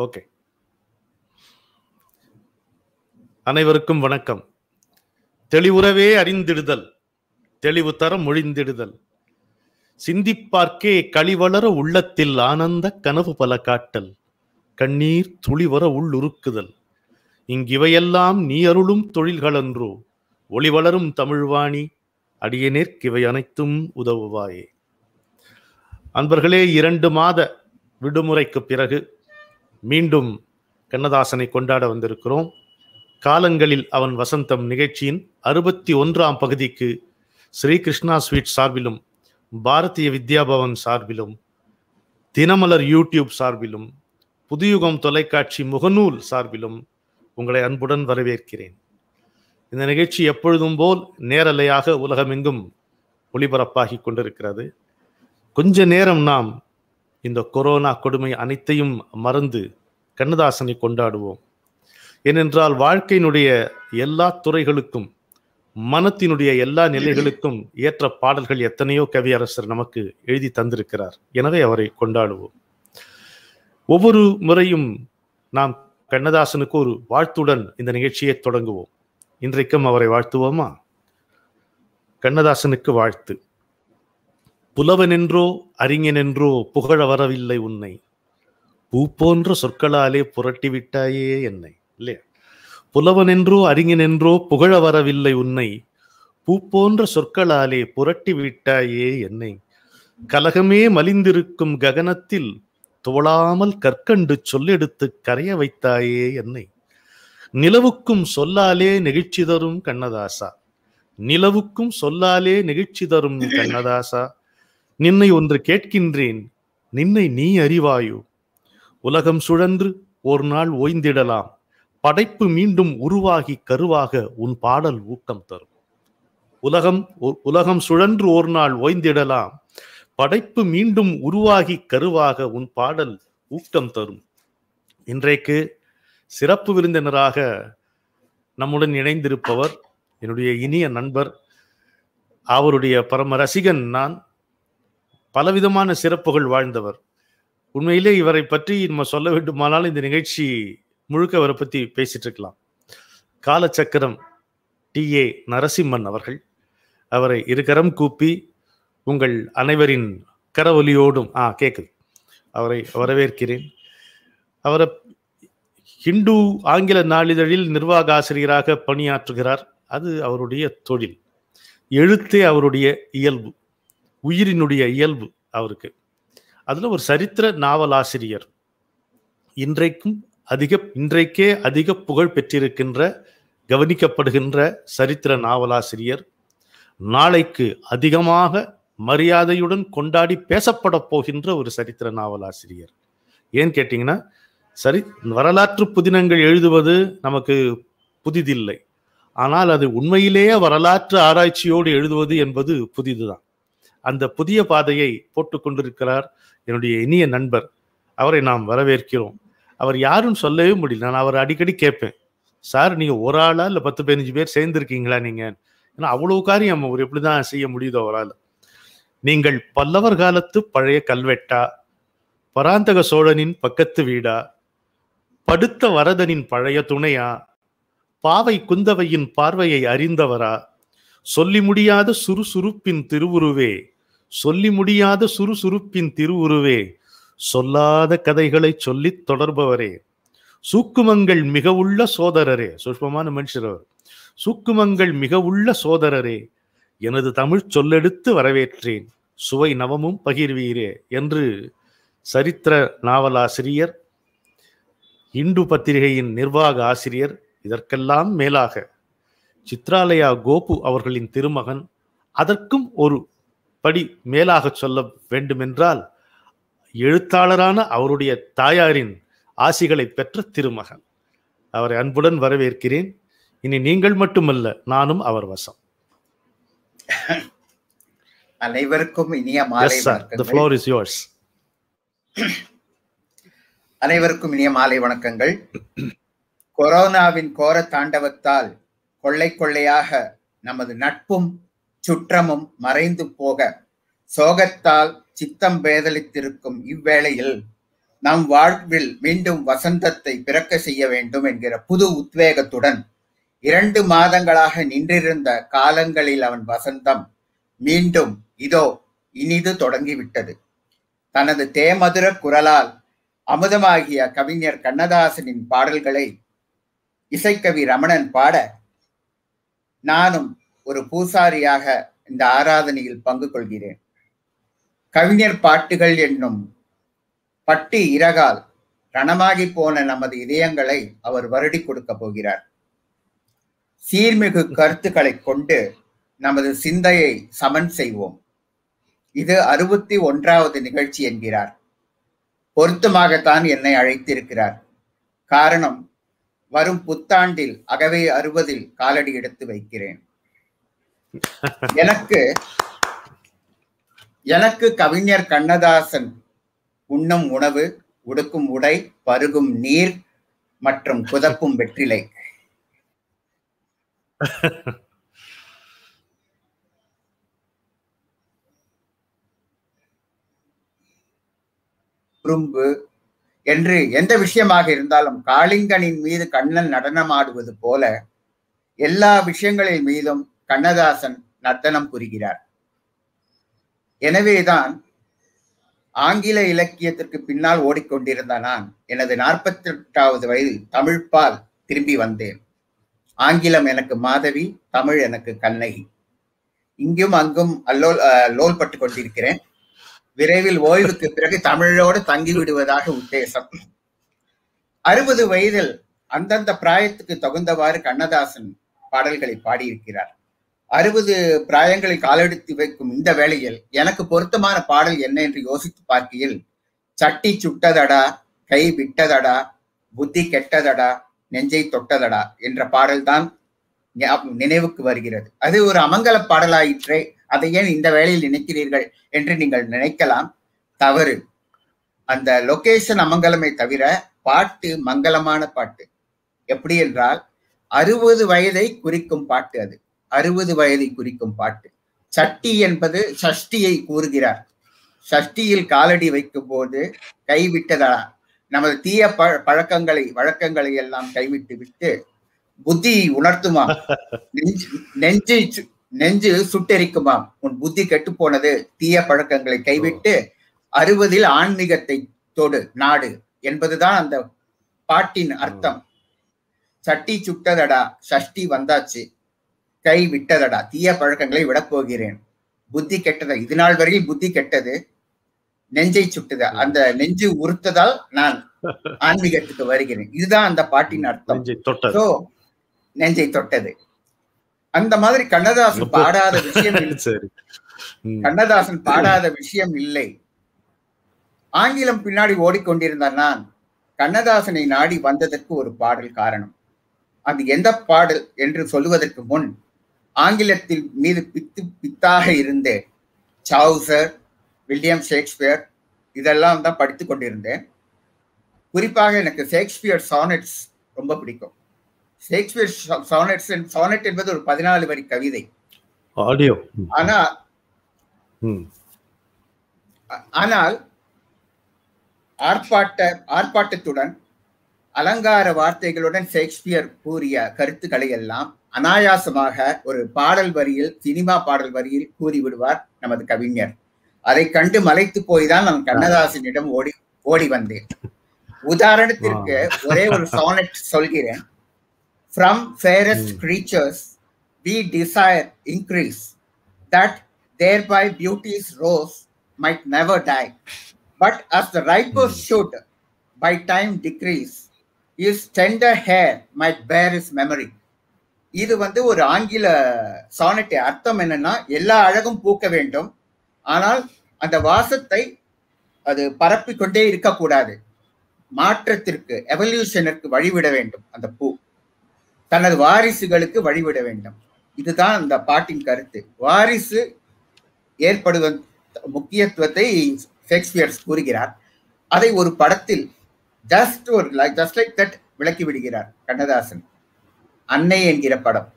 Okay. அனைவருக்கும் வணக்கம். தெளிவுறவே அறிந்திடுதல் தெளிவு தர மொழிந்திடுதல். சிந்திப்பார்க்கே களிவளர உள்ளத்தில் ஆனந்த கனவு பல காட்டல் கண்ணீர் துளிவர உள்ளுருக்குதல். இங்கிவையெல்லாம் நீ அருளும் தொழில்களன்றோ ஒளி வளரும் தமிழ்வாணி அடியனேற்கிவை அனைத்தும் உதவுவாயே. அன்பர்களே இரண்டு மாத விடுமுறைக்கு பிறகு மீண்டும் கண்ணதாசனை கொண்டாட வந்திருக்கிறோம். காலங்களில் அவன் வசந்தம் நிகழ்ச்சியின் அறுபத்தி ஒன்றாம் பகுதிக்கு ஸ்ரீகிருஷ்ணா ஸ்வீட் சார்பிலும் பாரதிய வித்யாபவன் சார்பிலும் தினமலர் யூடியூப் சார்பிலும் புதுயுகம் தொலைக்காட்சி முகநூல் சார்பிலும் உங்களை அன்புடன் வரவேற்கிறேன். இந்த நிகழ்ச்சி எப்பொழுதும் போல் நேரலையாக உலகமெங்கும் ஒளிபரப்பாகி கொண்டிருக்கிறது. கொஞ்ச நேரம் நாம் இந்த கொரோனா கொடுமை அனைத்தையும் மறந்து கண்ணதாசனை கொண்டாடுவோம். ஏனென்றால் வாழ்க்கையினுடைய எல்லா துறைகளுக்கும் மனத்தினுடைய எல்லா நிலைகளுக்கும் ஏற்ற பாடல்கள் எத்தனையோ கவியரசர் நமக்கு எழுதி தந்திருக்கிறார். எனவே அவரை கொண்டாடுவோம். ஒவ்வொரு முறையும் நாம் கண்ணதாசனுக்கு ஒரு வாழ்த்துடன் இந்த நிகழ்ச்சியை தொடங்குவோம். இன்றைக்கும் அவரை வாழ்த்துவோமா? கண்ணதாசனுக்கு வாழ்த்து. புலவனென்றோ அறிஞனென்றோ புகழ வரவில்லை உன்னை. பூ போன்ற சொற்களாலே புரட்டி விட்டாயே என்னை இல்லையா? புலவனென்றோ அறிஞனென்றோ புகழ வரவில்லை உன்னை பூ போன்ற சொற்களாலே புரட்டி விட்டாயே என்னை. கலகமே மலிந்திருக்கும் ககனத்தில் தோழாமல் கற்கண்டு சொல்லெடுத்து கரைய வைத்தாயே என்னை. நிலவுக்கும் சொல்லாலே நெகிழ்ச்சி தரும் கண்ணதாசா. நிலவுக்கும் சொல்லாலே நெகிழ்ச்சி தரும் கண்ணதாசா. நின்னை ஒன்று கேட்கின்றேன் நின்னை நீ அறிவாயோ? உலகம் சுழன்று ஒரு நாள் ஓய்ந்திடலாம். படைப்பு மீண்டும் உருவாகி கருவாக உன் பாடல் ஊக்கம் தரும். உலகம் உலகம் சுழன்று ஒரு நாள் ஓய்ந்திடலாம். படைப்பு மீண்டும் உருவாகி கருவாக உன் பாடல் ஊக்கம் தரும். இன்றைக்கு சிறப்பு விருந்தினராக நம்முடன் இணைந்திருப்பவர் என்னுடைய இனிய நண்பர் அவருடைய பரம ரசிகன் நான் பலவிதமான சிறப்புகள் வாழ்ந்தவர். உண்மையிலே இவரை பற்றி நம்ம சொல்ல வேண்டுமானால் இந்த நிகழ்ச்சி முழுக்க அவரை பற்றி பேசிட்டு இருக்கலாம் காலச்சக்கரம் டி. ஏ. நரசிம்மன் அவர்கள் அவரை இருகரம் கூப்பி உங்கள் அனைவரின் கரவொலியோடும் ஆ கேட்குது அவரை வரவேற்கிறேன். அவரை ஹிந்து ஆங்கில நாளிதழில் நிர்வாக ஆசிரியராக பணியாற்றுகிறார். அது அவருடைய தொழில். எழுத்தே அவருடைய இயல்பு. உயிரினுடைய இயல்பு அவருக்கு. அதில் ஒரு சரித்திர நாவலாசிரியர். இன்றைக்கும் அதிக இன்றைக்கே அதிக புகழ் பெற்றிருக்கின்ற கவனிக்கப்படுகின்ற சரித்திர நாவலாசிரியர். நாளைக்கு அதிகமாக மரியாதையுடன் கொண்டாடி பேசப்பட போகின்ற ஒரு சரித்திர நாவலாசிரியர். ஏன் கேட்டிங்கன்னா சரி வரலாற்று புதினங்கள் எழுதுவது நமக்கு புதிதில்லை. ஆனால் அது உண்மையிலேயே வரலாற்று ஆராய்ச்சியோடு எழுதுவது என்பது புதிதுதான். அந்த புதிய பாதையை போட்டுக்கொண்டிருக்கிறார் என்னுடைய இனிய நண்பர் அவரை நாம் வரவேற்கிறோம். அவர் யாரும் சொல்லவே முடியல. நான் அவர் அடிக்கடி கேட்பேன். சார் நீங்க ஒரு ஆளா இல்ல பத்து பதினஞ்சு பேர் சேர்ந்திருக்கீங்களா நீங்க? ஏன்னா அவ்வளவு காரியம் அவர் எப்படிதான் செய்ய முடியுதோ அவரால். நீங்கள் பல்லவர் காலத்து பழைய கல்வெட்டா? பராந்தக சோழனின் பக்கத்து வீடா? படுத்த வரதனின் பழைய துணையா? பாவை குந்தவையின் பார்வையை அறிந்தவரா? சொல்லி முடியாத சுறுசுறுப்பின் திருவுருவே? சொல்லி முடியாத சுறுசுறுப்பின் திருவுருவே சொல்லாத கதைகளை சொல்லித் தொடர்பவரே. சூக்குமங்கள் மிக உள்ள சோதரரே சுஷ்பமான மனுஷர் அவர். சூக்குமங்கள் மிக உள்ள சோதரரே எனது தமிழ் சொல்லெடுத்து வரவேற்றேன். சுவை நவமும் பகிர்வீரே என்று சரித்திர நாவலாசிரியர் இந்து பத்திரிகையின் நிர்வாக ஆசிரியர் இதற்கெல்லாம் மேலாக சித்ராலயா கோபு அவர்களின் திருமகன் அதற்கும் ஒரு படி மேலாக சொல்ல வேண்டுமென்றால் எழுத்தாளரான அவருடைய தாயாரின் ஆசிகளை பெற்ற திருமகன். அவரை அன்புடன் வரவேற்கிறேன். இனி நீங்கள் மட்டுமல்ல நானும் அவர் வசம். அனைவருக்கும் இனிய மாலை அனைவருக்கும் இனிய மாலை வணக்கங்கள். கொரோனாவின் கோர தாண்டவத்தால் கொள்ளை கொள்ளையாக நமது நட்பும் சுற்றமும் மறைந்து போக சோகத்தால் சித்தம் பேதலித்திருக்கும் இவ்வேளையில் நம் வாழ்வில் மீண்டும் வசந்தத்தை பிறக்க செய்ய வேண்டும் என்கிற புது உத்வேகத்துடன் இரண்டு மாதங்களாக நின்றிருந்த காலங்களில் அவன் வசந்தம் மீண்டும் இதோ இனிது தொடங்கிவிட்டது. தனது தேமதுர குரலால் அமுதமாகிய கவிஞர் கண்ணதாசனின் பாடல்களை இசைக்கவி ரமணன் பாட நானும் ஒரு பூசாரியாக இந்த ஆராதனையில் பங்கு கொள்கிறேன். கவிஞர் பாட்டுகள் என்னும் பட்டி இறகால் ரணமாகி போன நமது இதயங்களை அவர் வருடி கொடுக்க போகிறார். சீர்மிகு கருத்துக்களை கொண்டு நமது சிந்தையை சமன் செய்வோம். இது அறுபத்தி ஒன்றாவது நிகழ்ச்சி என்கிறார். பொருத்தமாகத்தான் என்னை அழைத்திருக்கிறார். காரணம் வரும் புத்தாண்டில் அகவே அறுபதில் காலடி எடுத்து வைக்கிறேன். எனக்கு எனக்கு கவிஞர் கண்ணதாசன் உண்ணும் உணவு உடுக்கும் உடை பருகும் நீர் மற்றும் குதப்பும் வெற்றிலை. குறும்பு என்று எந்த விஷயமாக இருந்தாலும் காளிங்கனின் மீது கண்ணன் நடனமாடுவது போல எல்லா விஷயங்களின் மீதும் கண்ணதாசன் நர்த்தனம் புரிகிறார். எனவேதான் ஆங்கில இலக்கியத்திற்கு பின்னால் ஓடிக்கொண்டிருந்த நான் எனது நாற்பத்தி எட்டாவது வயதில் தமிழ்பால் திரும்பி வந்தேன். ஆங்கிலம் எனக்கு மாதவி தமிழ் எனக்கு கண்ணகி. இங்கும் அங்கும் அல்லோல் லோல் பட்டு கொண்டிருக்கிறேன். விரைவில் ஓய்வுக்கு பிறகு தமிழோடு தங்கி விடுவதாக உத்தேசம். அறுபது வயதில் அந்தந்த பிராயத்துக்கு தகுந்தவாறு கண்ணதாசன் பாடல்களை பாடியிருக்கிறார். அறுபது பிராயங்களை காலெடுத்து வைக்கும் இந்த வேளையில் எனக்கு பொருத்தமான பாடல் என்ன என்று யோசித்து பார்க்கையில் சட்டி சுட்டதடா கை விட்டதடா புத்தி கெட்டதடா நெஞ்சை தொட்டதடா என்ற பாடல்தான் நினைவுக்கு வருகிறது. அது ஒரு அமங்கல பாடலாயிற்றே அதை ஏன் இந்த வேளையில் நினைக்கிறீர்கள் என்று நீங்கள் நினைக்கலாம். தவறு. அந்த லொகேஷன் அமங்கலமே தவிர பாட்டு மங்களமான பாட்டு. எப்படி என்றால் அறுபது வயதை குறிக்கும் பாட்டு அது. அறுபது வயதை குறிக்கும் பாட்டு. சட்டி என்பது சஷ்டியை கூறுகிறார். சஷ்டியில் காலடி வைக்கும் போது கைவிட்டதா? நமது தீய ப பழக்கங்களை வழக்கங்களை எல்லாம் கைவிட்டு விட்டு புத்தி உணர்த்துமாம் நெஞ்சு நெஞ்சு நெஞ்சு சுட்டெரிக்குமாம். உன் புத்தி கெட்டு போனது தீய பழக்கங்களை கைவிட்டு அறுபதில் ஆன்மீகத்தை தொடு நாடு என்பதுதான் அந்த பாட்டின் அர்த்தம். சட்டி சுட்டதடா? சஷ்டி வந்தாச்சு. கை விட்டதடா தீய பழக்கங்களை விடப்போகிறேன் புத்தி கெட்டதா? இது நாள் வரையில் புத்தி கெட்டது. நெஞ்சை சுட்டுது? அந்த நெஞ்சு உறுத்ததால் நான் ஆன்மீகத்துக்கு வருகிறேன். இதுதான் அந்த பாட்டின் அர்த்தம். சோ நெஞ்சை தொட்டது. அந்த மாதிரி கண்ணதாசன் பாடாத விஷயம் கண்ணதாசன் பாடாத விஷயம் இல்லை. ஆங்கிலம் பின்னாடி ஓடிக்கொண்டிருந்த நான். கண்ணதாசனை நாடி வந்ததற்கு ஒரு பாடல் காரணம். அது எந்த பாடல் என்று சொல்லுவதற்கு முன் ஆங்கிலத்தில் மீது பித்து பித்தாக இருந்தேன் சாவுசர் வில்லியம் ஷேக்ஸ்பியர் இதெல்லாம் தான் படித்து கொண்டிருந்தேன். குறிப்பாக எனக்கு ஷேக்ஸ்பியர் சானட்ஸ் ரொம்ப பிடிக்கும். ஷேக்ஸ்பியர் சானட்ஸ் சானட் என்பது ஒரு பதினாலு வரி கவிதை. ஆடியோ ஆனா ஆனால் ஆர்ப்பாட்ட ஆர்ப்பாட்டத்துடன் அலங்கார வார்த்தைகளுடன் ஷேக்ஸ்பியர் கூறிய கருத்துக்களை எல்லாம் அனாயாசமாக ஒரு பாடல் வரியில் சினிமா பாடல் வரியில் கூறிவிடுவார் நமது கவிஞர். அதை கண்டு மலைத்து போய் தான் நான் கண்ணதாசனிடம் ஓடி ஓடி வந்தேன். உதாரணத்திற்கு ஒரே ஒரு சானட் சொல்கிறேன். From fairest creatures we desire increase that thereby beauty's rose might never die but as the riper should by time decrease his tender heir might bear his memory இது வந்து ஒரு ஆங்கில சானட் அர்த்தம் என்னன்னா எல்லா அழகும் பூக்க வேண்டும். ஆனால் அந்த வாசத்தை அது பரப்பிக்கொண்டே இருக்கக்கூடாது. மாற்றத்திற்கு எவல்யூஷனுக்கு வழிவிட வேண்டும் அந்த பூ. தனது வாரிசுகளுக்கு வழிவிட வேண்டும். இதுதான் அந்த பாட்டின் கருத்து. வாரிசு ஏற்படுவ முக்கியத்துவத்தை ஷேக்ஸ்பியர்ஸ் கூறுகிறார். அதை ஒரு படத்தில் ஜஸ்ட் ஒரு லைக் ஜஸ்ட் லைக் தட் விளக்கி விடுகிறார் கண்ணதாசன். அன்னை என்கிற படம்.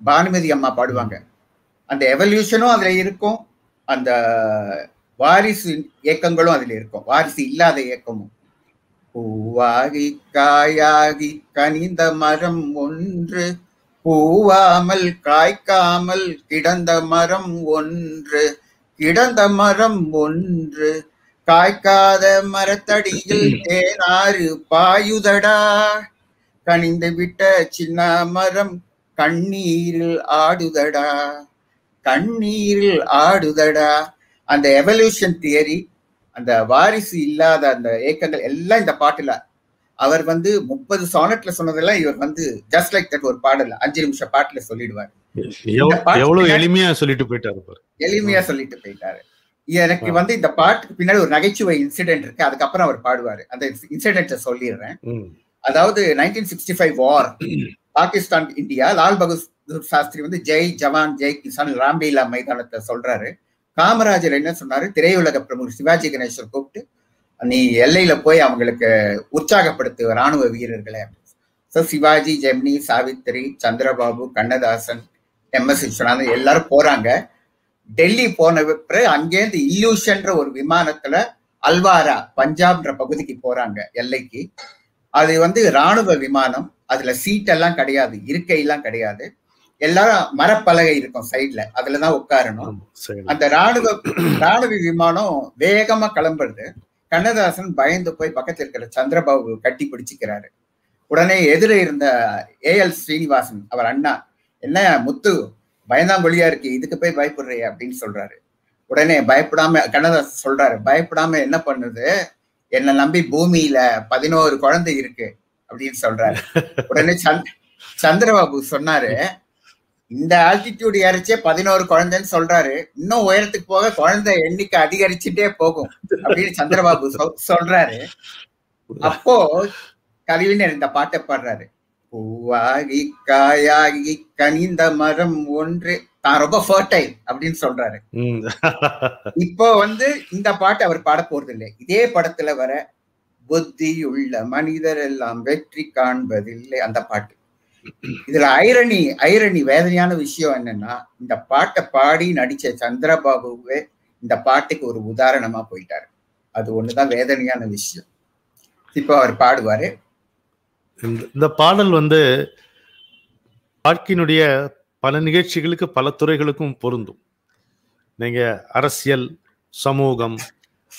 பானுமதி அம்மா பாடுவாங்க. அந்த எவல்யூஷனும் அதுல இருக்கும். அந்த வாரிசு இயக்கங்களும் அதுல இருக்கும். வாரிசு இல்லாத இயக்கமும். பூவாகி காயாகி கனிந்த மரம் ஒன்று. பூவாமல் காய்க்காமல் கிடந்த மரம் ஒன்று. கிடந்த மரம் ஒன்று. காய்க்காத மரத்தடியில் தேனாறு பாயுதடா. கனிந்து விட்ட சின்ன மரம் கண்ணீரில் ஆடுதடா கண்ணீரில் ஆடுதடா. அந்த எவல்யூஷன் தியரி அந்த வாரிசு இல்லாத அந்த ஏக்கங்கள் எல்லாம் இந்த பாட்டுல. அவர் வந்து முப்பது சானட்ல சொன்னதெல்லாம் இவர் வந்து ஜஸ்ட் லைக் தட் ஒரு பாடல அஞ்சு நிமிஷம் பாட்டுல சொல்லிடுவார். எவ்வளவு எளிமையா சொல்லிட்டு போயிட்டாரு எளிமையா சொல்லிட்டு போயிட்டாரு. எனக்கு வந்து இந்த பாட்டுக்கு பின்னாடி ஒரு நகைச்சுவை இன்சிடென்ட் இருக்கு அதுக்கப்புறம் அவர் பாடுவாரு. அந்த இன்சிடென்ட்டை சொல்லிடுறேன். அதாவது nineteen sixty five war Pakistan India Lal Bahadur Shastri வந்து ஜெய் ஜவான் ஜெய் கிசான் ராம்லீலா மைதானத்தை சொல்றாரு. காமராஜர் என்ன சொன்னாரு? திரையுலக பிரமுகர் சிவாஜி கணேசர் கூப்பிட்டு நீ எல்லையில போய் அவங்களுக்கு உற்சாகப்படுத்து ராணுவ வீரர்களை. So Sivaji Gemini Savitri Chandrababu Kannadasan M S Viswanathan எல்லாரும் போறாங்க. டெல்லி போன பிறகு அங்கேருந்து இல்லூஷன்ற ஒரு விமானத்துல அல்வாரா பஞ்சாப்ன்ற பகுதிக்கு போறாங்க எல்லைக்கு. அது வந்து ராணுவ விமானம் அதுல சீட் எல்லாம் கிடையாது இருக்கை எல்லாம் கிடையாது. எல்லாரும் மரப்பலகை இருக்கும் சைட்ல அதுலதான் உட்காரணும். அந்த ராணுவ ராணுவ விமானம் வேகமா கிளம்புறது கண்ணதாசன் பயந்து போய் பக்கத்துல இருக்கிற சந்திரபாபு கட்டி பிடிச்சிக்கிறாரு. உடனே எதிர இருந்த ஏஎல் ஸ்ரீனிவாசன் அவர் அண்ணா என்ன முத்து பயந்தாங்கொழியா இருக்கு இதுக்கு போய் பயப்படுறிய? அப்படின்னு சொல்றாரு. உடனே பயப்படாம கண்ணதாசன் சொல்றாரு பயப்படாம என்ன பண்ணுது? என்னை நம்பி பூமியில பதினோரு குழந்தை இருக்கு அப்படின்னு சொல்றாரு. உடனே சந்த் சந்திரபாபு சொன்னாரு இந்த ஆல்டிடியூட் இறைச்சே பதினோரு குழந்தைன்னு சொல்றாரு. இன்னும் உயரத்துக்கு போக குழந்தை எண்ணிக்கை அதிகரிச்சுட்டே போகும் அப்படின்னு சந்திரபாபு சொல்றாரு. அப்போ கவிஞர் இந்த பாட்டை பாடுறாரு. பூவாகி காயாகி கனிந்த மரம் ஒன்று தான் ரொம்ப ஃபர்டைல் அப்படின்னு சொல்றாரு. இப்போ வந்து இந்த பாட்டு அவர் பாட போறது இல்லை இதே படத்துல வர புத்தியுள்ள மனிதர் எல்லாம் வெற்றி காண்பதில்லை. அந்த பாட்டு. இதுல ஐரணி ஐரணி வேதனையான விஷயம் என்னன்னா இந்த பாட்டை பாடி நடிச்ச சந்திரபாபுவே இந்த பாட்டுக்கு ஒரு உதாரணமா போயிட்டாரு. அது ஒண்ணுதான் வேதனையான விஷயம். இப்போ அவர் பாடுவாரு. இந்த- இந்த பாடல் வந்து வாழ்க்கையினுடைய பல நிகழ்ச்சிகளுக்கு பல துறைகளுக்கும் பொருந்தும். நீங்க அரசியல் சமூகம்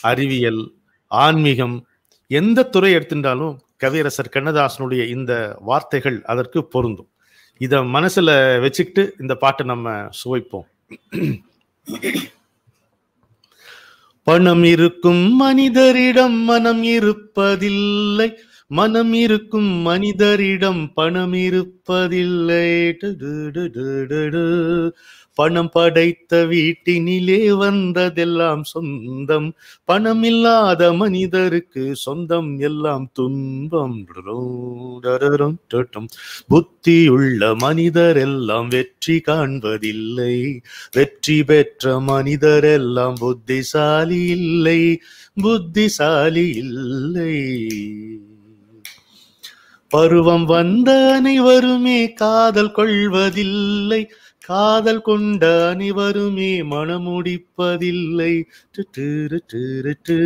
அறிவியல் ஆன்மீகம் எந்த துறை எடுத்துட்டாலும் கவியரசர் கண்ணதாசனுடைய இந்த வார்த்தைகள் அதற்கு பொருந்தும். இத மனசுல வச்சுக்கிட்டு இந்த பாட்டை நம்ம சுவைப்போம். பணம் இருக்கும் மனிதரிடம் மனம் இருப்பதில்லை. மனம் இருக்கும் மனிதரிடம் பணம் இருப்பதில்லை. பணம் படைத்த வீட்டினிலே வந்ததெல்லாம் சொந்தம். பணம் இல்லாத மனிதருக்கு சொந்தம் எல்லாம் துன்பம். டடரும் டட்டும். புத்தியுள்ள மனிதர் எல்லாம் வெற்றி காண்பதில்லை. வெற்றி பெற்ற மனிதர் எல்லாம் புத்திசாலி இல்லை. புத்திசாலி இல்லை. பருவம் வந்த அனைவருமே காதல் கொள்வதில்லை. காதல் கொண்ட அனைவருமே மனமுடிப்பதில்லை டுட்டுரு டு.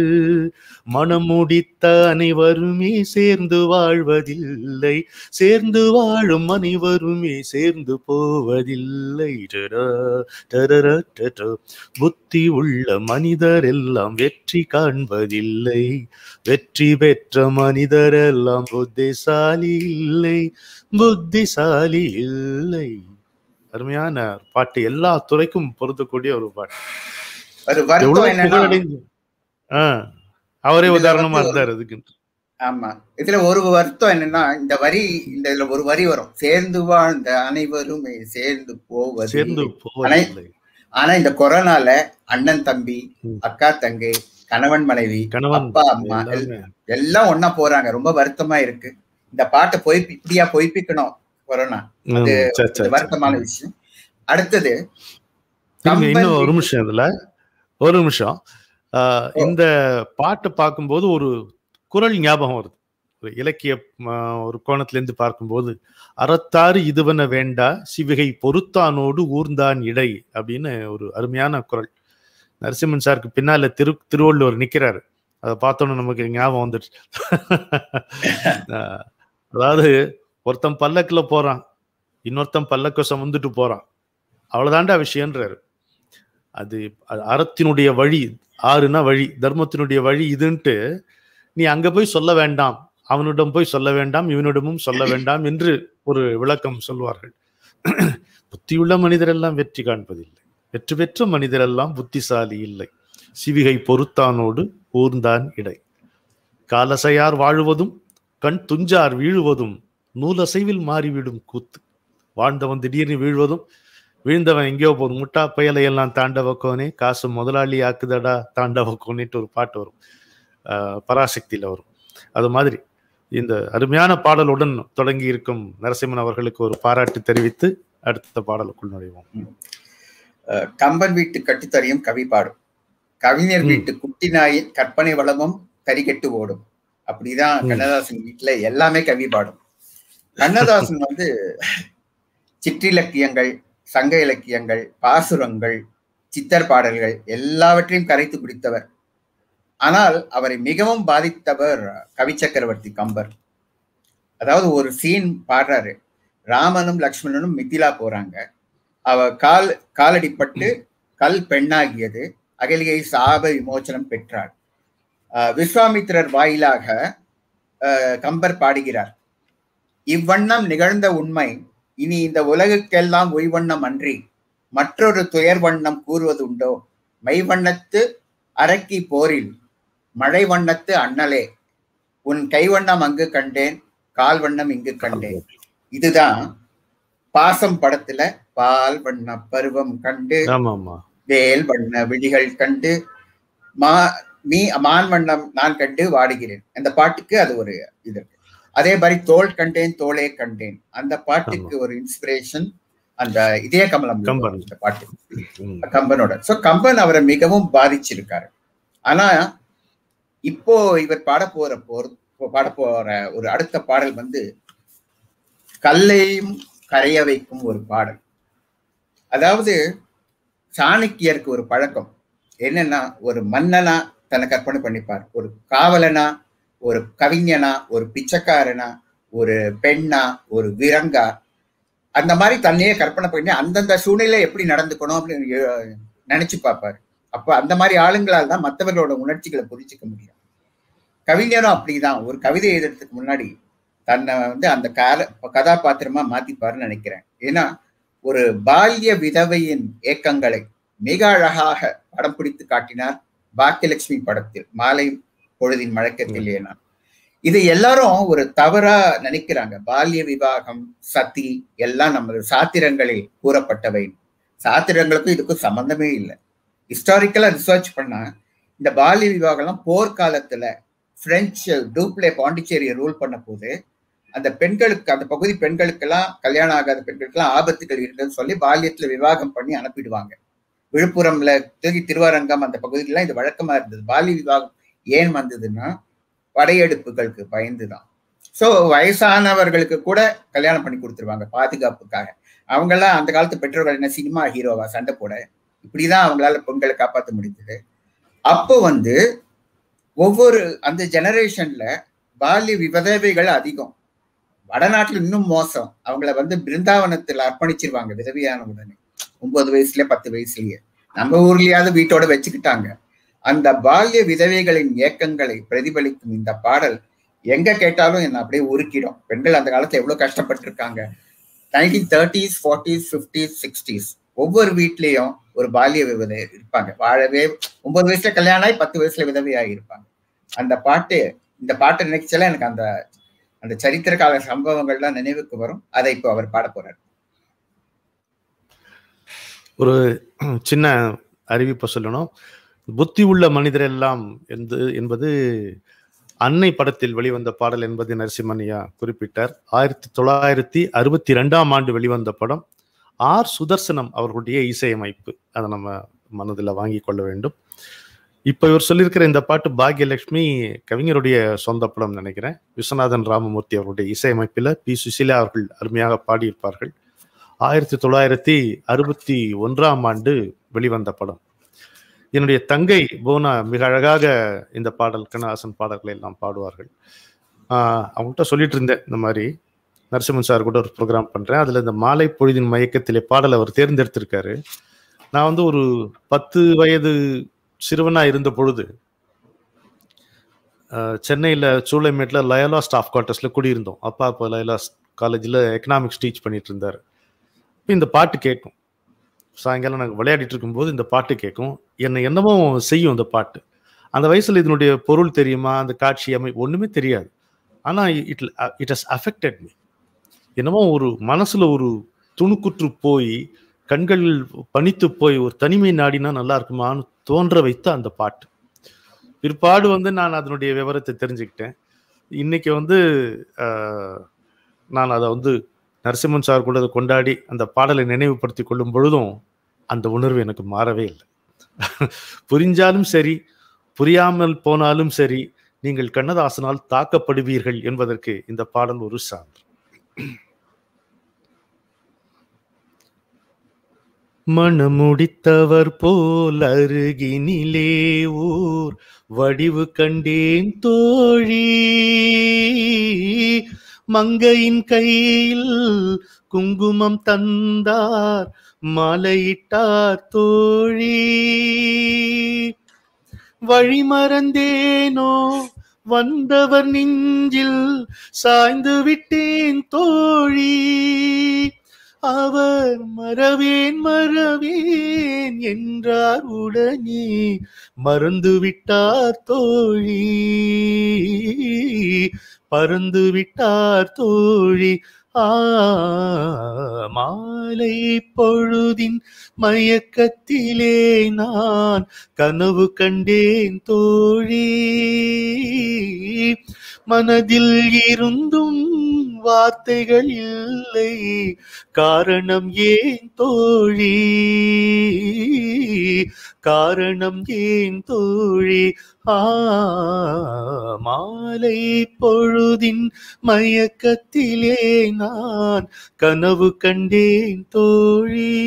மனம் முடித்த அனைவருமே சேர்ந்து வாழ்வதில்லை. சேர்ந்து வாழும் அனைவருமே சேர்ந்து போவதில்லை. புத்தி உள்ள மனிதர் எல்லாம் வெற்றி காண்பதில்லை. வெற்றி பெற்ற மனிதர் எல்லாம் புத்திசாலி இல்லை. புத்திசாலி இல்லை. அருமையான பாட்டு எல்லா துறைக்கும் பொருந்தக்கூடிய ஒரு பாட்டு. அவரே உதாரணமா இருந்தார் அதுக்கு ஆமா. இதுல ஒரு வருத்தம் என்னன்னா இந்த வரி இந்த இதுல ஒரு வரி வரும். சேர்ந்து வாழ்ந்த அனைவருமே சேர்ந்து போவது சேர்ந்து ஆனா இந்த கொரோனால அண்ணன் தம்பி. அக்கா தங்கை கணவன் மனைவி அப்பா அம்மா எல்- எல்லாமே. ஒண்ணா போறாங்க. ரொம்ப வருத்தமா இருக்கு. இந்த பாட்டை பொய்ப்பி இப்படியா பொய்ப்பிக்கணும். கொரோனா. வருத்தமான. விஷயம். அடுத்தது இன்னும் ஒரு நிமிஷம் இதுல. ஒரு நிமிஷம். இந்த பாட்டை பார்க்கும்போது ஒரு குரல் ஞாபகம் வருது. ஒரு இலக்கிய ஒரு கோணத்துல இருந்து பார்க்கும்போது அறத்தாறு இதுவன வேண்டா சிவிகை பொறுத்தானோடு ஊர்ந்தான் இடை அப்படின்னு ஒரு அருமையான குரல். நரசிம்மன் சாருக்கு பின்னால திரு திருவள்ளுவர் நிக்கிறாரு. அதை பார்த்தோன்னு நமக்கு ஞாபகம் வந்துடுச்சு. அதாவது ஒருத்தன் பல்லக்கில் போகிறான் இன்னொருத்தன் பல்லக்க சுமந்துட்டு போகிறான் அவ்வளோதாண்டா விஷயன்றாரு அது அறத்தினுடைய வழி ஆறுனா வழி தர்மத்தினுடைய வழி இதுன்ட்டு நீ அங்கே போய் சொல்ல வேண்டாம் அவனிடம் போய் சொல்ல வேண்டாம் இவனிடமும் சொல்ல வேண்டாம் என்று ஒரு விளக்கம் சொல்வார்கள். புத்தியுள்ள மனிதரெல்லாம் வெற்றி காண்பதில்லை. வெற்றி பெற்ற மனிதரெல்லாம் புத்திசாலி இல்லை. சிவிகை பொறுத்தானோடு ஊர்ந்தான் இடை. காலசையார் வாழுவதும் கண் துஞ்சார் வீழுவதும் நூலசைவில் மாறிவிடும் கூத்து. வாழ்ந்தவன் திடீர்னு வீழ்வதும் வீழ்ந்தவன் எங்கேயோ போதும் முட்டா பயலை எல்லாம் தாண்டவக்கோனே காசு முதலாளி ஆக்குதடா தாண்டவக்கோனேட்டு ஒரு பாட்டு வரும். பராசக்தியில வரும். அது மாதிரி இந்த அருமையான பாடலுடன் தொடங்கி இருக்கும் நரசிம்மன் அவர்களுக்கு ஒரு பாராட்டு தெரிவித்து அடுத்த பாடலுக்குள் நுழைவோம். கம்பன் வீட்டு கட்டுத்தறியும் கவி பாடும். கவிஞர். வீட்டு குட்டி நாயின் கற்பனை வளமும் கரிகெட்டு ஓடும். அப்படிதான். கண்ணதாசன் வீட்டுல எல்லாமே கவி பாடும். கண்ணதாசன் வந்து சிற்றிலக்கியங்கள் சங்க இலக்கியங்கள் பாசுரங்கள் சித்தர் பாடல்கள் எல்லாவற்றையும் கரைத்து குடித்தவர் ஆனால் அவரை மிகவும் பாதித்தவர் கவி சக்கரவர்த்தி கம்பர். அதாவது ஒரு சீன் பாடுறாரு. ராமனும் லக்ஷ்மணனும் மிதிலா போறாங்க. அவ கால் காலடிப்பட்டு கல் பெண்ணாகியது. அகலிகை சாப விமோச்சனம் பெற்றார் விஸ்வாமித்திரர் வாயிலாக கம்பர் பாடுகிறார். இவ்வண்ணம் நிகழ்ந்த உண்மை. இனி இந்த உலகுக்கெல்லாம் ஒய்வண்ணம் அன்றி மற்றொரு துயர் வண்ணம் கூறுவதுண்டோ மைவண்ணத்து அரக்கி போரில் மழை வண்ணத்து அண்ணலே. உன் கைவண்ணம் அங்கு கண்டேன் கால் வண்ணம் இங்கு கண்டேன். இதுதான் பாசம் படத்துல பால் வண்ண பருவம் கண்டு வேல் வண்ண விழிகள் கண்டு மா மீ மான் வண்ணம் நான் கண்டு வாடுகிறேன். அந்த பாட்டுக்கு அது ஒரு இது. அதே மாதிரி தோல் கண்டேன் தோளே கண்டேன். அந்த பாட்டுக்கு ஒரு இன்ஸ்பிரேஷன் அந்த இதய கமலம். இந்த பாட்டு. கம்பனோட. சோ கம்பன் அவரை மிகவும் பாதிச்சிருக்காரு. ஆனா இப்போ இவர் பாட போற போர் பாட போற ஒரு அடுத்த பாடல் வந்து கல்லையும் கரைய வைக்கும் ஒரு பாடல். அதாவது சாணக்கியருக்கு ஒரு பழக்கம். என்னன்னா ஒரு மன்னனா தன்னை கற்பனை பண்ணிப்பார். ஒரு காவலனா ஒரு கவிஞனா ஒரு பிச்சைக்காரனா ஒரு பெண்ணா ஒரு விரங்கா அந்த மாதிரி தன்னையே கற்பனை பண்ணி அந்தந்த சூழ்நிலை எப்படி நடந்துக்கணும் அப்படின்னு நினைச்சு பார்ப்பாரு. அப்ப அந்த மாதிரி ஆளுங்களால் தான் மற்றவர்களோட உணர்ச்சிகளை புரிஞ்சுக்க முடியும். கவிஞரும் அப்படிதான். ஒரு கவிதை எழுதுறதுக்கு முன்னாடி தன்னை வந்து அந்த கால கதாபாத்திரமா மாத்திப்பாருன்னு நினைக்கிறேன். ஏன்னா ஒரு பால்ய விதவையின் ஏக்கங்களை மிக அழகாக படம் பிடித்து காட்டினார் பாக்கியலட்சுமி படத்தில் மாலை பொழுதின் மழக்கத்தில் ஏனா இது எல்லாரும் ஒரு தவறா நினைக்கிறாங்க. பால்ய விவாகம் சதி எல்லாம் நம்ம சாத்திரங்களில் கூறப்பட்டவை. சாத்திரங்களுக்கும் இதுக்கும் சம்பந்தமே இல்லை. ஹிஸ்டாரிக்கலா ரிசர்ச் பண்ணா இந்த பால்ய விவாகம்லாம் போர்க்காலத்துல பிரெஞ்சு டூப்ளே பாண்டிச்சேரியை ரூல் பண்ண போது அந்த பெண்களுக்கு அந்த பகுதி பெண்களுக்கெல்லாம் கல்யாணம் ஆகாத பெண்களுக்கெல்லாம் ஆபத்துகள் இருக்குன்னு சொல்லி பால்யத்துல விவாகம் பண்ணி அனுப்பிடுவாங்க. விழுப்புரம்ல திருவாரங்கம் அந்த பகுதியிலாம் இது வழக்கமா இருந்தது. பால்ய விவாகம் ஏன் வந்ததுன்னா படையெடுப்புகளுக்கு பயந்துதான். ஸோ வயசானவர்களுக்கு கூட கல்யாணம் பண்ணி கொடுத்துருவாங்க பாதுகாப்புக்காக. அவங்கெல்லாம் அந்த காலத்து பெற்றோர்கள் என்ன சினிமா ஹீரோவா சண்டை போட இப்படிதான் அவங்களால பெண்களை காப்பாற்ற முடிஞ்சது. அப்போ வந்து ஒவ்வொரு அந்த ஜெனரேஷன்ல பால்ய விதவைகள் அதிகம். வடநாட்டில் இன்னும் மோசம். அவங்கள வந்து பிருந்தாவனத்தில் அர்ப்பணிச்சிருவாங்க விதவியான உடனே. ஒன்பது வயசுலயே பத்து வயசுலயே. நம்ம ஊர்லயாவது வீட்டோட வச்சுக்கிட்டாங்க. அந்த பால்ய விதவைகளின் ஏக்கங்களை பிரதிபலிக்கும் இந்த பாடல் எங்க கேட்டாலும் என்ன அப்படியே உருக்கிடும். பெண்கள் அந்த காலத்துல எவ்வளவு கஷ்டப்பட்டிருக்காங்க. Nineteen thirties forties fifties sixties ஒவ்வொரு வீட்லயும் ஒரு பால்ய விதவை இருப்பாங்க. வாழவே ஒன்பது வயசுல கல்யாணம் ஆகி பத்து வயசுல விதவையாகி இருப்பாங்க. அந்த பாட்டு இந்த பாட்டை நினைச்சல எனக்கு அந்த அந்த சரித்திர கால சம்பவங்கள்லாம் நினைவுக்கு வரும். அதை இப்போ அவர் பாட போறார். ஒரு சின்ன அறிவிப்பை சொல்லணும். புத்தி உள்ள மனிதர் எல்லாம் என்று என்பது அன்னை படத்தில் வெளிவந்த பாடல் என்பது நரசிம்மனியா குறிப்பிட்டார். ஆயிரத்தி தொள்ளாயிரத்தி அறுபத்தி ரெண்டாம் ஆண்டு வெளிவந்த படம் ஆர் சுதர்சனம் அவர்களுடைய இசையமைப்பு. அதை நம்ம மனதில் வாங்கி கொள்ள வேண்டும். இப்போ இவர் சொல்லியிருக்கிற இந்த பாட்டு பாக்யலட்சுமி கவிஞருடைய சொந்த படம் நினைக்கிறேன். விஸ்வநாதன் ராமமூர்த்தி அவருடைய இசையமைப்பில் பி சுசீலா அவர்கள் அருமையாக பாடியிருப்பார்கள். ஆயிரத்தி தொள்ளாயிரத்தி அறுபத்தி ஒன்றாம் ஆண்டு வெளிவந்த படம். என்னுடைய தங்கை போனா மிக அழகாக இந்த பாடல் கண்ணஹாசன் பாடல்களை எல்லாம் பாடுவார்கள். அவங்கள்ட்ட சொல்லிட்டு இருந்தேன் இந்த மாதிரி. நரசிம்மன் சார் கூட ஒரு ப்ரோக்ராம் பண்ணுறேன் அதில் இந்த மாலை பொழுதின் மயக்கத்திலே பாடல் அவர் தேர்ந்தெடுத்திருக்காரு. நான் வந்து ஒரு பத்து வயது சிறுவனாக இருந்த பொழுது சென்னையில் சூளைமேட்டில் லயலா ஸ்டாஃப் குவார்ட்டர்ஸ்ல குடியிருந்தோம். அப்பா அப்போ லயலா காலேஜில் எக்கனாமிக்ஸ் டீச் பண்ணிட்டு இருந்தார். இந்த பாட்டு கேட்கும். சாயங்காலம் நாங்கள் விளையாடிட்டு இருக்கும்போது இந்த பாட்டு கேட்கும். என்னை என்னமோ செய்யும் இந்த பாட்டு. அந்த வயசில் இதனுடைய பொருள் தெரியுமா? அந்த காட்சி அமை ஒன்றுமே தெரியாது. ஆனால் it it has affected me என்னமோ ஒரு மனசில் ஒரு துணுக்குற்று போய் கண்கள் பணித்து போய் ஒரு தனிமை நாடினா நல்லா இருக்குமான்னு தோன்ற வைத்த அந்த பாட்டு. பிற்பாடு வந்து நான் அதனுடைய விவரத்தை தெரிஞ்சுக்கிட்டேன். இன்னைக்கு வந்து நான் அதை வந்து நரசிம்மன் சார் கூட கொண்டாடி அந்த பாடலை நினைவுபடுத்தி கொள்ளும் பொழுதும் அந்த உணர்வு எனக்கு மாறவே இல்லை. புரிஞ்சாலும் சரி புரியாமல் போனாலும் சரி நீங்கள் கண்ணதாசனால் தாக்கப்படுவீர்கள் என்பதற்கு இந்த பாடல் ஒரு சான்று. மணமுடித்தவர் போல் அருகினிலே ஊர் வடிவு கண்டேன் தோழி. மங்கையின் கையில் குங்குமம் தந்தார் மாலையிட்டார் தோழி. வழிமறந்தேனோ வந்தவர் நெஞ்சில் சாய்ந்து விட்டேன் தோழி. அவர் மறவேன் மறவேன் என்றார் உடனே மறந்து விட்டார் தோழி. பருந்து விட்டார் தோழி. ஆ மாலை பொழுதின் மயக்கத்திலே நான் கனவு கண்டேன் தோழி. மனதில் இருந்தும் வார்த்தைகள் இல்லை. காரணம் ஏன் தோழி? காரணம் ஏன் தோழி? ஆ மாலை பொழுதின் மயக்கத்திலே நான் கனவு கண்டேன் தோழி.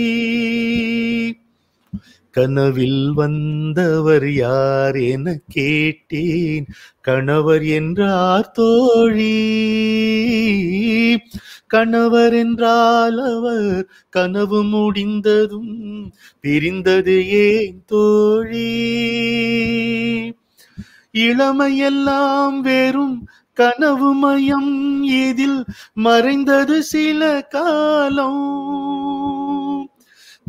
கனவில் வந்தவர் யார் என கேட்டேன். கணவர் என்றார் தோழி. கணவர் என்றால் அவர் கனவு முடிந்ததும் பிரிந்தது ஏன் தோழி? இளமையெல்லாம் வெறும் கனவு மயம் இதில் மறைந்தது சில காலம்.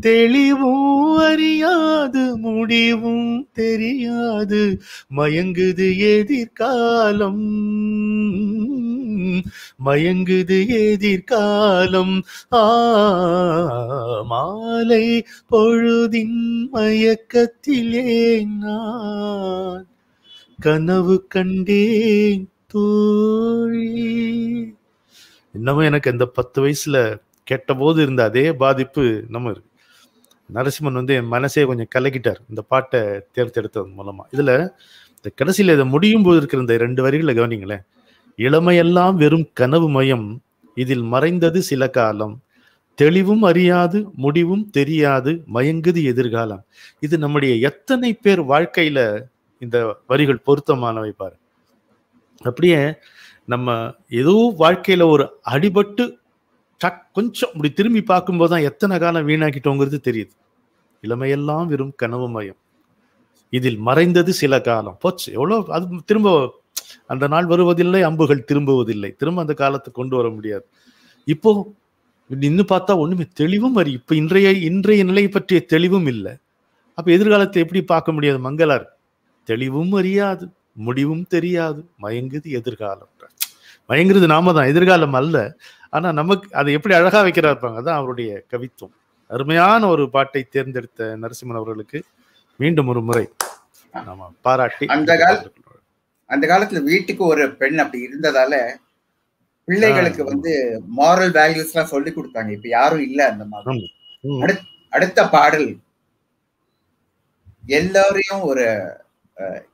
தெளிவும் அறியாது முடிவும் தெரியாது. மயங்குது எதிர்காலம். மயங்குது எதிர்காலம். ஆ மாலை பொழுதின் மயக்கத்திலே நான்? கனவு கண்டேன் தோழி. இன்னமும் எனக்கு அந்த பத்து வயசுல கேட்டபோது இருந்த அதே பாதிப்பு நம்ம இருக்கு. நரசிம்மன் வந்து என் மனசே கொஞ்சம் கலக்கிட்டார். இந்த பாட்டை தேர்ந்தெடுத்தது மூலமா. இதுல இந்த கடைசியில இதை முடியும் போது இருக்கிற இந்த ரெண்டு வரிகளை கவனிங்களேன். இளமையெல்லாம் வெறும் கனவு மயம் இதில் மறைந்தது சில காலம். தெளிவும் அறியாது முடிவும் தெரியாது மயங்குது எதிர்காலம். இது நம்முடைய எத்தனை பேர் வாழ்க்கையில இந்த வரிகள் பொருத்தமானவை பாரு. அப்படியே நம்ம ஏதோ வாழ்க்கையில ஒரு அடிபட்டு டக் கொஞ்சம் இப்படி திரும்பி பார்க்கும்போது தான் எத்தனை காலம் வீணாக்கிட்டோங்கிறது தெரியுது. இளமையெல்லாம் வெறும் கனவு மயம். இதில் மறைந்தது சில காலம். போச்சு. எவ்வளோ அது திரும்ப அந்த நாள் வருவதில்லை அம்புகள் திரும்புவதில்லை. திரும்ப அந்த காலத்தை கொண்டு வர முடியாது. இப்போ இன்னும் பார்த்தா ஒண்ணுமே தெளிவும் வரி இப்போ இன்றைய இன்றைய நிலை பற்றிய தெளிவும் இல்லை. அப்போ எதிர்காலத்தை எப்படி பார்க்க முடியாது மங்களார்? தெளிவும் அறியாது முடிவும் தெரியாது. மயங்குது எதிர்காலம். மயங்குறது நாம தான். எதிர்காலம் அல்ல. ஆனா நமக்கு அதை எப்படி அழகா வைக்கிறா இருப்பாங்க அதான் அவருடைய கவித்துவம். அருமையான ஒரு பாட்டை தேர்ந்தெடுத்த நரசிம்மன் அவர்களுக்கு மீண்டும் ஒரு முறை நாம பாராட்டி அந்த கால அந்த காலத்துல வீட்டுக்கு ஒரு பெண் அப்படி இருந்ததால பிள்ளைகளுக்கு வந்து மாரல் வேல்யூஸ் எல்லாம் சொல்லி கொடுத்தாங்க. இப்ப யாரும் இல்ல அந்த மாதிரி. அடுத்த பாடல். எல்லாரையும் ஒரு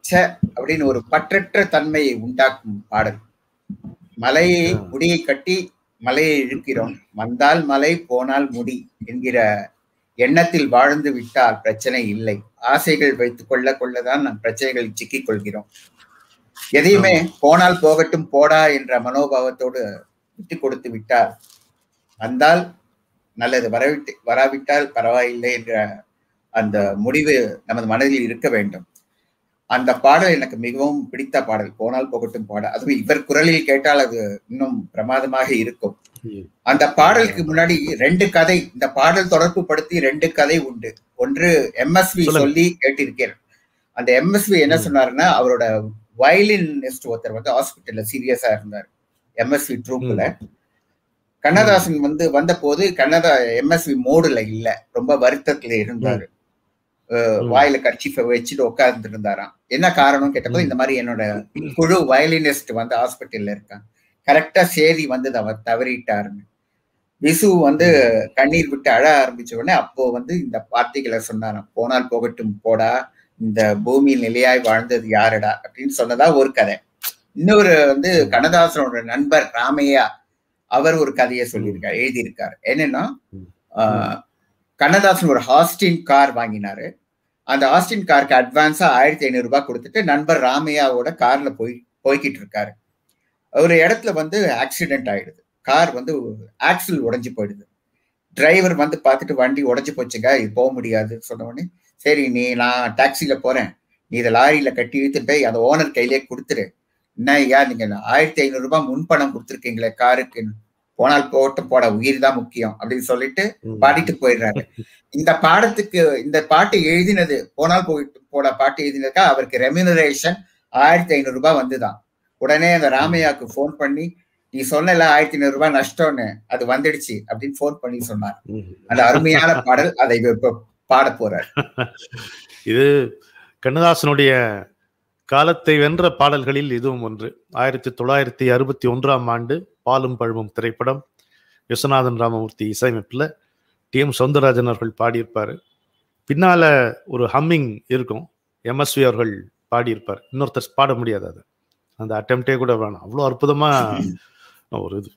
ச்ச அப்படின்னு ஒரு பற்றற்ற தன்மையை உண்டாக்கும் பாடல். மலையை. முடியை கட்டி மலையை இழுக்கிறோம். வந்தால் மலை போனால் முடி என்கிற எண்ணத்தில் வாழ்ந்து விட்டால் பிரச்சனை இல்லை. ஆசைகள் வைத்துக் கொள்ள கொள்ளதான் நம் பிரச்சனைகள் சிக்கிக் கொள்கிறோம். எதையுமே போனால் போகட்டும் போடா என்ற மனோபாவத்தோடு விட்டு கொடுத்து விட்டால் வந்தால் நல்லது வரவிட்டு வராவிட்டால் பரவாயில்லை என்ற அந்த முடிவு நமது மனதில் இருக்க வேண்டும். அந்த பாடல் எனக்கு மிகவும் பிடித்த பாடல். போனால் போகட்டும் பாடல். அதுவும் இவர் குரலில் கேட்டால் அது இன்னும் பிரமாதமாக இருக்கும். அந்த பாடலுக்கு முன்னாடி ரெண்டு கதை இந்த பாடல் தொடர்பு படுத்தி ரெண்டு கதை உண்டு. ஒன்று எம்எஸ்வி. சொல்லி கேட்டிருக்கேன் அந்த எம்எஸ்வி என்ன. சொன்னாருன்னா அவரோட வயலினிஸ்ட் ஒருத்தர் வந்து ஹாஸ்பிட்டல்ல சீரியஸா இருந்தார். எம்எஸ்வி ட்ரூப்ல கண்ணதாசன் வந்து வந்த போது கண்ணதா எம்எஸ்வி மோடுல இல்ல. ரொம்ப வருத்தத்துல இருந்தாரு. வாயில கர்ச்சிஃபை வச்சுட்டு உட்கார்ந்து இருந்தாராம் என்ன காரணம் கேட்டப்போ. இந்த மாதிரி என்னோட குழு வயலினிஸ்ட் வந்து ஹாஸ்பிட்டல்ல இருக்காங்க. கரெக்டா சேதி வந்தது அவர் தவறிட்டாருன்னு. விசு வந்து கண்ணீர் விட்டு அழ ஆரம்பிச்ச உடனே அப்போ வந்து இந்த வார்த்தைகளை சொன்னாராம். போனால் போகட்டும் போடா. இந்த பூமியில் நிலையாய் வாழ்ந்தது யாருடா? அப்படின்னு சொன்னதா ஒரு கதை. இன்னொரு வந்து கண்ணதாசனோட நண்பர் ராமையா அவர் ஒரு கதையை சொல்லியிருக்காரு எழுதியிருக்காரு. என்னன்னா கண்ணதாசன் ஒரு ஹாஸ்டின் கார் வாங்கினாரு. அந்த ஆஸ்டின் காருக்கு அட்வான்ஸா ஆயிரத்தி ஐநூறு ரூபாய் கொடுத்துட்டு நண்பர் ராமையாவோட கார்ல போய் போய்கிட்டு இருக்காரு. ஒரு இடத்துல வந்து ஆக்சிடென்ட் ஆயிடுது. கார் வந்து ஆக்சில் உடஞ்சி போயிடுது. டிரைவர் வந்து பார்த்துட்டு வண்டி உடஞ்சி போச்சுங்க இது போக முடியாது சொன்ன உடனே சரி நீ நான் டாக்ஸியில போறேன். நீ இதை லாரியில கட்டி இழுத்துட்டு போய் அந்த ஓனர் கையிலே கொடுத்துரு. என்ன ஐயா நீங்க ஆயிரத்தி ஐநூறு ரூபாய் முன்பணம் கொடுத்துருக்கீங்களே காருக்கு? போனால் போட்டு போட உயிர் தான் முக்கியம் அப்படின்னு சொல்லிட்டு பாடிட்டு போயிடுறாரு. இந்த பாடத்துக்கு இந்த பாட்டு எழுதினது போனால் போயிட்டு போட பாட்டு எழுதினதுக்கா அவருக்கு ரெம்யூனரேஷன் ஆயிரத்தி ஐநூறு ரூபாய் வந்துதான். உடனே அந்த ராமையாவுக்கு ஃபோன் பண்ணி நீ சொன்னல ஆயிரத்தி ஐநூறு ரூபாய் நஷ்டம்னு அது வந்துடுச்சு அப்படின்னு ஃபோன் பண்ணி சொன்னார். அந்த அருமையான பாடல் அதை இப்ப பாட போறார். இது கண்ணதாசனுடைய காலத்தை வென்ற பாடல்களில் இதுவும் ஒன்று. ஆயிரத்தி தொள்ளாயிரத்தி அறுபத்தி ஒன்றாம் ஆண்டு பாலும் பழுவும் திரைப்படம். விஸ்வநாதன் ராமமூர்த்தி இசையமைப்பில் டி எம் சௌந்தரராஜன் அவர்கள் பாடியிருப்பார். பின்னால ஒரு ஹம்மிங் இருக்கும். எம்எஸ்வி அவர்கள் பாடியிருப்பார். இன்னொருத்தர் பாட முடியாது அது. அந்த அட்டம்ப்டே கூட வேணாம். அவ்வளோ அற்புதமாக ஒரு இது.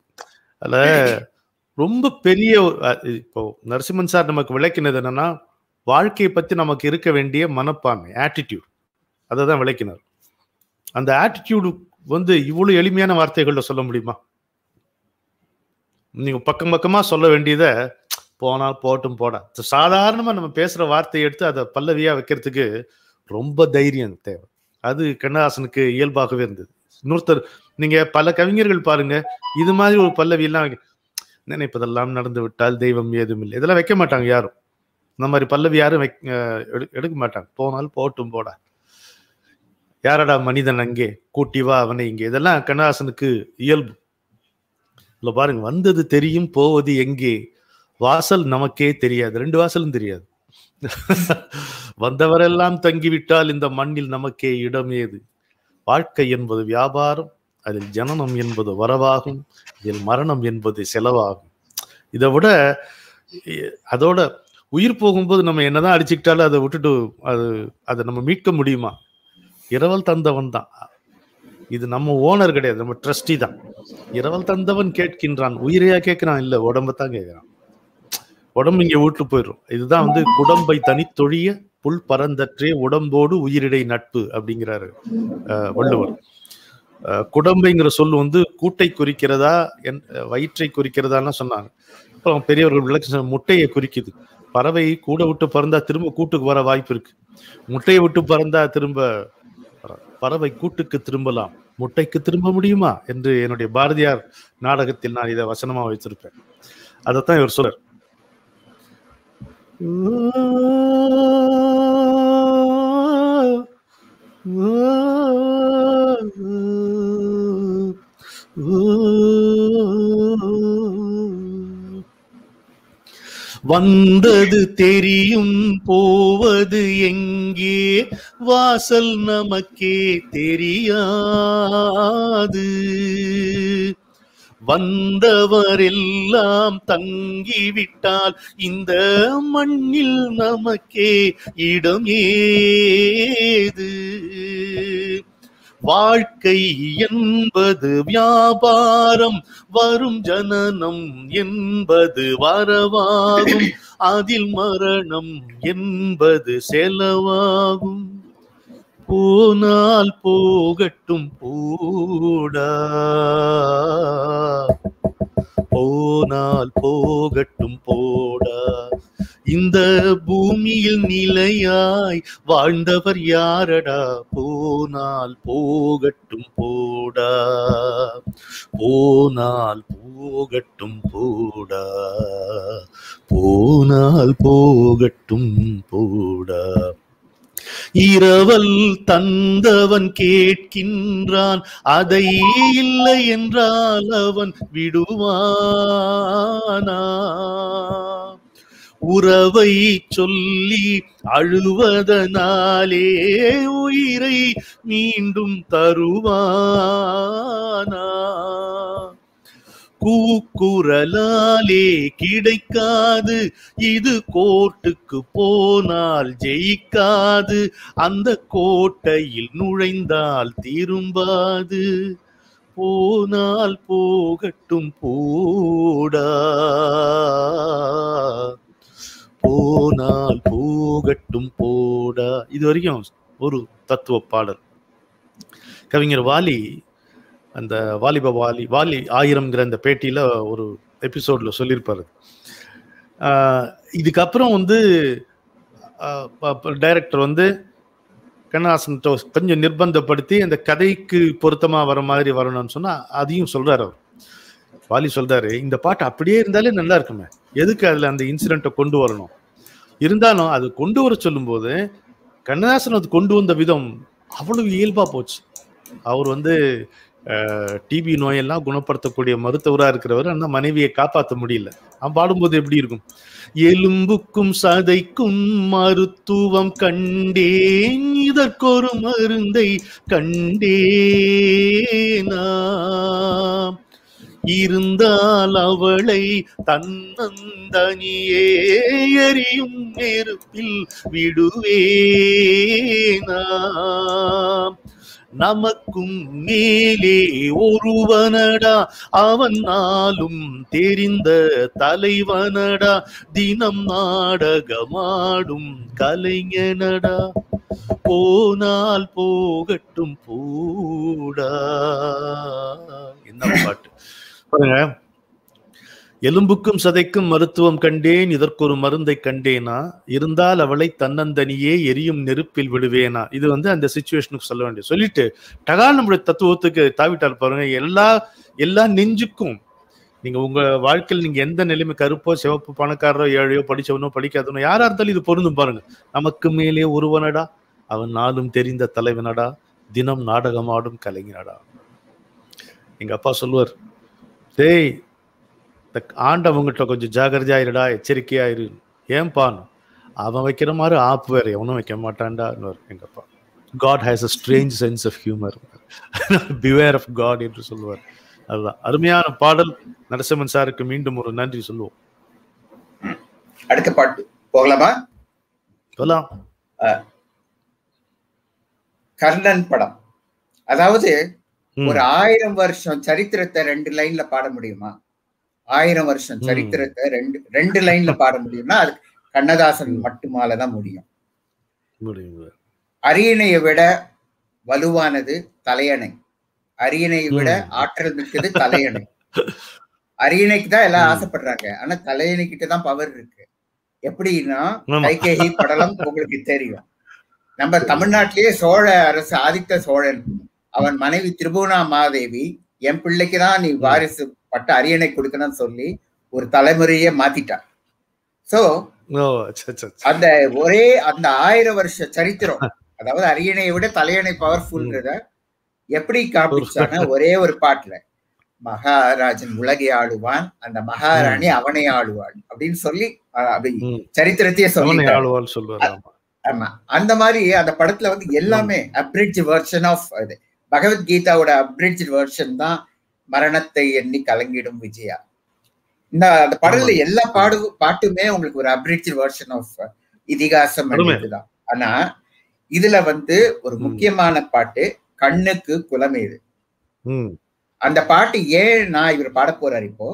அதில் ரொம்ப பெரிய ஒரு- இப்போ நரசிம்மன் சார் நமக்கு விளக்கினது என்னன்னா வாழ்க்கையை பற்றி நமக்கு இருக்க வேண்டிய மனப்பான்மை ஆட்டிடியூட் அதை தான் விளக்கினார். அந்த ஆட்டிடியூடு வந்து இவ்வளோ எளிமையான வார்த்தைகளில் சொல்ல முடியுமா? நீங்க பக்கம் பக்கமா சொல்ல வேண்டியதை போனா போட்டும் போடா. சாதாரணமா நம்ம பேசுற வார்த்தையை எடுத்து அதை பல்லவியா வைக்கிறதுக்கு ரொம்ப தைரியம் தேவை. அது கண்ணதாசனுக்கு இயல்பாகவே இருந்தது. இன்னொருத்தர் நீங்க பல கவிஞர்கள் பாருங்க இது மாதிரி ஒரு பல்லவி எல்லாம் நினைப்பதெல்லாம் நடந்து விட்டால் தெய்வம் ஏதும் இல்லை. இதெல்லாம் வைக்க மாட்டாங்க யாரும். இந்த மாதிரி பல்லவி யாரும் வை எடு- எடுக்க மாட்டாங்க. போனால் போட்டும் போடா. யாரடா மனிதன் அங்கே? கூட்டி வா அவனை இங்கே. இதெல்லாம் கண்ணதாசனுக்கு இயல்பு. இல்லை பாருங்க வந்தது தெரியும் போவது எங்கே? வாசல் நமக்கே தெரியாது. ரெண்டு வாசலும் தெரியாது. வந்தவரெல்லாம் தங்கிவிட்டால் இந்த மண்ணில் நமக்கே இடம் ஏது? வாழ்க்கை என்பது வியாபாரம் அதில் ஜனனம் என்பது வரவாகும் இதில் மரணம் என்பது செலவாகும். இதை விட அதோட உயிர் போகும்போது நம்ம என்னதான் அடிச்சுக்கிட்டாலும் அதை விட்டுட்டு அது அதை நம்ம மீட்க முடியுமா? இரவல் தந்தவன் தான் இது நம்ம ஓனர் கிடையாது நம்ம ட்ரஸ்டி தான். இரவல் தந்தவன் கேட்கின்றான் உயிரையா கேட்கிறான்? இல்ல உடம்ப தான் கேட்கிறான். உடம்பு இங்க வீட்டு போயிடும். இதுதான் வந்து குடம்பை தனித்தொழிய புல் பரந்தற்றே உடம்போடு உயிரிடை நட்பு அப்படிங்கிறாரு வள்ளுவர். அஹ், குடம்பைங்கிற சொல் வந்து கூட்டை குறிக்கிறதா என் வயிற்றை குறிக்கிறதான்னு சொன்னாங்க. அப்புறம் பெரியவர்கள் விளக்கு முட்டையை குறிக்குது. பறவை கூட விட்டு பறந்தா திரும்ப கூட்டுக்கு வர வாய்ப்பு இருக்கு. முட்டையை விட்டு பறந்தா திரும்ப பறவை கூட்டுக்கு திரும்பலாம் முட்டைக்கு திரும்ப முடியுமா என்று என்னுடைய பாரதியார் நாடகத்தில் நான் இதை வசனமா வைத்திருப்பேன் அதைத்தான் இவர் சொல்றார் வந்தது தெரியும் போவது எங்கே? வாசல் நமக்கே தெரியாது. வந்தவரெல்லாம் தங்கிவிட்டால் இந்த மண்ணில் நமக்கே இடம் ஏது வாழ்க்கை என்பது வியாபாரம் வரும் ஜனனம் என்பது வரவாகும். அதில் மரணம் என்பது செலவாகும். போனால் போகட்டும் போடா. போனால் போகட்டும் போடா. இந்த பூமியில் நிலையாய் வாழ்ந்தவர் யாரடா? போனால் போகட்டும் போடா. போனால் போகட்டும் போடா. போனால் போகட்டும் போடா. இரவல் தந்தவன் கேட்கின்றான் அதை இல்லை என்றால் அவன் விடுவானா? உறவை சொல்லி அழுவதனாலே உயிரை மீண்டும் தருவானா? கூக்குரலாலே கிடைக்காது. இது கோர்ட்டுக்கு போனால் ஜெயிக்காது. அந்த கோட்டையில் நுழைந்தால் திரும்பாது. போனால் போகட்டும் போடா. போனால் போகட்டும் போடா. இது வரைக்கும் ஒரு தத்துவ பாடல். கவிஞர் வாலி அந்த வாலிப வாலி வாலி ஆயிரம்ங்கிற அந்த பேட்டியில் ஒரு எபிசோடில் சொல்லியிருப்பார். இதுக்கப்புறம் வந்து டைரக்டர் வந்து கண்ணாசன் கொஞ்சம் நிர்பந்தப்படுத்தி அந்த கதைக்கு பொருத்தமாக வர மாதிரி வரணும்னு சொன்னால் அதையும் சொல்கிறார் அவர். வாலி சொல்கிறாரு இந்த பாட்டு அப்படியே இருந்தாலே நல்லா இருக்குமே. எதுக்கு அதில் அந்த இன்சிடென்ட்டை கொண்டு வரணும்? இருந்தாலும் அது கொண்டு வர சொல்லும்போது கண்ணதாசன் அது கொண்டு வந்த விதம் அவ்வளவு இயல்பாக போச்சு. அவர் வந்து டிபி நோயெல்லாம் குணப்படுத்தக்கூடிய மருத்துவரா இருக்கிறவர் அந்த மனைவியை காப்பாற்ற முடியல. அவன் பாடும்போது எப்படி இருக்கும்? எலும்புக்கும் சதைக்கும் மருத்துவம் கண்டேன் இதற்கொரு மருந்தை கண்டேனா. இருந்தால் அவளை தன்னந்தனியே எரியும் நெருப்பில் விடுவேனா. நமக்கும் மேலே ஒருவனடா. அவன் நாளும் தெரிந்த தலைவனடா. தினம் நாடகமாடும் கலைஞனடா. போனால் போகட்டும் பூடா. என்ன பாட்டு? பாருங்க. எலும்புக்கும் சதைக்கும் மருத்துவம் கண்டேன் இதற்கொரு மருந்தை கண்டேனா? இருந்தால் அவளை தன்னந்தனியே எரியும் நெருப்பில் விடுவேனா? இது வந்து அந்த சுச்சுவேஷனுக்கு சொல்ல வேண்டிய சொல்லிட்டு டகா நம்முடைய தத்துவத்துக்கு தாவிட்டால் பாருங்க. எல்லா எல்லா நெஞ்சுக்கும் நீங்க உங்க வாழ்க்கையில் நீங்க எந்த நிலைமை கருப்போ சிவப்பு பணக்காரரோ ஏழையோ படிச்சவனோ படிக்காதவனோ யாரா இருந்தாலும் இது பொருந்தும் பாருங்க. நமக்கு மேலே ஒருவனடா அவன் நாளும் தெரிந்த தலைவனடா தினம் நாடகமாடும் கலைஞனடா. எங்க அப்பா சொல்லுவார் டேய் இந்த ஆண்டவங்கிட்ட கொஞ்சம் ஜாகிரதையாயிருடா எச்சரிக்கையாயிரு ஏன்பான்னு அவன் வைக்கிற மாதிரி ஆப் வேற எவனும் வைக்க மாட்டான்டா எங்கப்பா. God has a strange sense of humour beware of God என்று சொல்லுவார். அதுதான். அருமையான பாடல். நரசிம்மன் சாருக்கு மீண்டும் ஒரு நன்றி சொல்லுவோம். அடுத்த பாட்டு போகலாமா? போலாம். கர்ணன் படம். அதாவது ஒரு ஆயிரம் வருஷம் சரித்திரத்தை ரெண்டு லைன்ல பாட முடியுமா? ஆயிரம் வருஷம் சரித்திரத்தை ரெண்டு ரெண்டு லைன்ல பாட முடியும்னா அது கண்ணதாசன் மட்டுமாலதான் முடியும். அரியணையை விட வலுவானது தலையணை. அரியணையை விட ஆற்றல் மிக்கது தலையணை. அரியணைக்கு தான் எல்லாம் ஆசைப்படுறாங்க. ஆனா தலையணை கிட்ட தான் பவர் இருக்கு. எப்படின்னா கைகேகி படலம் உங்களுக்கு தெரியும். நம்ம தமிழ்நாட்டிலேயே சோழ அரசு ஆதித்த சோழன். அவன் மனைவி திரிபுவனா மாதேவி என் பிள்ளைக்கு தான் நீ வாரிசு பட்ட அரியணை கொடுக்கணும்னு சொல்லி ஒரு தலைமுறையே மாத்திட்டான் சோ அந்த ஒரே அந்த ஆயிரம் வருஷ சரித்திரம் அதாவது அரியணையை விட தலையணை பவர்ஃபுல்ன்றத எப்படி காப்பிச்சான ஒரே ஒரு பாட்டுல மகாராஜன் உலகை ஆளுவான் அந்த மகாராணி அவனை ஆளுவாள் அப்படின்னு சொல்லி சரித்திரத்தையே சொல்லி ஆமா. அந்த மாதிரி அந்த படத்துல வந்து எல்லாமே அப்ரிட்ஜ் வெர்ஷன் ஆஃப் இது பகவத்கீதாவோட அப்ரிட்ஜ் வெர்ஷன் தான் மரணத்தை எண்ணி கலங்கிடும் விஜயா. இந்த அந்த படத்துல எல்லா பாடு பாட்டுமே உங்களுக்கு ஒரு அப்ரிட்ஜ் வெர்ஷன் ஆஃப் இதிகாசம் தான் ஆனா இதுல வந்து ஒரு முக்கியமான பாட்டு கண்ணுக்கு குலமேது ம். அந்த பாட்டு ஏன் நான் இவர் பாட போறாரு இப்போ?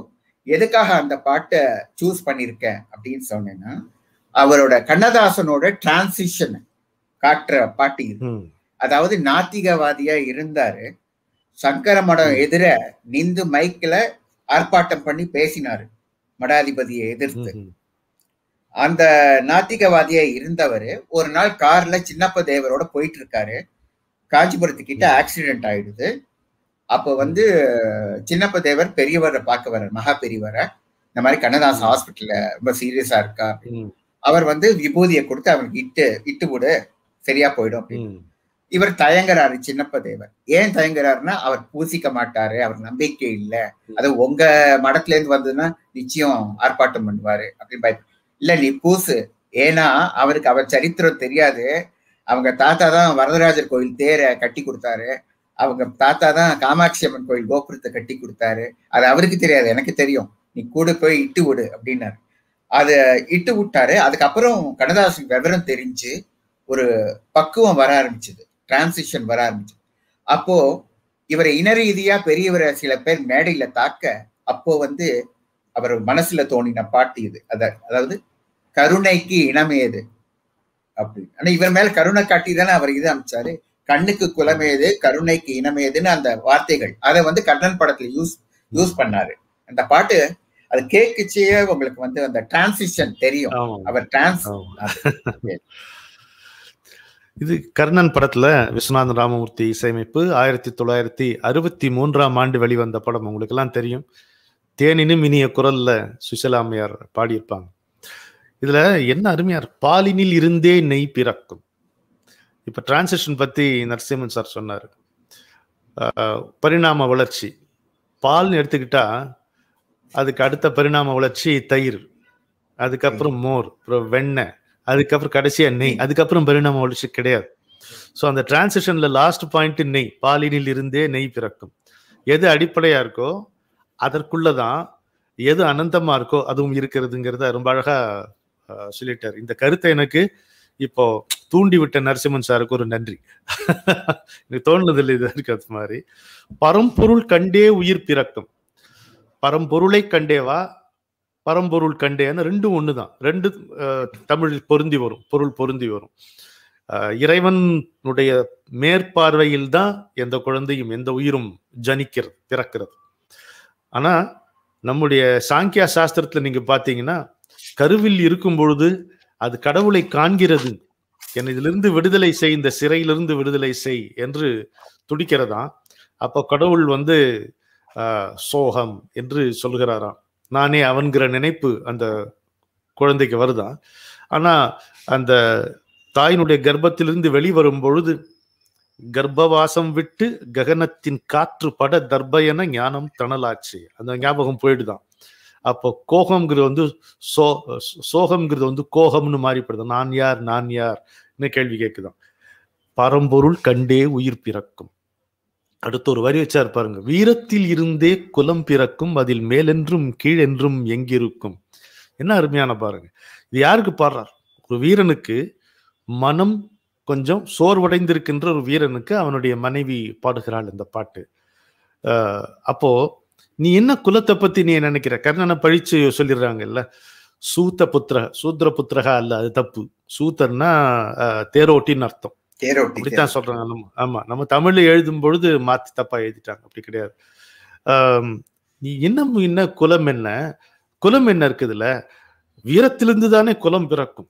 எதுக்காக அந்த பாட்டை சூஸ் பண்ணியிருக்கேன் அப்படின்னு சொன்னேன்னா அவரோட கண்ணதாசனோட டிரான்சிஷன் காட்டுற பாட்டு இது. அதாவது நாத்திகவாதியா இருந்தாரு. சங்கர மடம் எதிர நிந்து மைக்ல ஆர்ப்பாட்டம் பண்ணி பேசினாரு மடாதிபதியை எதிர்த்து. அந்த நாத்திகவாதியா இருந்தவர் ஒரு நாள் கார்ல சின்னப்ப தேவரோட போயிட்டு இருக்காரு காஞ்சிபுரத்துக்கிட்ட ஆக்சிடென்ட் ஆயிடுது. அப்போ வந்து சின்னப்ப தேவர் பெரியவரை பார்க்க வர்றார் மகா பெரியவரை. இந்த மாதிரி கண்ணதாசன் ஹாஸ்பிட்டல்ல ரொம்ப சீரியஸா இருக்கா அவர் வந்து விபூதியை கொடுத்து அவனுக்கு இட்டு இட்டு விடு சரியா போயிடும் அப்படின்னு. இவர் தயங்குறாரு சின்னப்ப தேவர். ஏன் தயங்குறாருன்னா அவர் பூசிக்க மாட்டாரு அவர் நம்பிக்கை இல்ல. அது உங்க மடத்துல இருந்து வந்ததுன்னா நிச்சயம் ஆர்ப்பாட்டம் பண்ணுவாரு அப்படின்னு பயப்ப இல்ல நீ பூசு. ஏன்னா அவருக்கு அவர் சரித்திரம் தெரியாது. அவங்க தாத்தா தான் வரதராஜர் கோயில் தேரை கட்டி கொடுத்தாரு. அவங்க தாத்தா தான் காமாட்சி அம்மன் கோயில் கோபுரத்தை கட்டி கொடுத்தாரு. அது அவருக்கு தெரியாது எனக்கு தெரியும். நீ கூட போய் இட்டு விடு அப்படின்னாரு. அது இட்டு விட்டாரு. அதுக்கப்புறம் கண்ணதாசன் விவரம் தெரிஞ்சு ஒரு பக்குவம் வர ஆரம்பிச்சது. டிரான்சிஷன் வர ஆரம்பிச்சது அப்போ இவரை இன ரீதியா பெரியவரை சில பேர் மேடையில தாக்க அப்போ வந்து அவர் மனசுல தோணின பாட்டு இது. அத அதாவது கருணைக்கு இனமேது அப்படி ஆனா இவர் மேல கருணை காட்டி தானே அவர் இது அமைச்சாரு கண்ணுக்கு குலமேது கருணைக்கு இனமேதுன்னு அந்த வார்த்தைகள் அதை வந்து கண்ணன் படத்துல யூஸ் யூஸ் பண்ணாரு. அந்த பாட்டு அது கேக்குச்சே உங்களுக்கு வந்து அந்த டிரான்சிஷன் தெரியும். அவர் டிரான்ஸ். இது கர்ணன் படத்துல விஸ்வநாதன் ராமமூர்த்தி இசையமைப்பு ஆயிரத்தி தொள்ளாயிரத்தி அறுபத்தி மூன்றாம் ஆண்டு வெளிவந்த படம். உங்களுக்கு எல்லாம் தெரியும். தேனினும் இனிய குரல்ல சுஷலாமையார் பாடியிருப்பாங்க. இதுல என்ன அருமையார் பாலினில் இருந்தே நெய் பிறக்கும். இப்ப டிரான்சிஷன் பத்தி நரசிம்மன் சார் சொன்னார். பரிணாம வளர்ச்சி. பால்னு எடுத்துக்கிட்டா அதுக்கு அடுத்த பரிணாம வளர்ச்சி தயிர். அதுக்கப்புறம் மோர் அப்புறம் வெண்ணெய். அதுக்கப்புறம் கடைசியா நெய். அதுக்கப்புறம் பரிணாம வளர்ச்சி கிடையாது. ஸோ அந்த டிரான்சிஷன்ல லாஸ்ட் பாயிண்ட் நெய். பாலினில் இருந்தே நெய் பிறக்கும். எது அடிப்படையா இருக்கோ அதற்குள்ளதான் எது அனந்தமா இருக்கோ அதுவும் இருக்கிறதுங்கிறத ரொம்ப அழகா சொல்லிட்டாரு. இந்த கருத்தை எனக்கு இப்போ தூண்டி விட்ட நரசிம்மன் சாருக்கு ஒரு நன்றி. எனக்கு தோணுனதில்லை இது இருக்கு அது மாதிரி. பரம்பொருள் கண்டே உயிர் பிறக்கும். பரம்பொருளை கண்டேவா? பரம்பொருள் கண்டேன்னு ரெண்டும் ஒன்று தான் ரெண்டு தமிழ் தமிழில் பொருந்தி வரும் பொருள் பொருந்தி வரும். இறைவனுடைய மேற்பார்வையில் தான் எந்த குழந்தையும் எந்த உயிரும் ஜனிக்கிறது பிறக்கிறது. ஆனா நம்முடைய சாங்கியா சாஸ்திரத்துல நீங்க பாத்தீங்கன்னா கருவில் இருக்கும் பொழுது அது கடவுளை காண்கிறது என்னை இதிலிருந்து விடுதலை செய் இந்த சிறையிலிருந்து விடுதலை செய் என்று துடிக்கிறதா அப்போ கடவுள் வந்து சோகம் என்று சொல்கிறாராம். நானே அவன்கிற நினைப்பு அந்த குழந்தைக்கு வருதான் ஆனால் அந்த தாயினுடைய கர்ப்பத்திலிருந்து வெளிவரும் பொழுது கர்ப்பவாசம் விட்டு ககனத்தின் காற்று பட தர்பயன ஞானம் தணலாச்சு அந்த ஞாபகம் போயிடுதான். அப்போ கோகம்ங்கிறது வந்து சோ சோகம்ங்கிறது வந்து கோகம்னு மாறிப்படுது. நான் யார் நான் யார்? கேள்வி கேட்குதான். பரம்பொருள் கண்டே உயிர் பிறக்கும். அடுத்து ஒரு வரி வச்சார் பாருங்க. வீரத்தில் இருந்தே குலம் பிறக்கும் அதில் மேலென்றும் கீழென்றும் எங்கிருக்கும். என்ன அருமையான பாருங்க. இது யாருக்கு பாடுறார்? ஒரு வீரனுக்கு மனம் கொஞ்சம் சோர்வடைந்திருக்கின்ற ஒரு வீரனுக்கு அவனுடைய மனைவி பாடுகிறாள் இந்த பாட்டு. அப்போ நீ என்ன குலத்தை பத்தி நீ நினைக்கிற? கர்ணனை பழிச்சு சொல்லிடுறாங்கல்ல. சூத்த புத்திர சூத்திர புத்திரகா அல்ல அது தப்பு. சூத்தர்னா தேரோட்டின்னு அர்த்தம். அப்படித்தான் சொல்றாங்க. நம்ம ஆமா நம்ம தமிழ்ல எழுதும் பொழுது மாத்தி தப்பா எழுதிட்டாங்க. அப்படி கிடையாது. நீ இன்னும் என்ன குலம் என்ன? குலம் என்ன இருக்குதுல்ல வீரத்திலிருந்து தானே குலம் பிறக்கும்.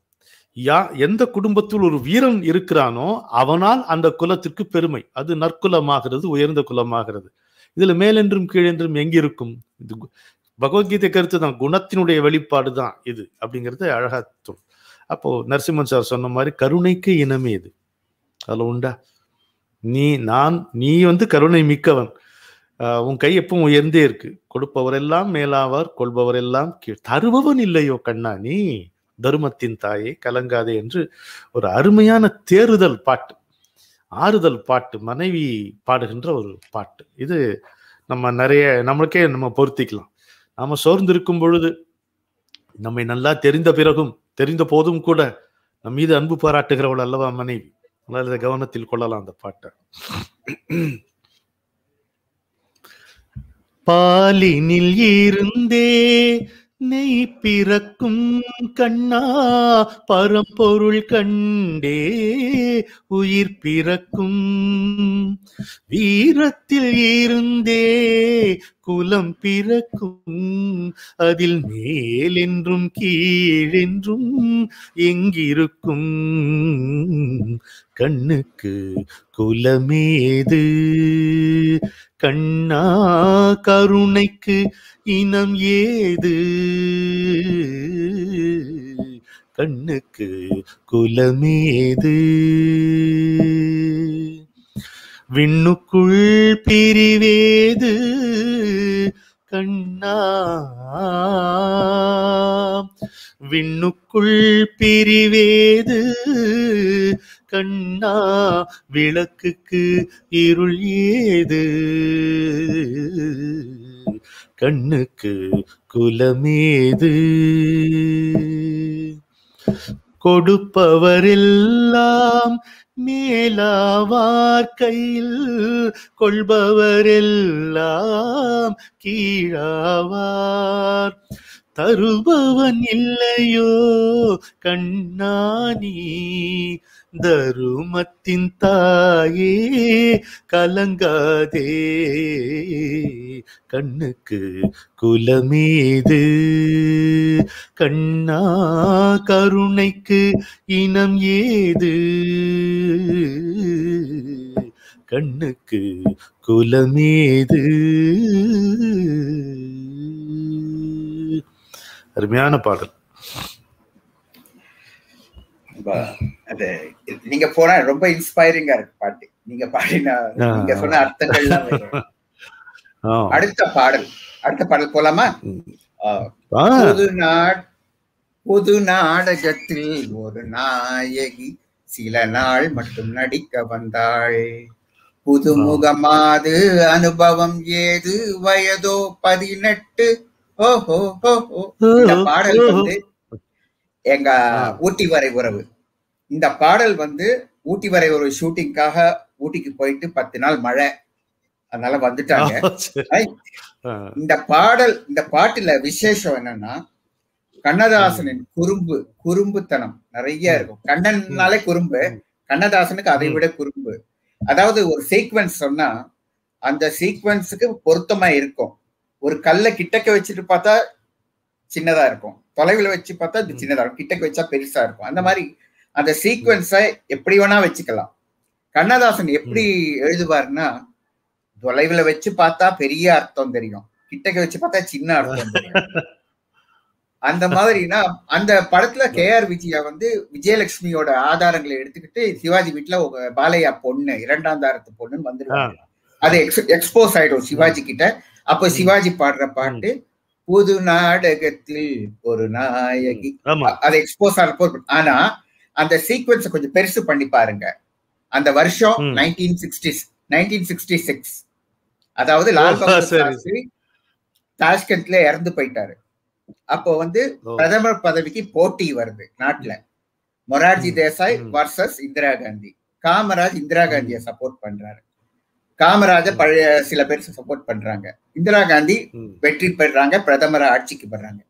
யா எந்த குடும்பத்தில் ஒரு வீரன் இருக்கிறானோ அவனால் அந்த குலத்திற்கு பெருமை. அது நற்குலமாகிறது உயர்ந்த குலமாகிறது. இதுல மேலென்றும் கீழென்றும் எங்க இருக்கும் இது பகவத்கீதை கருத்து தான். குணத்தினுடைய வெளிப்பாடு தான் இது அப்படிங்கிறது அழகா தோணும் அப்போ நரசிம்மன் சார் சொன்ன மாதிரி கருணைக்கு இனமே இது. அதில் உண்டா. நீ நான் நீ வந்து கருணை மிக்கவன். உன் கை எப்பவும் உயர்ந்தே இருக்கு. கொடுப்பவரெல்லாம் மேலாவார் கொள்பவரெல்லாம் கீழ். தருபவன் இல்லையோ கண்ணா நீ? தருமத்தின் தாயே கலங்காதே என்று ஒரு அருமையான தேறுதல் பாட்டு. ஆறுதல் பாட்டு மனைவி பாடுகின்ற ஒரு பாட்டு. இது நம்ம நிறைய நம்மளுக்கே நம்ம பொருத்திக்கலாம். நாம சோர்ந்திருக்கும் பொழுது நம்மை நல்லா தெரிந்த பிறகும் தெரிந்த போதும் கூட நம் மீது அன்பு பாராட்டுகிறவள் அல்லவா மனைவி? அதனால இதை கவனத்தில் கொள்ளலாம் அந்த பாட்டை. பாலினில் இருந்தே நெய் பிறக்கும் கண்ணா பரம்பொருள் கண்டே உயிர் பிறக்கும். வீரத்தில் இருந்தே குலம் பிறக்கும். அதில் மேலென்றும் கீழென்றும் எங்கிருக்கும். கண்ணுக்கு குலமேது. கண்ணா கருணைக்கு இனம் ஏது. கண்ணுக்கு குலமேது. விண்ணுக்குள் பிரிவேது கண்ணா. விண்ணுக்குள் பிரிவேது கண்ணா. விளக்குக்கு இருள் ஏது கண்ணுக்கு குலமேது கொடுப்பவரெல்லாம் மேலாவார்க்கையில் கொள்பவரெல்லாம் கீழாவார். தருபவன் இல்லையோ கண்ணானி. தருமத்தின் தாயே கலங்காதே. கண்ணுக்கு குலமீது கண்ணா கருணைக்கு இனம் ஏது? கண்ணுக்கு குலமேது. அருமையான பாடல். ரொம்ப அது நீங்க போனா ரொம்ப இன்ஸ்பைரிங்கா இருக்கு பாட்டு. நீங்க பாடின நீங்க சொன்ன. ஆ. அடுத்த பாடல். அடுத்த பாடல் போலாமா? புது நாட் புது நாடகத்தில் ஒரு நாயகி சில நாள் மட்டும் நடிக்க வந்தாள். புது முகமாது அனுபவம் ஏது வயதோ பதினெட்டு. ஓஹோ ஹோ பாடல் வந்து எங்க. ஊட்டி வரை உறவு. இந்த பாடல் வந்து ஊட்டி வரை ஒரு ஷூட்டிங்காக ஊட்டிக்கு போயிட்டு பத்து நாள் மழை. அதனால வந்துட்டாங்க. இந்த பாடல் இந்த பாட்டுல விசேஷம் என்னன்னா கண்ணதாசனின் குறும்பு குறும்புத்தனம் நிறைய இருக்கும். கண்ணன்னாலே குறும்பு. கண்ணதாசனுக்கு அதை விட குறும்பு. அதாவது ஒரு சீக்வன்ஸ் சொன்னா அந்த சீக்வன்ஸுக்கு பொருத்தமா இருக்கும். ஒரு கல்லை கிட்டக்க வச்சுட்டு பார்த்தா சின்னதா இருக்கும். தொலைவில் வச்சு பார்த்தா இது சின்னதா இருக்கும். கிட்டக்க வச்சா பெருசா இருக்கும். அந்த மாதிரி அந்த சீக்வன்ஸை எப்படி வேணா வச்சுக்கலாம். கண்ணதாசன் எப்படி எழுதுவாருன்னா தொலைவில் வச்சு பார்த்தா பெரிய அர்த்தம் தெரியும். கிட்டக்க வச்சு பார்த்தா சின்ன அர்த்தம் தெரியும். அந்த மாதிரினா அந்த படத்துல கே ஆர் விஜயா வந்து விஜயலட்சுமியோட ஆதாரங்களை எடுத்துக்கிட்டு சிவாஜி வீட்டுல பாலையா பொண்ணு இரண்டாம் தாரத்து பொண்ணுன்னு வந்துருவாங்க. அது எக்ஸ்போஸ் ஆயிடும் சிவாஜி கிட்ட. அப்ப சிவாஜி பாடுற பாட்டு புது நாடகத்தில் ஒரு நாயகி. அது எக்ஸ்போஸ் ஆனப்போ ஆனா அந்த சீக்வன்ஸ் கொஞ்சம் பெருசு பண்ணி பாருங்க. அந்த வருஷம். Nineteen sixty nineteen sixty six அதாவது லால் பகதூர். சாஸ்திரி தாஷ்கண்ட்ல இறந்து போயிட்டாரு. அப்போ வந்து பிரதமர் பதவிக்கு போட்டி வருது நாட்டுல. மொரார்ஜி தேசாய். வர்சஸ் இந்திரா காந்தி. காமராஜ் இந்திரா காந்தியை சப்போர்ட் பண்றாரு. காமராஜ பழைய சில பேர் சப்போர்ட் பண்றாங்க. இந்திரா காந்தி. வெற்றி பெறாங்க பிரதமர் ஆட்சிக்கு பெறாங்க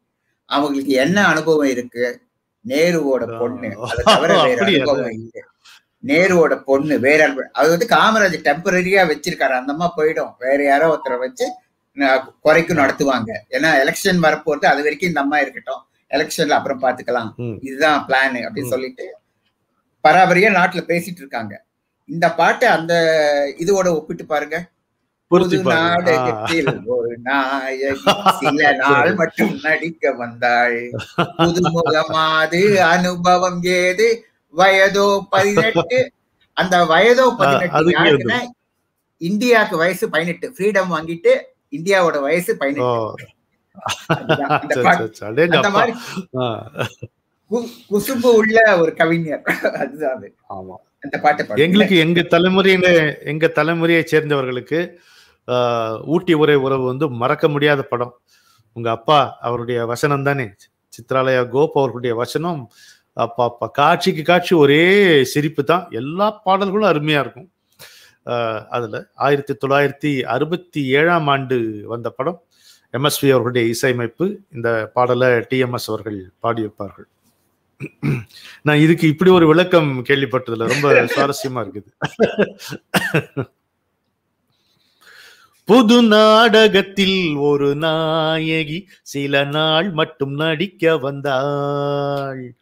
அவங்களுக்கு என்ன அனுபவம் இருக்கு? நேருவோட பொண்ணு. அதை தவிர வேற அப்படியா? அனுபவம் இல்லை. நேருவோட பொண்ணு வேற. அது வந்து காமராஜ் டெம்பரரியா வச்சிருக்காரு. அந்த அம்மா போயிடும். வேற யாரோ ஒருத்தரை வச்சு குறைக்கும் நடத்துவாங்க. ஏன்னா எலெக்ஷன் வரப்போறது அது வரைக்கும் இந்த அம்மா இருக்கட்டும். எலெக்ஷன்ல அப்புறம் பாத்துக்கலாம். இதுதான் பிளான் அப்படின்னு. சொல்லிட்டு பராபரியா நாட்டுல பேசிட்டு இருக்காங்க. இந்த பாட்டை அந்த இதோட ஒப்பிட்டு பாருங்க. நாடகத்தில் ஒரு நாயகி சில நாள் மட்டும் நடிக்க வந்தாள். புதுமுகமாது அனுபவம் ஏது? வயதோ பதினெட்டு. அந்த வயதோ பதினெட்டு இந்தியாவுக்கு வயசு பதினெட்டு. ஃப்ரீடம் வாங்கிட்டு இந்தியாவோட வயசு. பதினெட்டு. அந்த மாதிரி குசும்பு உள்ள ஒரு கவிஞர். அதுதான் அது. ஆமா. அந்த பாட்டை. எங்களுக்கு எங்க தலைமுறையின எங்க தலைமுறையை சேர்ந்தவர்களுக்கு ஊட்டி உரை உறவு வந்து மறக்க முடியாத படம். உங்க அப்பா அவருடைய வசனம் தானே? சித்ராலயா கோப் அவர்களுடைய வசனம். அப்பா அப்பா காட்சிக்கு காட்சி ஒரே சிரிப்பு தான். எல்லா பாடல்களும் அருமையா இருக்கும். அஹ், அதுல ஆயிரத்தி தொள்ளாயிரத்தி அறுபத்தி ஏழாம் ஆண்டு வந்த படம். எம்எஸ்வி அவர்களுடைய இசையமைப்பு. இந்த பாடலை டிஎம்எஸ் அவர்கள் பாடியிருப்பார்கள். நான் இதுக்கு இப்படி ஒரு விளக்கம் கேள்விப்பட்டதுல ரொம்ப சுவாரஸ்யமா இருக்குது. புது நாடகத்தில் ஒரு நாயகி சில நாள் மட்டும் நடிக்க வந்தாள்.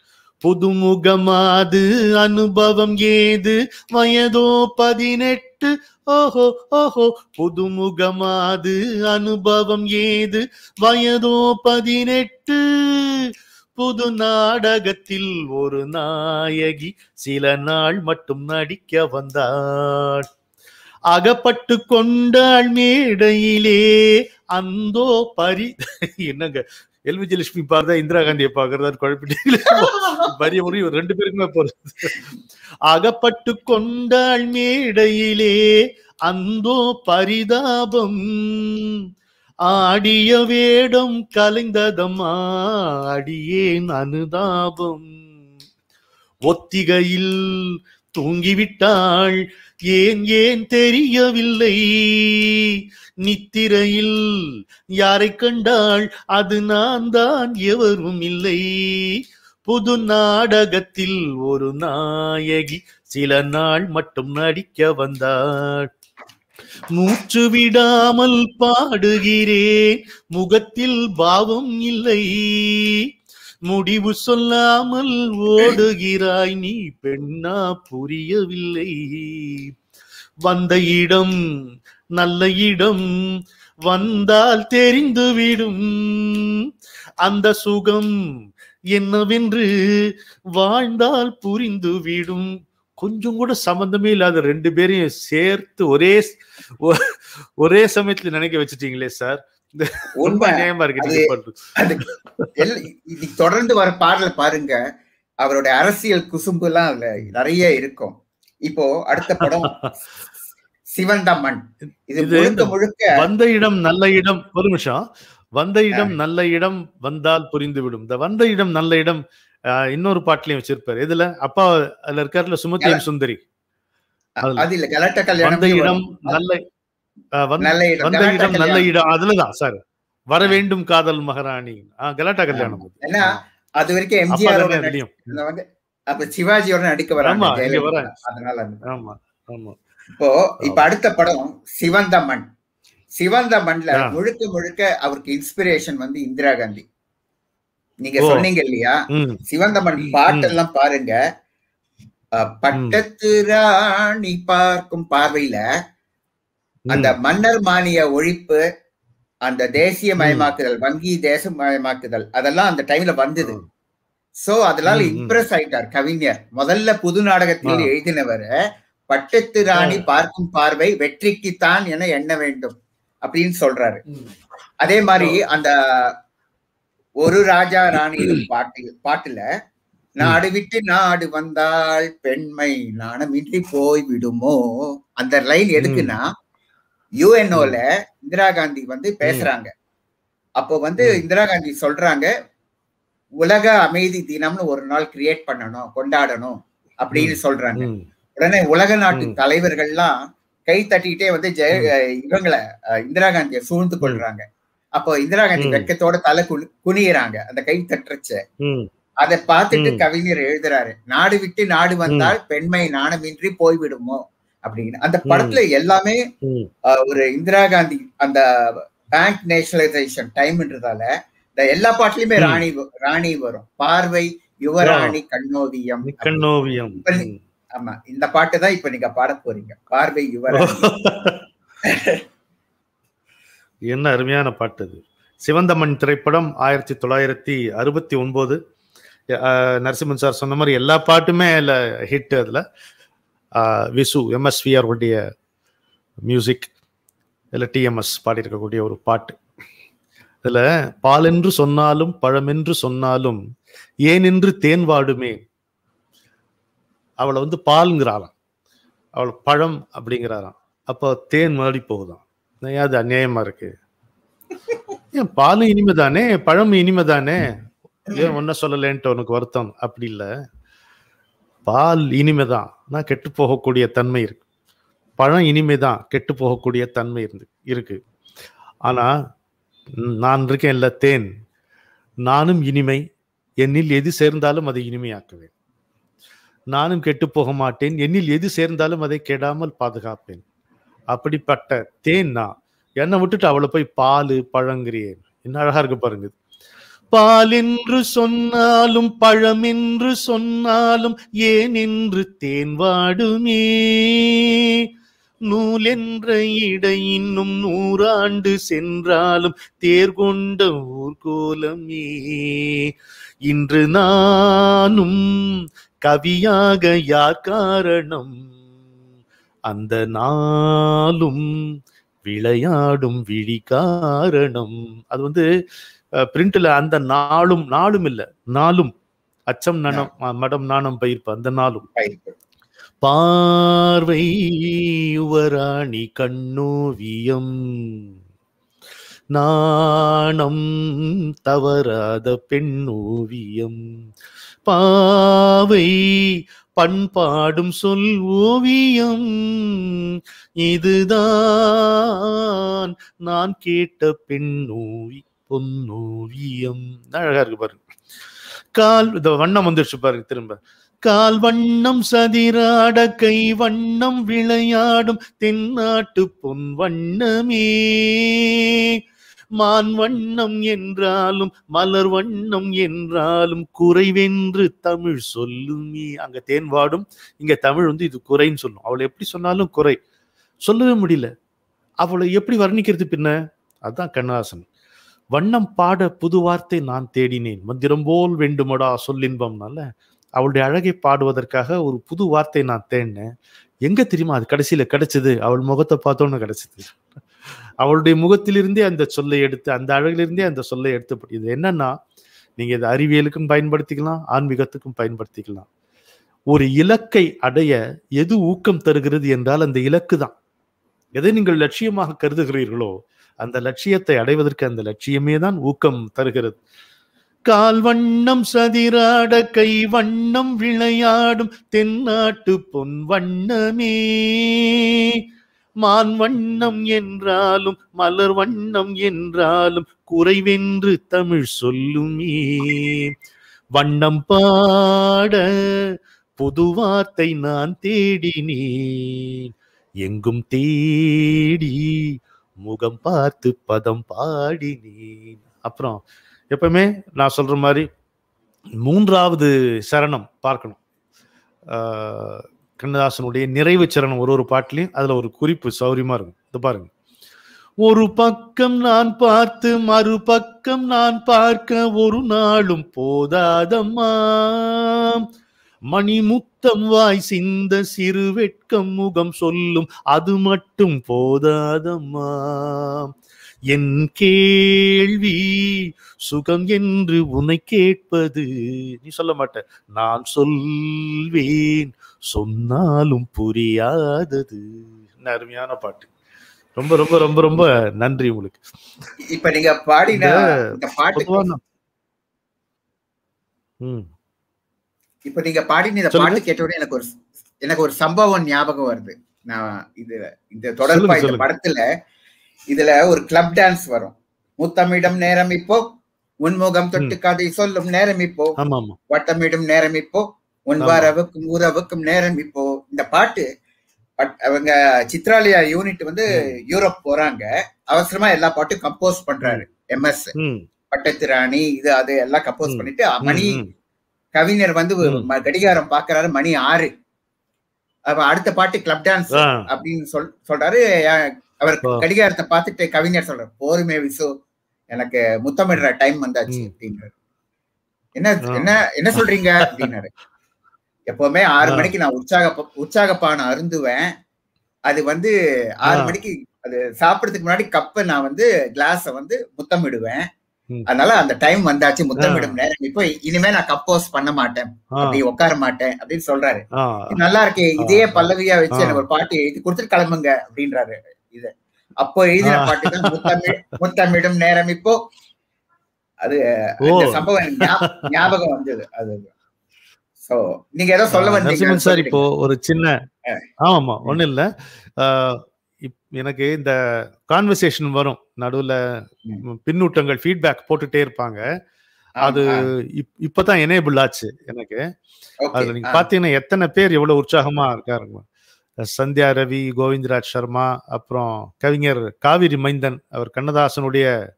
புதுமுகமாது அனுபவம் ஏது? வயதோ பதினெட்டு. ஓஹோ ஓஹோ. புதுமுகமாது அனுபவம் ஏது? வயதோ பதினெட்டு. புது நாடகத்தில் ஒரு நாயகி சில நாள் மட்டும் நடிக்க வந்தாள். அகப்பட்டு கொண்டாள் மேடையிலே அந்தோ பரி என்னங்க? எல் விஜயலட்சுமி பார்த்தா இந்திரா காந்தியை பாக்குறதா குழப்பிட்டீங்களே பரிய முறை ரெண்டு பேருக்குமே போறது. அகப்பட்டு கொண்டாள் மேடையிலே அந்தோ பரிதாபம் ஆடிய வேடம் கலைந்ததம்மா அடியேன் அனுதாபம். ஒத்திகையில் தூங்கிவிட்டாள் ஏன் ஏன் தெரியவில்லை? நித்திரையில் யாரை கண்டாள் அது நான் தான் எவரும் இல்லை. புது நாடகத்தில் ஒரு நாயகி சில நாள் மட்டும் நடிக்க வந்தாள். மூச்சு விடாமல் பாடுகிறேன் முகத்தில் பாவம் இல்லை. முடிவு சொல்லாமல் ஓடுகிறாய் நீ பெண்ணா புரியவில்லை. வந்த இடம் நல்ல இடம் வந்தால் தெரிந்துவிடும் அந்த சுகம் என்னவென்று வாழ்ந்தால் புரிந்துவிடும் கொஞ்சம் கூட சம்பந்தமே இல்லாத ரெண்டு பேரையும் சேர்த்து ஒரே ஒரே சமயத்துல நினைக்க வச்சுட்டீங்களே சார்? தொடர்ந்து வர பாடல பாருங்க. அவருடைய அரசியல் குசும்பு எல்லாம் அதுல நிறைய இருக்கும். இப்போ அடுத்த படம் சிவந்த மண். இது முழுக்க முழுக்க வந்த இடம் நல்ல இடம். ஒரு நிமிஷம். வந்த இடம் நல்ல இடம் வந்தால் புரிந்துவிடும். இந்த வந்த இடம் நல்ல இடம் இன்னொரு பாட்டுலயும் வச்சிருப்பாரு. இதுல அப்பா அதுல இருக்காருல சுமத்தியம் சுந்தரி. அது இல்ல கலட்ட வந்த கல்யாணம் இடம் நல்ல நல்ல இடம். நல்ல. இடம். அதுலதான் சார் வர வேண்டும் காதல் மகாராணி. கலாட்டா கல்யாணம். ஏன்னா அது வரைக்கும் எம்ஜிஆர் அப்ப சிவாஜியோட நடிக்க வராங்க. அதனால அந்த- ஆமா ஆமா. இப்போ இப்ப அடுத்த படம் சிவந்த மண் சிவந்த மண்ல. முழுக்க முழுக்க அவருக்கு இன்ஸ்பிரேஷன் வந்து இந்திரா காந்தி. நீங்க. சொன்னீங்க இல்லையா? சிவந்த மண். பாட்டெல்லாம் பாருங்க. பட்டத்து ராணி பார்க்கும் பார்வையில அந்த மன்னர் மானிய ஒழிப்பு அந்த தேசிய மயமாக்குதல் வங்கி தேசமயமாக்குதல் அதெல்லாம் அந்த டைம்ல வந்தது. சோ அதனால. இம்ப்ரெஸ் ஆயிட்டார் கவிஞர். முதல்ல புது நாடகத்தில். எழுதினவர் பட்டத்து ராணி பார்க்கும் பார்வை வெற்றிக்குத்தான் என எண்ண வேண்டும் அப்படின்னு சொல்றாரு. அதே மாதிரி அந்த ஒரு ராஜா ராணி பாட்டு பாட்டுல நாடு விட்டு நாடு வந்தால் பெண்மை நாணமின்றி போய் விடுமோ அந்த லைன் எதுக்குன்னா யுஎன்ஓல இந்திரா காந்தி வந்து பேசுறாங்க அப்போ வந்து. இந்திரா காந்தி சொல்றாங்க உலக அமைதி தினம்னு ஒரு நாள் கிரியேட் பண்ணணும் கொண்டாடணும் அப்படின்னு சொல்றாங்க. உடனே உலக நாட்டு. தலைவர்கள்லாம் கை தட்டிக்கிட்டே வந்து ஜெய இவங்களை இந்திரா காந்தியை சூழ்ந்து கொள்றாங்க அப்போ இந்திரா காந்தி. வெக்கத்தோட தலை குனி குனியறாங்க அந்த கை தட்டுறச்ச. அதை பார்த்துட்டு. கவிஞர் எழுதுறாரு நாடு விட்டு நாடு வந்தால் பெண்மை நாணமின்றி போய்விடுமோ அப்படின்னு. அந்த படத்துல எல்லாமே ஒரு இந்திரா காந்தி அந்த பேங்க் நேஷனலைசேஷன் டைம்ன்றதால இந்த எல்லா பாட்டுலயுமே. ராணி ராணி வரும். பார்வை யுவராணி கண்ணோவியம் கண்ணோவியம். ஆமா இந்த பாட்டு தான் இப்ப நீங்க பாட போறீங்க. பார்வை யுவராணி. என்ன அருமையான பாட்டு அது. சிவந்தமன் திரைப்படம் ஆயிரத்தி தொள்ளாயிரத்தி அறுபத்தி ஒன்பது. நரசிம்மன் சார் சொன்ன மாதிரி எல்லா பாட்டுமே இல்ல ஹிட் அதுல. விசு எம்எஸ்வி அவர்களுடைய மியூசிக் இதில் டிஎம்எஸ் பாடியிருக்கக்கூடிய ஒரு பாட்டு. இதுல பாலென்று சொன்னாலும் பழமென்று சொன்னாலும் ஏனென்று தேன் வாடுமே. அவளை வந்து பால்ங்கிறாராம். அவள் பழம் அப்படிங்கிறாராம். அப்போ தேன் மாடி போகுதான் ஏன் அது அநியாயமா இருக்கு? ஏன் பாலும் இனிமை தானே பழம் இனிமை தானே ஏன் ஒன்ன சொல்லலேன்ட்டு உனக்கு வருத்தம்? அப்படி இல்லை. பால் இனிமை தான் நான் கெட்டு போகக்கூடிய தன்மை இருக்கு. பழம் இனிமைதான் கெட்டு போகக்கூடிய தன்மை இருந்து இருக்கு. ஆனால் நான் இருக்கேன் இல்லை தேன். நானும் இனிமை. என்னில் எது சேர்ந்தாலும் அதை இனிமையாக்குவேன் நானும் கெட்டு போக மாட்டேன். என்னில் எது சேர்ந்தாலும் அதை கெடாமல் பாதுகாப்பேன். அப்படிப்பட்ட தேன் நான் என்னை விட்டுட்டு அவளை போய் பால் பழங்குறியேன் என்ன அழகா இருக்கு பாருங்க. இது. பால் என்று சொன்னாலும் பழம் என்று சொன்னாலும் ஏன் என்று தேன் வாடுமே. நூல் என்ற இடை இன்னும் நூறாண்டு சென்றாலும் தேர் கொண்ட ஊர்கோலமே இன்று நானும் கவியாக யார் காரணம்? அந்த நாளும் விளையாடும் விழி காரணம். அது வந்து பிரிண்ட்ல அந்த நாளும் நாளும் இல்ல நாளும். அச்சம் நனம் மடம் நாணம் பயிர்ப்பு அந்த நாளும். பார்வை யுவராணி கண்ணோவியம். நாணம் தவறாத பெண்ணோவியம் பாவை பண்பாடும் சொல் ஓவியம். இதுதான் நான் கேட்ட பெண்ணோவி பொன்னோவியம் அழகா இருக்கு பாருங்க கால் இந்த வண்ணம் வந்துருச்சு பாருங்க திரும்ப கால் வண்ணம் சதிராட கை வண்ணம் விளையாடும் தென்னாட்டு பொன் வண்ணமே மான் வண்ணம் என்றாலும் மலர் வண்ணம் என்றாலும் குறைவென்று தமிழ் சொல்லுமே அங்க தேன் வாடும் இங்க தமிழ் வந்து இது குறைன்னு சொல்லும் அவளை எப்படி சொன்னாலும் குறை சொல்லவே முடியல அவளை எப்படி வர்ணிக்கிறது பின்ன அதான் கண்ணாசன் வண்ணம் பாட புது வார்த்தை நான் தேடினேன். மந்திரம் போல் வேண்டுமடா சொல்லின்பம்னால அவளுடைய அழகை பாடுவதற்காக ஒரு புது வார்த்தை நான் தேடினேன். எங்க தெரியுமா? அது கடைசியில கிடைச்சது. அவள் முகத்தை பார்த்தோன்னு கிடைச்சது. அவளுடைய முகத்திலிருந்தே அந்த சொல்லை எடுத்து அந்த அழகிலிருந்தே அந்த சொல்லை எடுத்து இது என்னன்னா நீங்க இது அறிவியலுக்கும் பயன்படுத்திக்கலாம் ஆன்மீகத்துக்கும் பயன்படுத்திக்கலாம். ஒரு இலக்கை அடைய எது ஊக்கம் தருகிறது என்றால் அந்த இலக்கு தான் எதை நீங்கள் லட்சியமாக கருதுகிறீர்களோ அந்த லட்சியத்தை அடைவதற்கு அந்த லட்சியமே தான் ஊக்கம் தருகிறது. கால் வண்ணம் சதிராட கை வண்ணம் விளையாடும் தென்னாட்டு பொன் வண்ணமே. மான் வண்ணம் என்றாலும் மலர் வண்ணம் என்றாலும் குறைவென்று தமிழ் சொல்லுமே. வண்ணம் பாட புது வார்த்தை நான் தேடினேன். எங்கும் தேடி முகம் பார்த்து பதம் பாடினேன். அப்புறம் எப்பவுமே நான் சொல்ற மாதிரி மூன்றாவது சரணம் பார்க்கணும். கண்ணதாசனுடைய நிறைவு சரணம் ஒரு ஒரு பாட்டிலையும் அதுல ஒரு குறிப்பு சௌரியமா இருக்கும். இது பாருங்க. ஒரு பக்கம் நான் பார்த்து மறுபக்கம் நான் பார்க்க ஒரு நாளும் போதாதம்மா. மணிமுத்தம் வாய் சிந்த சிறு வெட்கம் முகம் சொல்லும் அது மட்டும் போதாதம்மா. என் கேள்வி சுகம் என்று உன்னை கேட்பது. நீ சொல்ல மாட்ட. நான் சொல்வேன். சொன்னாலும் புரியாதது. அருமையான பாட்டு. ரொம்ப ரொம்ப ரொம்ப ரொம்ப நன்றி உங்களுக்கு. இப்ப நீங்க பாடின பாட்டு ம். இப்ப நீங்க பாடின இந்த. பாட்டு கேட்ட உடனே எனக்கு ஒரு எனக்கு ஒரு சம்பவம் ஞாபகம் வருது நான் இது இந்த தொடர்பா இந்த. படத்துல இதுல ஒரு கிளப் டான்ஸ் வரும் முத்தமிடம் நேரம் இப்போ உன்முகம் தொட்டு கதை சொல்லும் நேரம் இப்போ வட்டமிடும் நேரம் இப்போ உன் ஆமா. வரவுக்கும் ஊரவுக்கும் நேரம் இப்போ இந்த பாட்டு பட்- அவங்க சித்ராலயா யூனிட் வந்து யூரோப் போறாங்க அவசரமா எல்லா பாட்டும் கம்போஸ் பண்றாரு எம்எஸ் பட்டத்திராணி இது அது எல்லாம் கம்போஸ். பண்ணிட்டு மணி. கவிஞர் வந்து கடிகாரம் பாக்குறாரு மணி ஆறு அப்ப அடுத்த பாட்டு கிளப் டான்ஸ் அப்படின்னு சொல் சொல்றாரு அவர். கடிகாரத்தை பார்த்துட்டு கவிஞர் சொல்றாரு போருமே விசு எனக்கு முத்தமிடுற டைம் வந்தாச்சு. அப்படின்றாரு என்ன. என்ன என்ன சொல்றீங்க அப்படின்னாரு எப்பவுமே ஆறு. மணிக்கு நான் உற்சாக உற்சாகப்பான அருந்துவேன் அது வந்து ஆறு. மணிக்கு அது சாப்பிடறதுக்கு முன்னாடி கப்பை நான் வந்து கிளாஸ வந்து முத்தமிடுவேன். அதனால அந்த டைம் வந்தாச்சு முத்தமிடும் நேரம். இப்போ இனிமே நான் கம்போஸ் பண்ண மாட்டேன். அப்படி உட்கார மாட்டேன் அப்படின்னு சொல்றாரு. நல்லா இருக்கு இதே பல்லவியா வச்சு. எனக்கு ஒரு பாட்டு எழுதி கொடுத்துட்டு கிளம்புங்க அப்படின்றாரு இது. அப்போ எழுதின. பாட்டு தான் முத்தமிழ் முத்தமிடும் நேரம். இப்போ அது சம்பவம் ஞாபகம் வந்தது. அது. சோ நீங்க ஏதோ சொல்ல வந்தீங்க சார் இப்போ. ஒரு சின்ன. ஆமா ஒண்ணும் இல்ல. எனக்கு இந்த கான்வர்சேஷன் வரும். நடுவுல. பின்னூட்டங்கள் ஃபீட்பேக் போட்டுட்டே இருப்பாங்க. அது இப்பதான் எனேபிள் ஆச்சு எனக்கு. அதுல நீங்க ஆ, பாத்தீங்கன்னா எத்தனை பேர் எவ்வளவு உற்சாகமா இருக்காருங்க. சந்தியா ரவி கோவிந்தராஜ் சர்மா அப்புறம் கவிஞர் காவிரி மைந்தன் அவர் கண்ணதாசனுடைய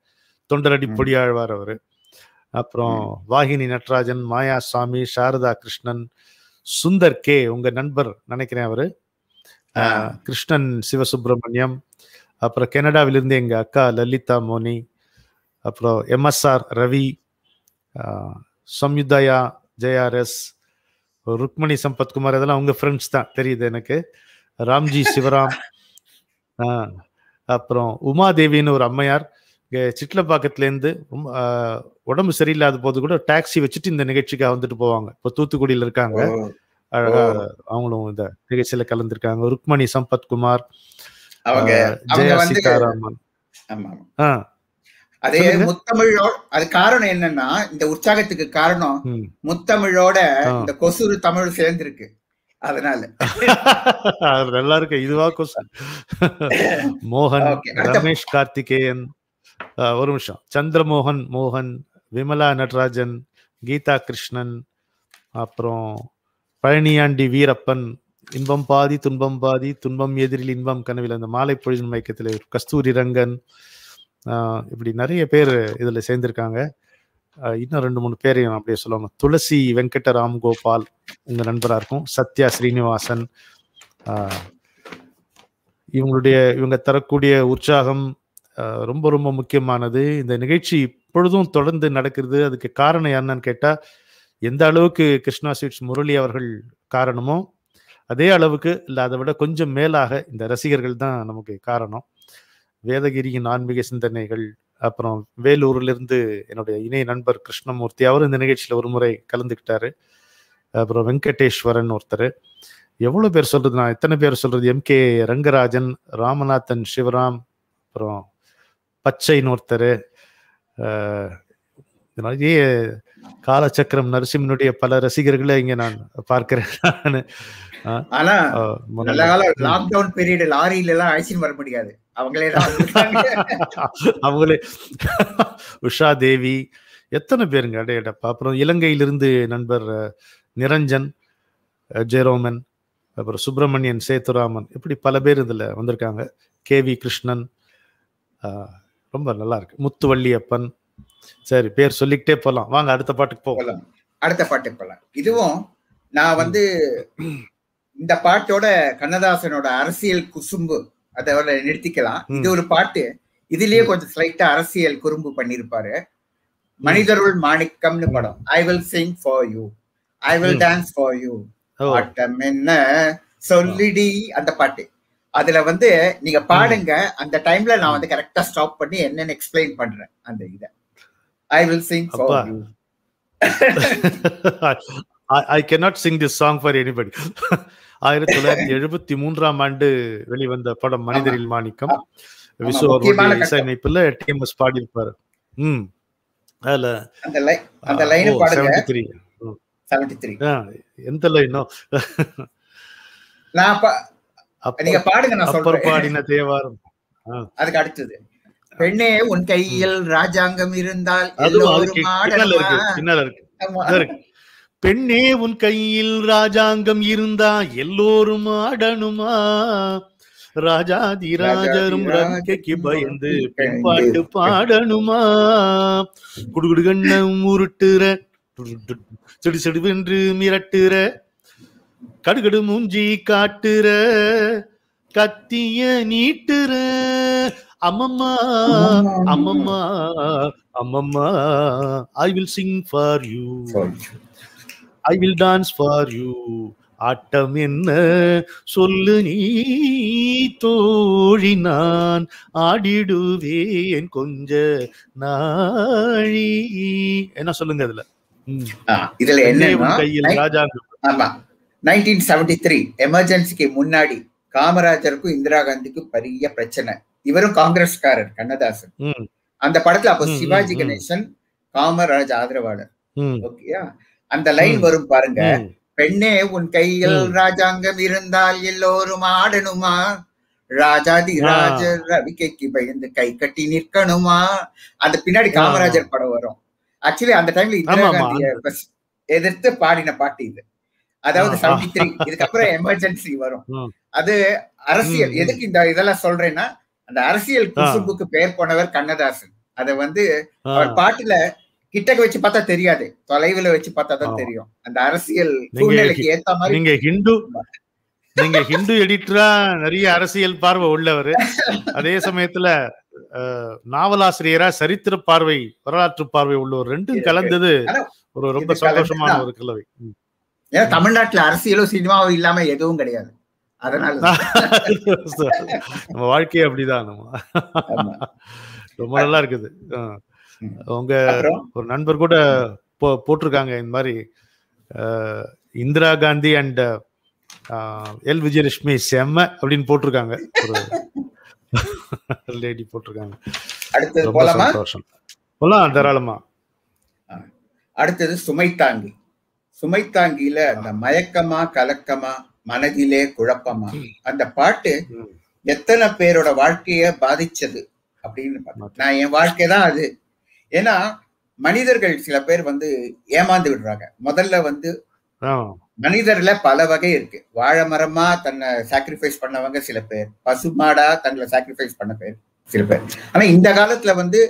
தொண்டரடி. பொடியாழ்வார் அவரு. அப்புறம் வாகினி நடராஜன் மாயாசாமி சாரதா கிருஷ்ணன் சுந்தர் கே உங்க நண்பர் நினைக்கிறேன் அவரு. கிருஷ்ணன் சிவசுப்பிரமணியம் அப்புறம் கனடாவிலிருந்து எங்க அக்கா லலிதா மோனி அப்புறம் எம்எஸ்ஆர் ரவி சம்யுதயா ஜேஆர்எஸ் ருக்மணி சம்பத்குமார் இதெல்லாம் உங்க ஃப்ரெண்ட்ஸ் தான் தெரியுது எனக்கு. ராம்ஜி சிவராம் ஆஹ், அப்புறம் உமாதேவின்னு ஒரு அம்மையார். இங்க சிட்லப்பாக்கத்துலேருந்து உடம்பு சரியில்லாத போது கூட டாக்ஸி வச்சுட்டு இந்த நிகழ்ச்சிக்காக வந்துட்டு போவாங்க. இப்போ தூத்துக்குடியில் இருக்காங்க. அழகா. அவங்களும் இந்த நிகழ்ச்சியில கலந்துருக்காங்க ருக்மணி ஆஹ், அவங்க ஜெயா சீதாராமன் ஆமா ஆமா. ஆ அதே. முத்தமிழோட அது காரணம் என்னன்னா இந்த உற்சாகத்துக்கு காரணம். முத்தமிழோட. இந்த கொசூரு தமிழ் சேர்ந்திருக்கு அதனால அது நல்லா இருக்கு இதுவா கொஸ்டின் மோகன் ரமேஷ் கார்த்திகேயன் ஆஹ், ஒரு நிமிஷம் சந்திரமோகன் மோகன் விமலா நடராஜன் கீதா கிருஷ்ணன் அப்புறம் பழனியாண்டி வீரப்பன் இன்பம் பாதி துன்பம் பாதி துன்பம் எதிரில் இன்பம் கனவில் அந்த மாலை பொழுதின் மயக்கத்தில் கஸ்தூரி ரங்கன் இப்படி நிறைய பேர் இதில் சேர்ந்திருக்காங்க. இன்னும் ரெண்டு மூணு பேரையும் அப்படியே சொல்லுவாங்க துளசி வெங்கட ராம் கோபால் உங்கள் நண்பராக இருக்கும். சத்யா ஸ்ரீனிவாசன் இவங்களுடைய இவங்க தரக்கூடிய உற்சாகம் ரொம்ப ரொம்ப முக்கியமானது. இந்த நிகழ்ச்சி இப்பொழுதும் தொடர்ந்து நடக்கிறது. அதுக்கு காரணம் என்னன்னு கேட்டால் எந்த அளவுக்கு கிருஷ்ணா ஸ்வீட்ஸ் முரளி அவர்கள் காரணமோ அதே அளவுக்கு இல்லை அதை விட கொஞ்சம் மேலாக இந்த ரசிகர்கள் தான் நமக்கு காரணம். வேதகிரியின் ஆன்மீக சிந்தனைகள் அப்புறம் வேலூர்லேருந்து என்னுடைய இணைய நண்பர் கிருஷ்ணமூர்த்தி அவர் இந்த நிகழ்ச்சியில் ஒரு முறை கலந்துக்கிட்டாரு. அப்புறம் வெங்கடேஸ்வரன் ஒருத்தர். எவ்வளோ பேர் சொல்றது? நான் எத்தனை பேர் சொல்றது? எம் கே ரங்கராஜன் ராமநாதன் சிவராம் அப்புறம் பச்சைன்னு ஒருத்தர். நிறைய காலச்சக்கரம் நரசிம்மனுடைய பல ரசிகர்களை இங்க நான் பார்க்கிறேன். ஆனா நல்ல. காலம் லாக்டவுன் பீரியட் லாரியில எல்லாம் அழைச்சின்னு வர முடியாது அவங்களே. அவங்களே உஷா தேவி எத்தனை பேருங்க அடையடப்பா அப்புறம் இலங்கையிலிருந்து நண்பர் நிரஞ்சன் ஜெரோமன் அப்புறம் சுப்பிரமணியன் சேத்துராமன் இப்படி பல பேர் இதுல வந்திருக்காங்க கே வி கிருஷ்ணன் ஆஹ், ரொம்ப நல்லா இருக்கு முத்துவள்ளியப்பன் சரி பேர் சொல்லிக்கிட்டே போலாம். வாங்க அடுத்த பாட்டுக்கு போவோம். போலாம். அடுத்த பாட்டுக்கு போலாம். இதுவும் நான் வந்து இந்த பாட்டோட கண்ணதாசனோட அரசியல் குசும்பு அதோட நிறுத்திக்கலாம். இது ஒரு பாட்டு. இதுலயே கொஞ்சம் ஸ்லைட்டா அரசியல் குறும்பு பண்ணிருப்பாரு மனிதருள் மாணிக்கம்னு படம். I will sing for you I will. Dance for you ஆட்டம் என்ன சொல்லிடி? அந்த பாட்டு. அதுல வந்து நீங்க பாடுங்க. அந்த டைம்ல நான் வந்து கரெக்டா ஸ்டாப் பண்ணி என்னன்னு எக்ஸ்பிளைன் பண்றேன் அந்த இத. ஐ வில் சிங் அப்பா. For you I, I cannot sing this song for anybody. ஆயிரத்தி தொள்ளாயிரத்தி எழுபத்தி மூன்றாம் ஆண்டு வெளிவந்த படம் மனிதரில் மாணிக்கம். அவருடைய கட்டம். இசையமைப்புல டிஎம்எஸ் பாடியிருப்பாரு. ம். அதுல அந்த line seventy three seventy three எந்த லைனோ? நான் நீங்க பாடுங்க நான் சொல்றேன். பாடின தேவாரம். அதுக்கு அடுத்தது. பெண்ணே உன் கையில் ராஜாங்கம் இருந்தால். பெண்ணே உன் கையில் ராஜாங்கம் இருந்தா எல்லோரும் ஆடணுமா? ராஜாதி ராஜரும் ரக்கைக்கு பயந்து பெண்பாட்டு பாடணுமா? குடுகுடு கண்ணம் உருட்டுற சிடு சிடுவென்று மிரட்டுற கடுகடு மூஞ்சி காட்டுற கத்திய நீட்டுற அம்மம்மா அம்மம்மா. அம்மம்மா I will sing for you I will dance for you ஆட்டம் என்ன? சொல்லு நீ தோழி நான் ஆடிடுவேன் கொஞ்ச நாழி. என்ன சொல்லுங்க அதுல இதுல உன் கையில் ஆமா. நைன்டீன் செவன்டி த்ரீ எமர்ஜென்சிக்கு முன்னாடி காமராஜருக்கும் இந்திரா காந்திக்கும் பெரிய பிரச்சனை. இவரும் காங்கிரஸ்காரர் கண்ணதாசன் அந்த படத்துல அப்ப சிவாஜி. கணேசன் காமராஜ் ஆதரவாளர் ஓகேயா அந்த லைன். வரும் பாருங்க. பெண்ணே உன் கையில். ராஜாங்கம் இருந்தால் எல்லோரும் ஆடணுமா ராஜாதி ஆ. ராஜர் ரவிக்கைக்கு பயந்து கை கட்டி நிற்கணுமா அந்த பின்னாடி காமராஜர் படம் வரும் ஆக்சுவலி அந்த டைம்ல இந்திரா. காந்திய எதிர்த்து பாடின பாட்டு இது அதாவது செவன்டி த்ரீ இதுக்கப்புறம் எமர்ஜென்சி வரும். அது அரசியல். எதுக்கு இந்த இதெல்லாம் சொல்றேன்னா அந்த அரசியல் குசும்புக்கு பெயர் போனவர் கண்ணதாசன். அத வந்து அவர் பாட்டுல கிட்டக்க வச்சு பார்த்தா தெரியாது. தொலைவுல வச்சு பார்த்தா தான். தெரியும். அந்த அரசியல் சூழ்நிலைக்கு ஏத்த மாதிரி நீங்க ஹிந்து நீங்க ஹிந்து எடிட்டரா நிறைய அரசியல் பார்வை உள்ளவர். அதே சமயத்துல நாவலாசிரியரா சரித்திர பார்வை வரலாற்று பார்வை உள்ளவர். ரெண்டும். கலந்தது ஒரு ரொம்ப சந்தோஷமான. ஒரு கலவை. ஏன்னா தமிழ்நாட்டுல அரசியலும் சினிமாவும் இல்லாம எதுவும் கிடையாது. அதனால நம்ம வாழ்க்கையே அப்படிதான் நம்ம. ரொம்ப நல்லா இருக்குது. உங்க ஒரு நண்பர் கூட போ- போட்டிருக்காங்க இந்த மாதிரி இந்திரா காந்தி அண்ட் எல். விஜயலட்சுமி செம்ம அப்படின்னு போட்டிருக்காங்க. ஒரு லேடி போட்டிருக்காங்க. அடுத்தது ரொம்ப சந்தோஷம். போலாம் தாராளமா. அடுத்தது சுமைத்தாங்கி சுமைத்தாங்கியில அந்த மயக்கமா கலக்கமா மனதிலே குழப்பமா? அந்த பாட்டு. எத்தனை பேரோட வாழ்க்கைய பாதிச்சது அப்படின்னு. நான் என் வாழ்க்கை தான் அது. ஏன்னா மனிதர்கள் சில பேர் வந்து ஏமாந்து விடுறாங்க. முதல்ல வந்து மனிதர்ல பல வகை இருக்கு. வாழை மரமா தன்னை சாக்ரிஃபைஸ் பண்ணவங்க சில பேர். பசுமாடா தங்களை சாக்ரிஃபைஸ் பண்ண பேர் சில பேர். ஆனா இந்த காலத்துல வந்து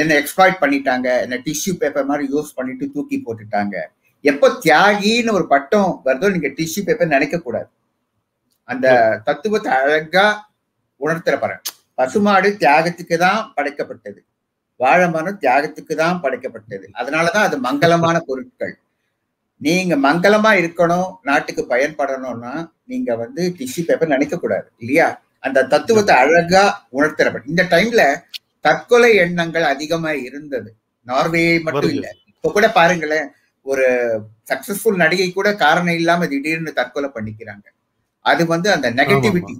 என்ன எக்ஸ்ப்ளாய்ட் பண்ணிட்டாங்க. என்ன டிஷ்யூ பேப்பர் மாதிரி யூஸ் பண்ணிட்டு தூக்கி போட்டுட்டாங்க. எப்போ தியாகின்னு ஒரு பட்டம் வருதோ நீங்க டிஷ்யூ பேப்பர் நினைக்க கூடாது. அந்த தத்துவத்தை அழகா உணர்த்துற பசுமாடு தியாகத்துக்கு தான் படைக்கப்பட்டது. வாழை மரம் தியாகத்துக்கு தான் படைக்கப்பட்டது. அதனாலதான் அது மங்களமான பொருட்கள். நீங்க மங்களமா இருக்கணும் நாட்டுக்கு பயன்படணும்னா நீங்க வந்து டிஷ்யூ பேப்பர் நினைக்க கூடாது இல்லையா? அந்த தத்துவத்தை அழகா உணர்த்துறப்ப இந்த டைம்ல தற்கொலை எண்ணங்கள் அதிகமா இருந்தது. நார்வே மட்டும். இல்ல. இப்ப கூட பாருங்களேன் ஒரு சக்சஸ்ஃபுல் நடிகை கூட காரணம் இல்லாம திடீர்னு தற்கொலை பண்ணிக்கிறாங்க. அது வந்து அந்த நெகட்டிவிட்டி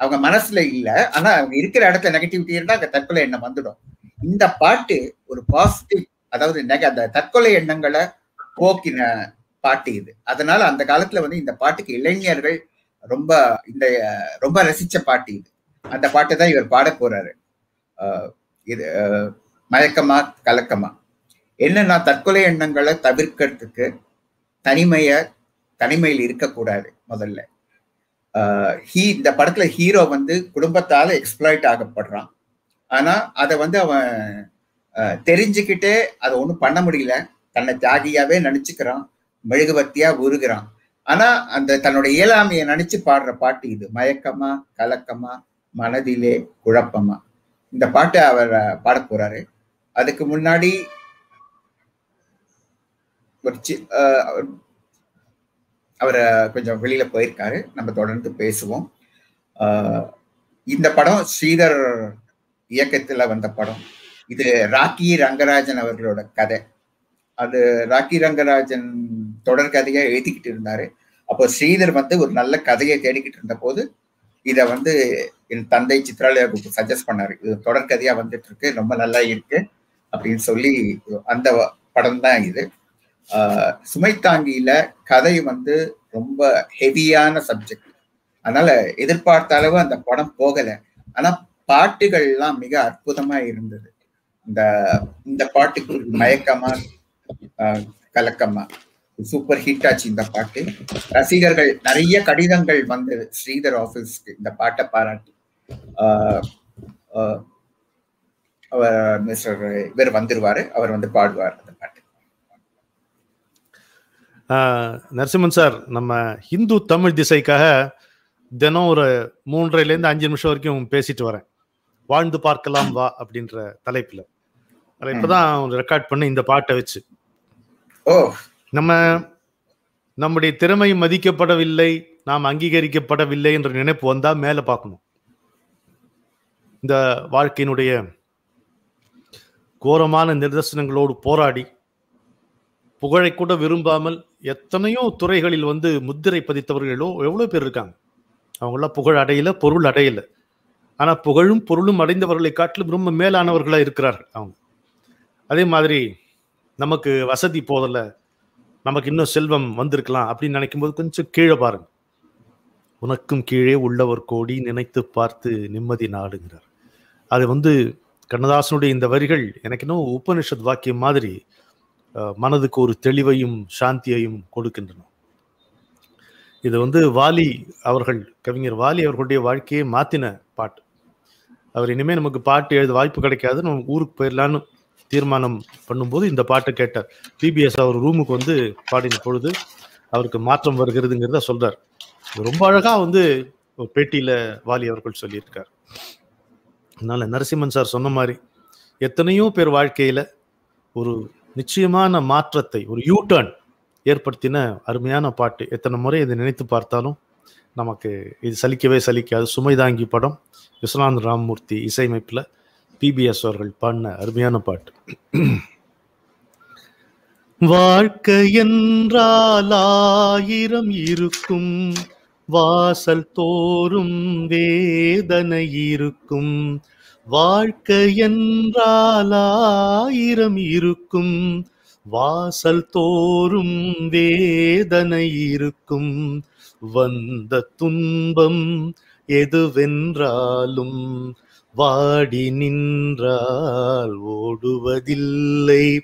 அவங்க மனசுல இல்ல. ஆனா அவங்க இருக்கிற இடத்துல நெகட்டிவிட்டி இருந்தா அங்க தற்கொலை எண்ணம் வந்துடும். இந்த பாட்டு ஒரு பாசிட்டிவ் அதாவது நெக அந்த தற்கொலை எண்ணங்களை போக்கின பாட்டு இது. அதனால அந்த காலத்துல வந்து இந்த பாட்டுக்கு இளைஞர்கள் ரொம்ப இந்த ரொம்ப ரசிச்ச பாட்டு இது. அந்த பாட்டை தான் இவர் பாட போறாரு. இது மயக்கமா கலக்கமா. என்னன்னா தற்கொலை எண்ணங்களை தவிர்க்கிறதுக்கு தனிமைய தனிமையில் இருக்கக்கூடாது முதல்ல. ஹீ இந்த படத்துல ஹீரோ வந்து குடும்பத்தால எக்ஸ்ப்ளாய்ட் ஆகப்படுறான். ஆனா அதை வந்து அவன் தெரிஞ்சுக்கிட்டே அதை ஒன்றும் பண்ண முடியல. தன்னை தியாகியாவே நினைச்சுக்கிறான் மெழுகுவத்தியா உருகிறான். ஆனா அந்த தன்னோட இயலாமையை நினைச்சு பாடுற பாட்டு இது. மயக்கமா கலக்கமா மனதிலே குழப்பமா. இந்த பாட்டு அவர் பாட போறாரு. அதுக்கு முன்னாடி ஒரு சி- அவர்- கொஞ்சம் வெளியில போயிருக்காரு. நம்ம தொடர்ந்து பேசுவோம். இந்த படம் ஸ்ரீதர் இயக்கத்துல வந்த படம். இது ராக்கி ரங்கராஜன் அவர்களோட கதை. அது ராக்கி ரங்கராஜன் தொடர்கதையா எழுதிக்கிட்டு இருந்தாரு. அப்போ ஸ்ரீதர் வந்து ஒரு நல்ல கதையை தேடிக்கிட்டு இருந்த போது இத வந்து என் தந்தை சித்ராலயாவுக்கு சஜஸ்ட் பண்ணாரு. இது தொடர்கதையா வந்துட்டு இருக்கு ரொம்ப நல்லா இருக்கு அப்படின்னு சொல்லி அந்த படம் தான் இது. ஆஹ் சுமைத்தாங்கியில கதை வந்து ரொம்ப ஹெவியான சப்ஜெக்ட் அதனால எதிர்பார்த்த அளவு அந்த படம் போகல. ஆனா பாட்டுகள் எல்லாம் மிக அற்புதமா இருந்தது. இந்த இந்த பாட்டுக்கு மயக்கமா ஆஹ் கலக்கமா. சூப்பர் ஹிட் ஆச்சு இந்த பாட்டு. ரசிகர்கள் நிறைய கடிதங்கள் வந்தது. ஸ்ரீதர் ஆபீஸ்க்கு இந்த பாட்டை பாராட்டி. ஆஹ் அவர் மிஸ்டர் இவர் வந்துருவாரு. அவர் வந்து பாடுவார் அந்த பாட்டு. நரசிம்மன் சார் நம்ம ஹிந்து தமிழ் திசைக்காக தினம் ஒரு மூன்றரைலேருந்து அஞ்சு நிமிஷம் வரைக்கும் பேசிட்டு வரேன். வாழ்ந்து பார்க்கலாம் வா அப்படின்ற தலைப்புல. அதில் இப்பதான் ரெக்கார்ட் பண்ணி இந்த பாட்டை வச்சு. ஓ. நம்ம நம்முடைய திறமை மதிக்கப்படவில்லை நாம் அங்கீகரிக்கப்படவில்லை என்ற நினைப்பு வந்தா மேல பார்க்கணும். இந்த வாழ்க்கையினுடைய கோரமான நிதர்சனங்களோடு போராடி புகழை கூட விரும்பாமல் எத்தனையோ துறைகளில் வந்து முத்திரை பதித்தவர்களோ எவ்வளோ பேர் இருக்காங்க? அவங்களாம் புகழ் அடையல பொருள் அடையல. ஆனால் புகழும் பொருளும் அடைந்தவர்களை காட்டிலும் ரொம்ப மேலானவர்களாக இருக்கிறார்கள் அவங்க. அதே மாதிரி நமக்கு வசதி போதல நமக்கு இன்னும் செல்வம் வந்திருக்கலாம் அப்படின்னு நினைக்கும் போது கொஞ்சம் கீழே பாருங்க. உனக்கும் கீழே உள்ளவர் கோடி நினைத்து பார்த்து நிம்மதி நாடுங்கிறார் அது வந்து கண்ணதாசனுடைய இந்த வரிகள் எனக்கு இன்னும் உபனிஷத் வாக்கியம் மாதிரி மனதுக்கு ஒரு தெளிவையும் சாந்தியையும் கொடுக்கின்றன. இது வந்து வாலி அவர்கள் கவிஞர் வாலி அவர்களுடைய வாழ்க்கையை மாத்தின பாட்டு. அவர் இனிமே நமக்கு பாட்டு எழுத வாய்ப்பு கிடைக்காது நம்ம ஊருக்கு போயிடலான்னு தீர்மானம் பண்ணும்போது இந்த பாட்டை கேட்டார். பிபிஎஸ் அவர் ரூமுக்கு வந்து பாடின பொழுது அவருக்கு மாற்றம் வருகிறதுங்கிறத சொல்றார். ரொம்ப அழகா வந்து ஒரு பேட்டியில வாலி அவர்கள் சொல்லியிருக்கார். அதனால நரசிம்மன் சார் சொன்ன மாதிரி எத்தனையோ பேர் வாழ்க்கையில ஒரு நிச்சயமான மாற்றத்தை ஒரு யூ டர்ன் ஏற்படுத்தின அருமையான பாட்டு. எத்தனை முறை இதை நினைத்து பார்த்தாலும் நமக்கு இது சலிக்கவே சலிக்காது. சுமை தாங்கி படம் விஸ்வநாத் ராமமூர்த்தி இசையமைப்பில் பிபிஎஸ் அவர்கள் பாடின அருமையான பாட்டு. வாழ்க்கை என்றால் ஆயிரம் இருக்கும் வாசல் தோறும் வேதனை இருக்கும். வாழ்க்கை என்றால் ஆயிரம் இருக்கும் வாசல் தோறும் வேதனை இருக்கும். வந்த துன்பம் எதுவென்றாலும் வாடி நின்றால் ஓடுவதில்லை.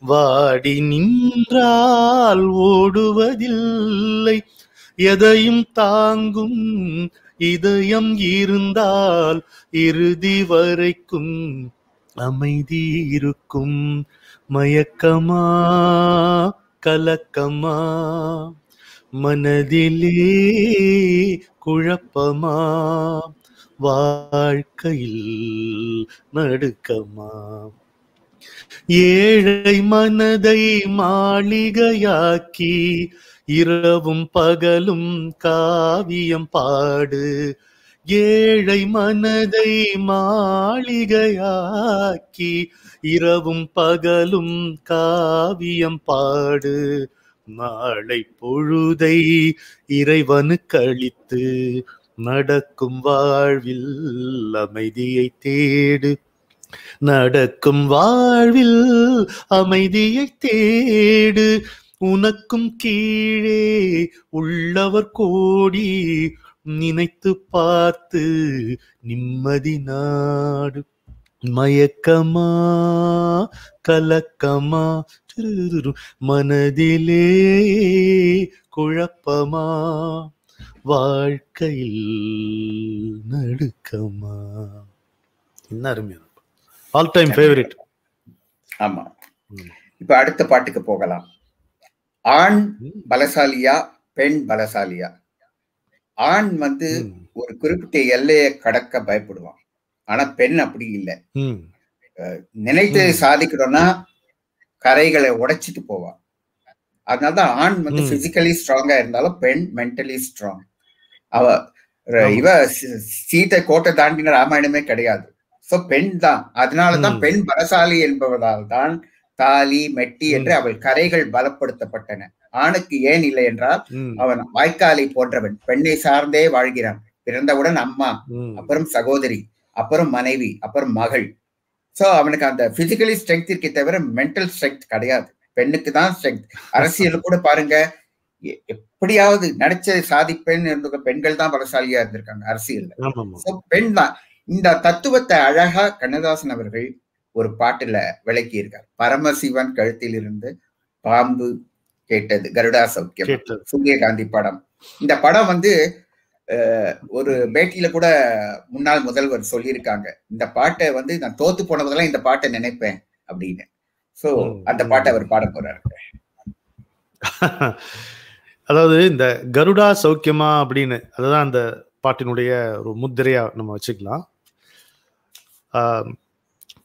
வாடி நின்றால் ஓடுவதில்லை. எதையும் தாங்கும் இதயம் இருந்தால் இறுதி வரைக்கும் அமைதி இருக்கும் மயக்கமா? கலக்கமா? மனதிலே குழப்பமா? வாழ்க்கையில் நடுக்கமா? ஏழை மனதை மாளிகையாக்கி இரவும் பகலும் காவியம் பாடு. ஏழை மனதை மாளிகையாக்கி இரவும் பகலும் காவியம் பாடு. நாளை பொழுதை இறைவனு கழித்து நடக்கும் வாழ்வில் அமைதியை தேடு. நடக்கும் வாழ்வில் அமைதியை தேடு. உனக்கும் கீழே உள்ளவர் கோடி நினைத்து பார்த்து நிம்மதி நாடு. மயக்கமா கலக்கமா மனதிலே குழப்பமா வாழ்க்கையில் நடுக்கமா. என்ன அருமையான ஆல் டைம் ஃபேவரட் ஆமா. இப்ப அடுத்த பாட்டுக்கு போகலாம். ஆண் பலசாலியா பெண் பலசாலியா? ஆண் வந்து ஒரு குறிப்பிட்ட எல்லையை கடக்க பயப்படுவான். ஆனா பெண் அப்படி இல்லை. நினைத்ததை சாதிக்கணும்னா கரைகளை உடைச்சிட்டு போவான். அதனாலதான் ஆண் வந்து பிசிக்கலி ஸ்ட்ராங்கா இருந்தாலும் பெண் மென்டலி ஸ்ட்ராங் அவ இவ சீத்தை கோட்டை தாண்டின ராமாயணமே கிடையாது. சோ பெண் தான். அதனாலதான் பெண் பலசாலி என்பதால் தான் தாலி மெட்டி என்று அவள் கரைகள் பலப்படுத்தப்பட்டன. ஆணுக்கு ஏன் இல்லை என்றால் அவன் வாய்க்காலை போன்றவன். பெண்ணை சார்ந்தே வாழ்கிறான். பிறந்தவுடன் அம்மா அப்புறம் சகோதரி அப்புறம் மனைவி அப்புறம் மகள். சோ அவனுக்கு அந்த பிசிக்கலி ஸ்ட்ரென்த் இருக்கே தவிர மென்டல் ஸ்ட்ரென்த் கிடையாது. பெண்ணுக்கு தான் ஸ்ட்ரென்த் அரசியல் கூட பாருங்க எப்படியாவது நினைச்சதை சாதிப்பேன் இருந்த பெண்கள் தான் பலசாலியா இருந்திருக்காங்க அரசியல்ல. பெண் தான். இந்த தத்துவத்தை அழகா கண்ணதாசன் அவர்கள் ஒரு பாட்டுல விளக்கி இருக்கார் பரமசிவன் கழுத்தில் இருந்து பாம்பு கேட்டது கருடா சௌக்கியம் சூரியகாந்தி படம். இந்த படம் வந்து ஒரு பேட்டியில கூட முன்னாள் முதல்வர் சொல்லியிருக்காங்க. இந்த பாட்டை வந்து நான் தோத்து போனதெல்லாம் இந்த பாட்டை நினைப்பேன் அப்படின்னு. சோ அந்த பாட்டை அவர் பாட போறாரு. அதாவது இந்த கருடா சௌக்கியமா அப்படின்னு அதுதான் அந்த பாட்டினுடைய ஒரு முத்திரையா நம்ம வச்சுக்கலாம்.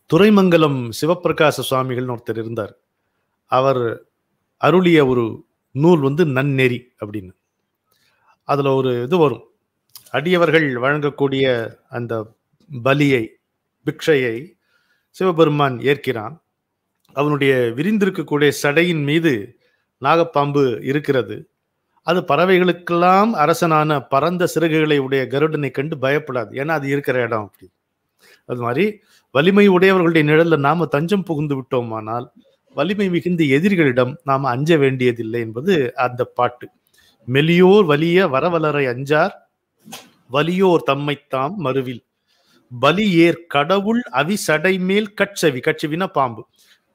துறைமங்கலம் சிவபிரகாச சுவாமிகள்னு ஒருத்தர் இருந்தார். அவர் அருளிய ஒரு நூல் வந்து நன்னெறி அப்படின்னு. அதில் ஒரு இது வரும். அடியவர்கள் வழங்கக்கூடிய அந்த பலியை பிக்ஷையை சிவபெருமான் ஏற்கிறான். அவனுடைய விரிந்திருக்கக்கூடிய சடையின் மீது நாகப்பாம்பு இருக்கிறது. அது பறவைகளுக்கெல்லாம் அரசனான பரந்த சிறகுகளை உடைய கருடனை கண்டு பயப்படாது. ஏன்னா அது இருக்கிற இடம் அப்படி. அது மாதிரி வலிமை உடையவர்களுடைய நிழல்ல நாம தஞ்சம் புகுந்து விட்டோமானால் வலிமை மிகுந்த எதிரிகளிடம் நாம் அஞ்ச வேண்டியதில்லை என்பது அந்த பாட்டு. மெலியோர் வலிய வரவலரை அஞ்சார் வலியோர் தம்மைத்தாம் மறுவில் பலியேர் கடவுள் அவிசடை மேல் கட்சவி கட்சவினா பாம்பு.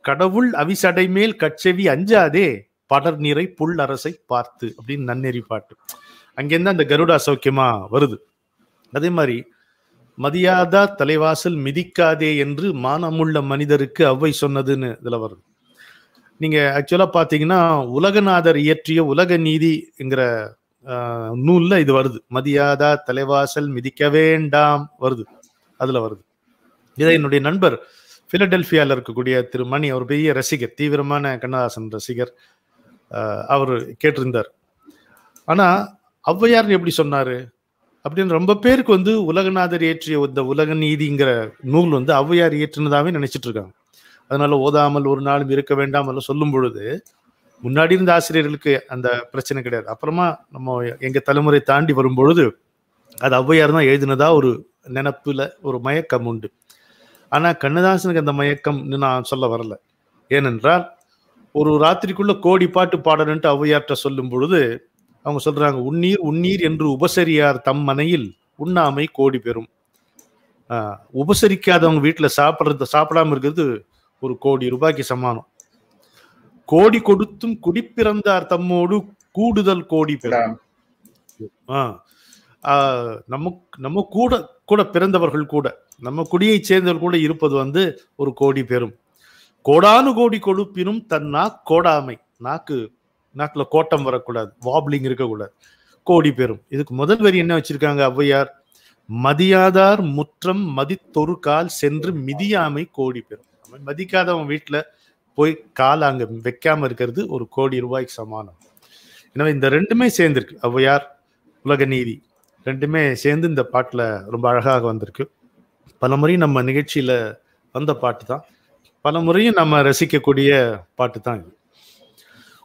கடவுள் அவிசடை மேல் கட்சவி அஞ்சாதே படர் நீரை புல் அரசை பார்த்து அப்படின்னு நன்னெறி பாட்டு. அங்கேருந்து அந்த கருடா சௌக்கியமா வருது. அதே மாதிரி மதியாதா தலைவாசல் மிதிக்காதே என்று மானமுள்ள மனிதருக்கு அவ்வை சொன்னதுன்னு இதுல வருது நீங்க ஆக்சுவலா பாத்தீங்கன்னா உலகநாதர் இயற்றிய உலக நீதிங்கிற நூல்ல இது வருது. மதியாதா தலைவாசல் மிதிக்க வேண்டாம் வருது. அதுல வருது. இதை என்னுடைய நண்பர் பிலடெல்பியால இருக்கக்கூடிய திரு மணி அவர் பெரிய ரசிகர் தீவிரமான கண்ணதாசன் ரசிகர் அவர் கேட்டிருந்தார். ஆனா ஔவையார் எப்படி சொன்னாரு? அப்படின்னு ரொம்ப பேருக்கு வந்து உலகநாதர் இயற்றிய இந்த உலக நீதிங்கிற நூல் வந்து ஔவையார் இயற்றினதாவே நினைச்சிட்டு இருக்காங்க அதனால ஓதாமல் ஒரு நாளும் இருக்க வேண்டாம் எல்லாம் சொல்லும் பொழுது முன்னாடி இருந்த ஆசிரியர்களுக்கு அந்த பிரச்சனை கிடையாது. அப்புறமா நம்ம எங்க தலைமுறை தாண்டி வரும் பொழுது அது ஔவையார் தான் எழுதினதா ஒரு நினப்புல ஒரு மயக்கம் உண்டு. ஆனா கண்ணதாசனுக்கு அந்த மயக்கம்னு நான் சொல்ல வரல. ஏனென்றால் ஒரு ராத்திரிக்குள்ள கோடி பாட்டு பாடணுன்ட்டு ஔவையார்கிட்ட சொல்லும் பொழுது அவங்க சொல்றாங்க உன்னீர் உன்னீர் என்று உபசரியார் தம் மனையில் உண்ணாமை கோடி பெறும். உபசரிக்காதவங்க வீட்டுல சாப்பிடுறது சாப்பிடாம இருக்கிறது ஒரு கோடி ரூபாய்க்கு சமானம். கோடி கொடுத்தும் குடிப்பிறந்தார் தம்மோடு கூடுதல் கோடி பெறும். ஆ. ஆ, நம்ம நம்ம கூட கூட பிறந்தவர்கள் கூட நம்ம குடியைச் சேர்ந்தவர்கள் கூட இருப்பது வந்து ஒரு கோடி பெறும். கோடானு கோடி கொழுப்பினும் தன் நாக் கோடாமை நாக்கு நாக்குல கோட்டம் வரக்கூடாது வாப்லிங் இருக்கக்கூடாது. கோடி பெறும் இதுக்கு முதல் வரி என்ன வச்சிருக்காங்க ஔவையார்? மதியாதார் முற்றம் மதித்தொரு கால் சென்று மிதியாமை கோடி பெறும் மதிக்காதவன் வீட்டுல போய் கால் அங்க வைக்காம இருக்கிறது ஒரு கோடி ரூபாய்க்கு சமானம். எனவே இந்த ரெண்டுமே சேர்ந்திருக்கு. ஔவையார் உலக நீதி. ரெண்டுமே சேர்ந்து இந்த பாட்டில் ரொம்ப அழகாக வந்திருக்கு. பல முறையும் நம்ம நிகழ்ச்சியில் வந்த பாட்டு தான் பல முறையும் நம்ம ரசிக்கக்கூடிய பாட்டு தான் இது.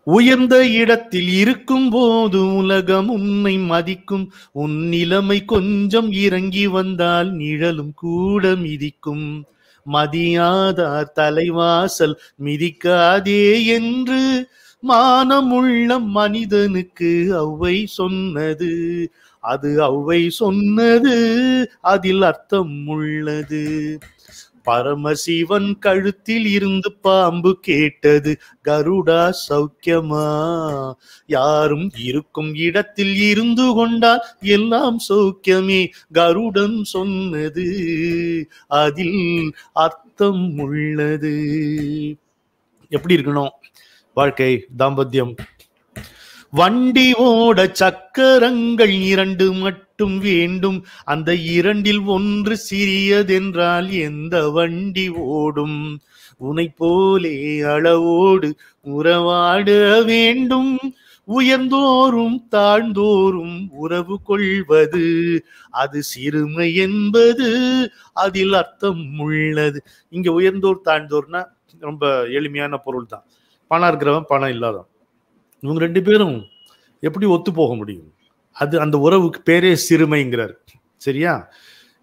உயர்ந்த இடத்தில் இருக்கும் போது உலகம் உன்னை மதிக்கும். உன் நிலைமை கொஞ்சம் இறங்கி வந்தால் நிழலும் கூட மிதிக்கும். மதியாதார் தலைவாசல் மிதிக்காதே என்று மானமுள்ள மனிதனுக்கு அவ்வை சொன்னது. அது அவ்வை சொன்னது அதில் அர்த்தம் உள்ளது. பரமசிவன் கழுத்தில் இருந்து பாம்பு கேட்டது கருடா சௌக்கியமா? யாரும் இருக்கும் இடத்தில் இருந்து கொண்டால் எல்லாம் சௌக்கியமே. கருடன் சொன்னது அதில் அர்த்தம் உள்ளது. எப்படி இருக்கணும்? வாழ்க்கை தாம்பத்தியம். வண்டி ஓட சக்கரங்கள் இரண்டு மட்டும் மட்டும் வேண்டும். அந்த இரண்டில் ஒன்று சிறியதென்றால் எந்த வண்டி ஓடும்? உனை போலே அளவோடு உறவாட வேண்டும். உயர்ந்தோறும் தாழ்ந்தோறும் உறவு கொள்வது அது சிறுமை என்பது. அதில் அர்த்தம் உள்ளது. இங்க உயர்ந்தோர் தாழ்ந்தோர்னா ரொம்ப எளிமையான பொருள் தான் பணம் இருக்கிறவன் பணம் இல்லாதவன். இவங்க ரெண்டு பேரும் எப்படி ஒத்து போக முடியும்? அது அந்த உறவுக்கு பேரே சிறுமைங்கிறார். சரியா?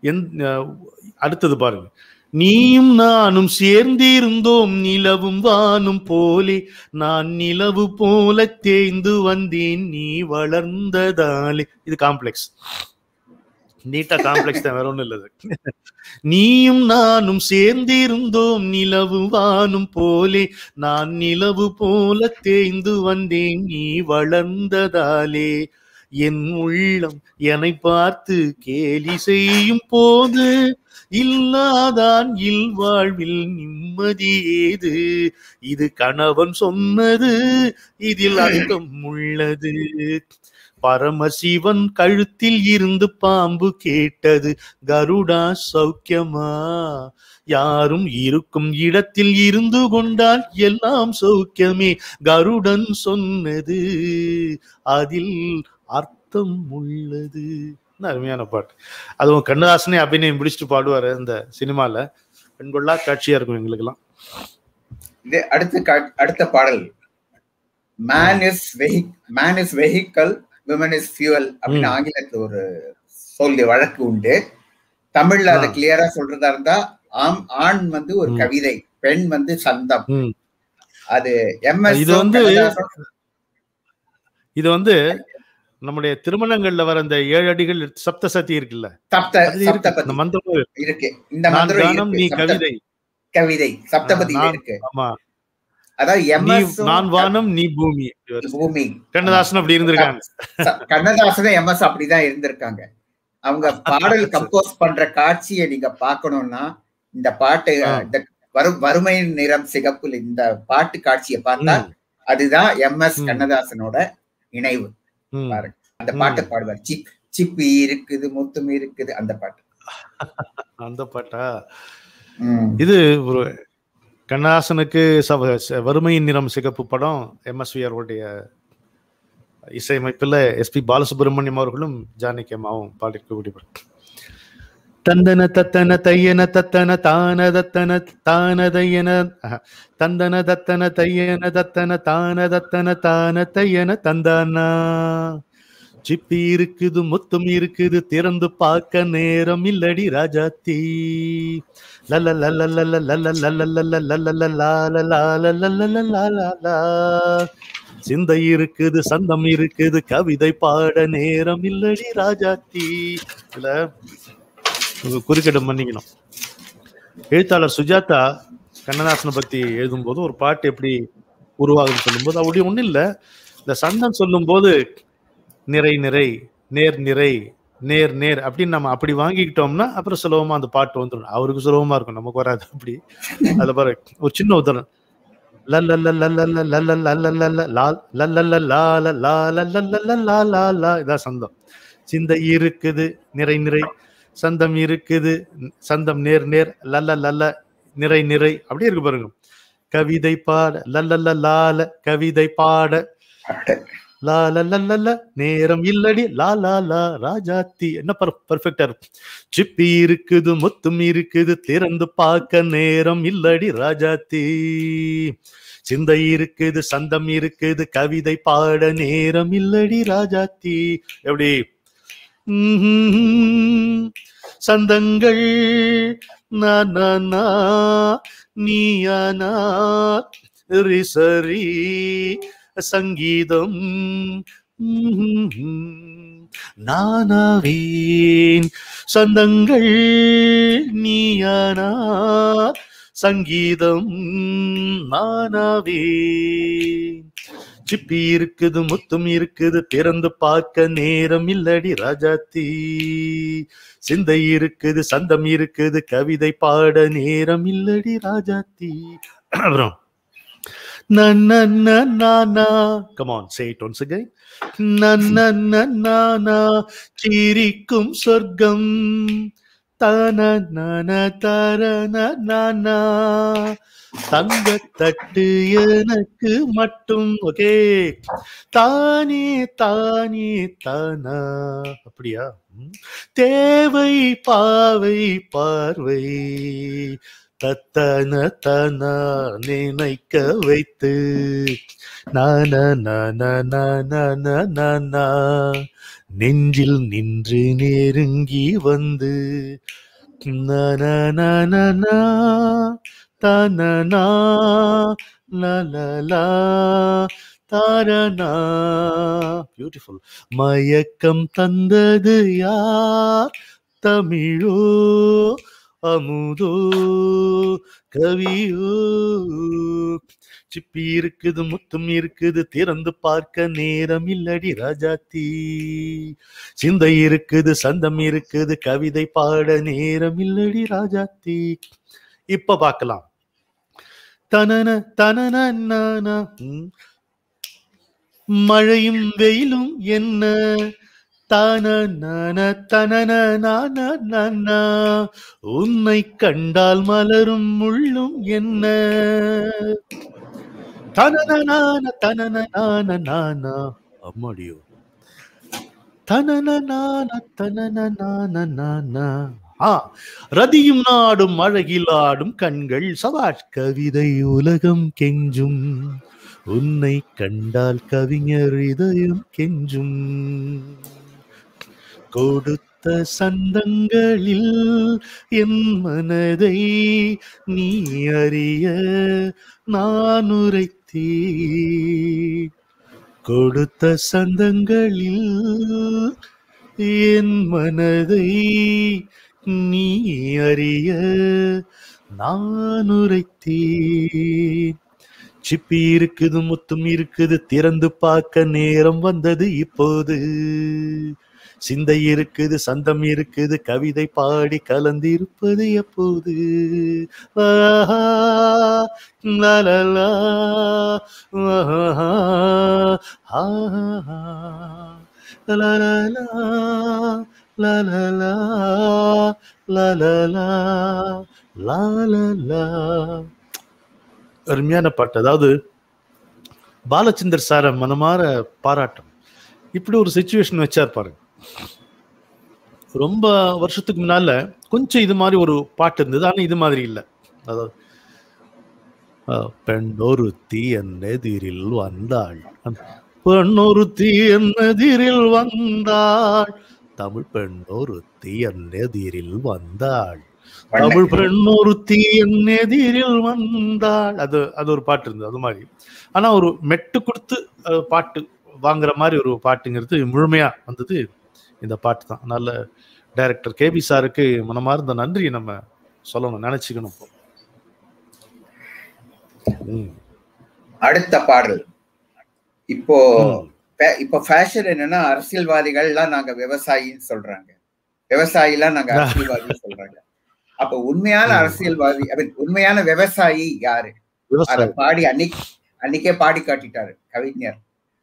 எந் அஹ் அடுத்தது பாருங்க. நீயும் நானும் சேர்ந்திருந்தோம் நிலவும் வானும் போலே நான் நிலவு போல தேய்ந்து வந்தேன் நீ வளர்ந்ததாலே. இது காம்ப்ளெக்ஸ் நீட்டா காம்ப்ளெக்ஸ் தான் வேற ஒண்ணும் இல்லது. நீயும் நானும் சேர்ந்திருந்தோம் நிலவு வானும் போலே நான் நிலவு போல தேய்ந்து வந்தேன் நீ வளர்ந்ததாலே. என் உள்ளம் என்னை பார்த்து கேலி செய்யும் போது இல்லாதான் இல்வாழ்வில் நிம்மதி ஏது? இது கணவன் சொன்னது இதில் அர்த்தம் உள்ளது. பரமசிவன் கழுத்தில் இருந்து பாம்பு கேட்டது கருடா சௌக்கியமா? யாரும் இருக்கும் இடத்தில் இருந்து கொண்டால் எல்லாம் சௌக்கியமே. கருடன் சொன்னது அதில் அர்த்தம் உள்ளது. அருமையான பாட்டு. அதுவும் கண்ணதாசனே அபிநயம் பிடிச்சிட்டு பாடுவாரு அந்த சினிமால. பெண்கொள்ளா காட்சியா இருக்கும் எங்களுக்கெல்லாம். இது அடுத்த அடுத்த பாடல். Man is vehi man is vehicle women is fuel அப்படின்னு. ஆங்கிலத்துல ஒரு சொல்லி வழக்கு உண்டு. தமிழ்ல அதை. கிளியரா சொல்றதா இருந்தா ஆம் ஆண் வந்து ஒரு. கவிதை பெண் வந்து சந்தம். அது எம்எஸ் இது வந்து இது வந்து நம்முடைய திருமணங்கள்ல வர அந்த ஏழு அடிகள் சப்தசதி இருக்குல்ல? சப்த அது இருக்கு. இந்த சப்தபதி மந்திரம் இருக்கு. இந்த மந்திரம் நீ கவிதை. கவிதை. சப்தபதியில நான் இருக்கு. ஆமா. அதாவது நான் வானம் நீ பூமி. பூமி. கண்ணதாசன் அப்படி இருந்திருக்காங்க. கண்ணதாசனும் எம்எஸ் அப்படிதான் இருந்திருக்காங்க. அவங்க பாடல் கம்போஸ் பண்ற காட்சியை நீங்க பார்க்கணும்னா இந்த பாட்டு. இந்த வரும் வறுமை நிறம் சிகப்புல இந்த பாட்டு காட்சியை பார்த்தா அதுதான் எம்எஸ் ம். கண்ணதாசனோட இணைவு. பாருங்க. அந்த. பாட்டு பாடுவார். சிப் சிப்பி இருக்குது முத்தும் இருக்குது அந்த பாட்டு. அந்த பாட்டா. இது ஒரு கண்ணாசனுக்கு வறுமையின் நிறம் சிகப்பு படம் எம்எஸ்வி அவருடைய இசையமைப்பில் எஸ்பி பாலசுப்ரமணியம் அவர்களும் ஜானகி அம்மாவும் பாடிருக்கக்கூடிய படம் தந்தன தத்தன தையன தத்தன தான தத்தன தான தையன தந்தன தத்தன தையன தத்தன தான தத்தன தான தையன தந்தானா சிப்பி இருக்குது முத்தும் இருக்குது திறந்து பார்க்க நேரம் இல்லடி ராஜாத்தி லல்ல லல்ல லல்ல லல்ல லல்ல லல்ல லல்ல லால லால லல்ல லாலா சிந்தை இருக்குது சந்தம் இருக்குது கவிதை பாட நேரம் இல்லடி ராஜாத்தி இல்ல குறுக்கிடம் பண்ணிக்கணும் எழுத்தாளர் சுஜாதா கண்ணதாசனை பத்தி எழுதும்போது ஒரு பாட்டு எப்படி உருவாகுதுன்னு சொல்லும்போது அப்படி ஒண்ணும் இல்ல இந்த சந்தம் சொல்லும்போது நிறை நிறை நேர் நிறை நேர் நேர் அப்படின்னு நம்ம அப்படி வாங்கிக்கிட்டோம்னா அப்புறம் சுலபமா அந்த பாட்டு வந்துடும் அவருக்கு சுலபமா இருக்கும் நமக்கு வராது அப்படி அதுல பாரு ஒரு சின்ன உதாரணம் இதான் சந்தம் சிந்தை இருக்குது நிறை நிறை சந்தம் இருக்குது சந்தம் நேர் நேர் லல்ல லல்ல நிறை நிறை அப்படியே இருக்கு பாருங்க கவிதை பாட லல்ல லால கவிதை பாட லால லல்ல நேரம் இல்லடி லா லா லா ராஜாத்தி என்ன பர்ஃபெக்டா இருக்கு சிப்பி இருக்குது முத்தும் இருக்குது திறந்து பார்க்க நேரம் இல்லடி ராஜாத்தி சிந்தை இருக்குது சந்தம் இருக்குது கவிதை பாட நேரம் இல்லடி ராஜாத்தி எப்படி. சந்தங்கள் நான் நானா நீயானா ரிசரி சங்கீதம் ம்ஹும். நானாவேன் சந்தங்கள் நீயானா சங்கீதம் நானாவேன் சிப்பி இருக்குது முத்தும் இருக்குது திறந்து பார்க்க நேரம் இல்லடி ராஜாத்தி. சிந்தை இருக்குது சந்தம் இருக்குது கவிதை பாட நேரம் இல்லடி ராஜாத்தி. அப்புறம் நானா நானா சிரிக்கும் சொர்க்கம். தன நான தர தங்க தங்கத்தட்டு எனக்கு மட்டும் ஓகே தானே தானே தானா அப்படியா தேவை பாவை பார்வை தத்தன தனா நினைக்க வைத்து நான நெஞ்சில் நின்று நெருங்கி வந்து நன தனனா லலலா தாரணா பியூட்டிஃபுல் மயக்கம் தந்தது யார்? தமிழோ அமுதோ கவியோ. சிப்பி இருக்குது முத்தும் இருக்குது திறந்து பார்க்க நேரம் இல்லடி ராஜாத்தி. சிந்தை இருக்குது சந்தம் இருக்குது கவிதை பாட நேரம் இல்லடி ராஜாத்தி. இப்ப பார்க்கலாம். தனன தனன. மழையும் வெயிலும் என்ன தான நான தனன நான. உன்னை கண்டால் மலரும் முள்ளும் என்ன தனன தனன நான அம்மாடியோ தனன நான தனன நான நானா ரதியும் நாடும் அழகில் ஆடும் கண்கள் சபாஷ் கவிதை உலகம் கெஞ்சும். உன்னை கண்டால் கவிஞர் இதயம் கெஞ்சும். கொடுத்த சந்தங்களில் என் மனதை நீ அறிய நான் உரைத்தேன் கொடுத்த சந்தங்களில் என் மனதை நீ அறிய நான் உரைத்தேன். சிப்பி இருக்குது முத்தும் இருக்குது திறந்து பார்க்க நேரம் வந்தது இப்போது. சிந்தை இருக்குது சந்தம் இருக்குது கவிதை பாடி கலந்திருப்பது எப்போது? ஆஹா, லா, அருமையான பாட்டு. அதாவது பாலச்சந்தர் சார மனமாற பாராட்டம். இப்படி ஒரு சுச்சுவேஷன் வச்சார் பாருங்க. ரொம்ப வருஷத்துக்கு முன்னால கொஞ்சம் இது மாதிரி ஒரு பாட்டு இருந்தது. ஆனா இது மாதிரி இல்லை. அதாவது பெண்ணொரு பெண்ணொருத்தி என் எதிரில் வந்தாள். பெண்ணொருத்தி என் எதிரில் வந்தாள். தமிழ் பெண்ணொருத்தி என் எதிரில் வந்தாள். தமிழ் பெண்ணொருத்தி என் எதிரில் வந்தாள். அது அது ஒரு பாட்டு இருந்தது அது மாதிரி. ஆனா ஒரு மெட்டு கொடுத்து பாட்டு வாங்குற மாதிரி ஒரு பாட்டுங்கிறது முழுமையா வந்தது இந்த பாட்டு தான். நல்ல டைரக்டர் கேபி சாருக்கு மனமார்ந்த நன்றி நம்ம சொல்லணும் நினைச்சுக்கணும். அடுத்த பாடல். இப்போ இப்போ ஃபேஷன் என்னன்னா அரசியல்வாதிகள்லாம் நாங்க விவசாயின்னு சொல்றாங்க. விவசாயிலாம் நாங்க அரசியல்வாதின்னு சொல்றாங்க. அப்ப உண்மையான. அரசியல்வாதி உண்மையான விவசாயி யாரு? அத பாடி அன்னைக்கு அன்னைக்கே பாடி காட்டிட்டாரு கவிஞர்.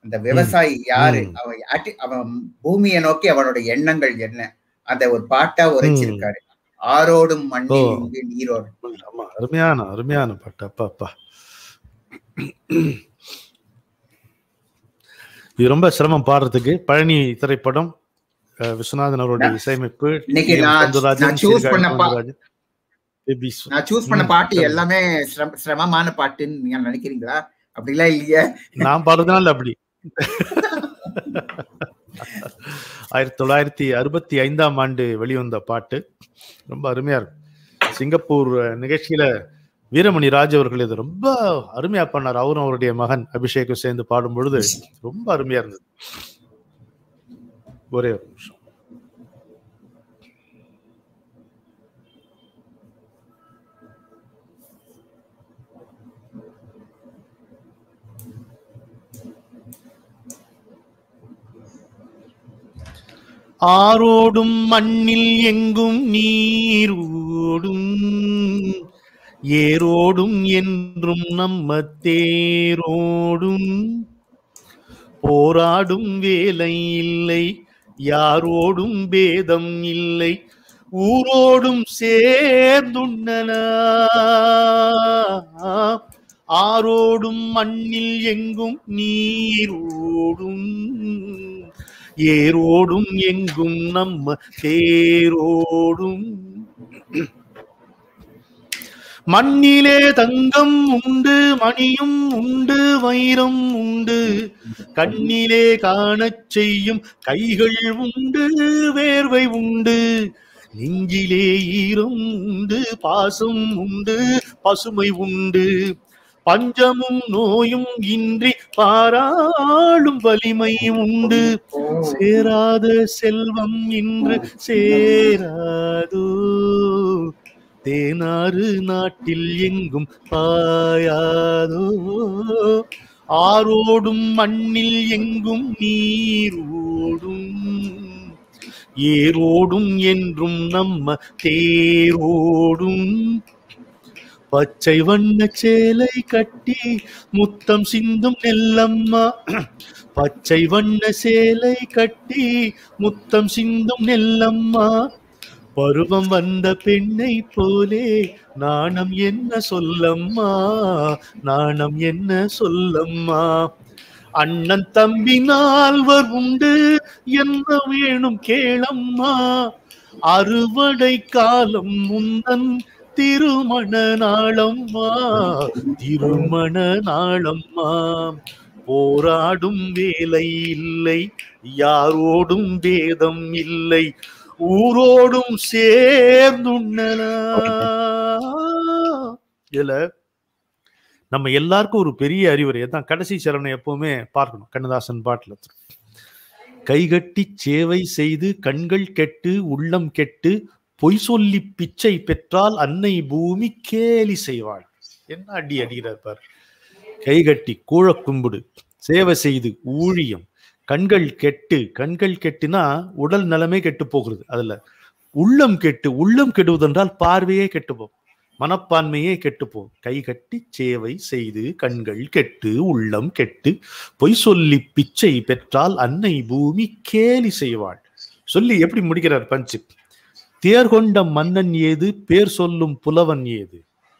அந்த விவசாயி யாரு. அவன் அவன் பூமியை நோக்கி அவனோட எண்ணங்கள் என்ன? அந்த ஒரு பாட்டா உரைச்சிருக்காரு. ஆரோடும் மண்ணில் நீரோடும். அருமையான அருமையான பாட்டு. அப்பா அப்பா. இது ரொம்ப சிரமம் பாடுறதுக்கு. பழனி திரைப்படம் விஸ்வநாதன் அவருடைய இசையமைப்பு. நான் சூஸ் பண்ண பாட்டு. எல்லாமே சிரம- சிரமமான பாட்டுன்னு நீங்க நினைக்கிறீங்களா? அப்படிலாம் இல்லையே. நான் பாடுறதுனால அப்படி. ஆயிரத்தி தொள்ளாயிரத்தி அறுபத்தி ஐந்தாம் ஆண்டு வெளிவந்த பாட்டு. ரொம்ப அருமையா இருக்கும். சிங்கப்பூர் நிகழ்ச்சியில வீரமணி ராஜ் அவர்கள் இது ரொம்ப அருமையா பண்ணார். அவரும் அவருடைய மகன் அபிஷேக்கும் சேர்ந்து பாடும் பொழுது ரொம்ப அருமையா இருந்தது. ஒரே ஒரு நிமிஷம். ஆரோடும் மண்ணில் எங்கும் நீரோடும் ஏரோடும் என்றும் நம்ம தேரோடும் போராடும் வேலை இல்லை யாரோடும் பேதம் இல்லை ஊரோடும் சேர்ந்துண்ணனா ஆரோடும் மண்ணில் எங்கும் நீரோடும். ஏரோடும் எங்கும் நம்ம தேரோடும். மண்ணிலே தங்கம் உண்டு மணியும் உண்டு வைரம் உண்டு. கண்ணிலே காணச் செய்யும் கைகள் உண்டு வேர்வை உண்டு. நெஞ்சிலே ஈரம் உண்டு பாசம் உண்டு பசுமை உண்டு. பஞ்சமும் நோயும் இன்றி பாராளும் வலிமை உண்டு. சேராத செல்வம் இன்று சேராதோ. தேனாறு நாட்டில் எங்கும் பாயாதோ? ஆரோடும் மண்ணில் எங்கும் நீரோடும் ஏரோடும் என்றும் நம்ம தேரோடும். பச்சை வண்ண சேலை கட்டி முத்தம் சிந்தும் நெல்லம்மா. பச்சை வண்ண சேலை கட்டி முத்தம் சிந்தும் நெல்லம்மா. பருவம் வந்த பெண்ணை போலே நாணம் என்ன சொல்லம்மா? நாணம் என்ன சொல்லம்மா? அண்ணன் தம்பி நால்வர் உண்டு என்ன வேணும் கேளம்மா? அறுவடை காலம் முந்தன் திருமண நாளம்மா திருமண நாளம்மா. போராடும் வேலை இல்லை யாரோடும் வேதம் இல்லை ஊரோடும் சேர்ந்துண்ணலா இதுல நம்ம எல்லாருக்கும் ஒரு பெரிய அறிவுரை. தான் கடைசி சரணை எப்பவுமே பார்க்கணும். கண்ணதாசன் பாட்டுல. கைகட்டி சேவை செய்து கண்கள் கெட்டு உள்ளம் கெட்டு பொய் சொல்லி பிச்சை பெற்றால் அன்னை பூமி கேலி செய்வாள். என்ன அடி அடிக்கிறார் பாரு. கைகட்டி கூழ கும்பிடு சேவை செய்து ஊழியம் கண்கள் கெட்டு கண்கள் கெட்டுனா உடல் நலமே கெட்டு போகிறது அதுல. உள்ளம் கெட்டு உள்ளம் கெடுவதென்றால் பார்வையே கெட்டுப்போம் மனப்பான்மையே கெட்டுப்போம் போகும். கை கட்டி சேவை செய்து கண்கள் கெட்டு உள்ளம் கெட்டு பொய் சொல்லி பிச்சை பெற்றால் அன்னை பூமி கேலி செய்வாள். சொல்லி எப்படி முடிக்கிறார் பஞ்சு? தேர் கொண்ட மன்னன் ஏது பேர் சொல்லும் புலவன் ஏது?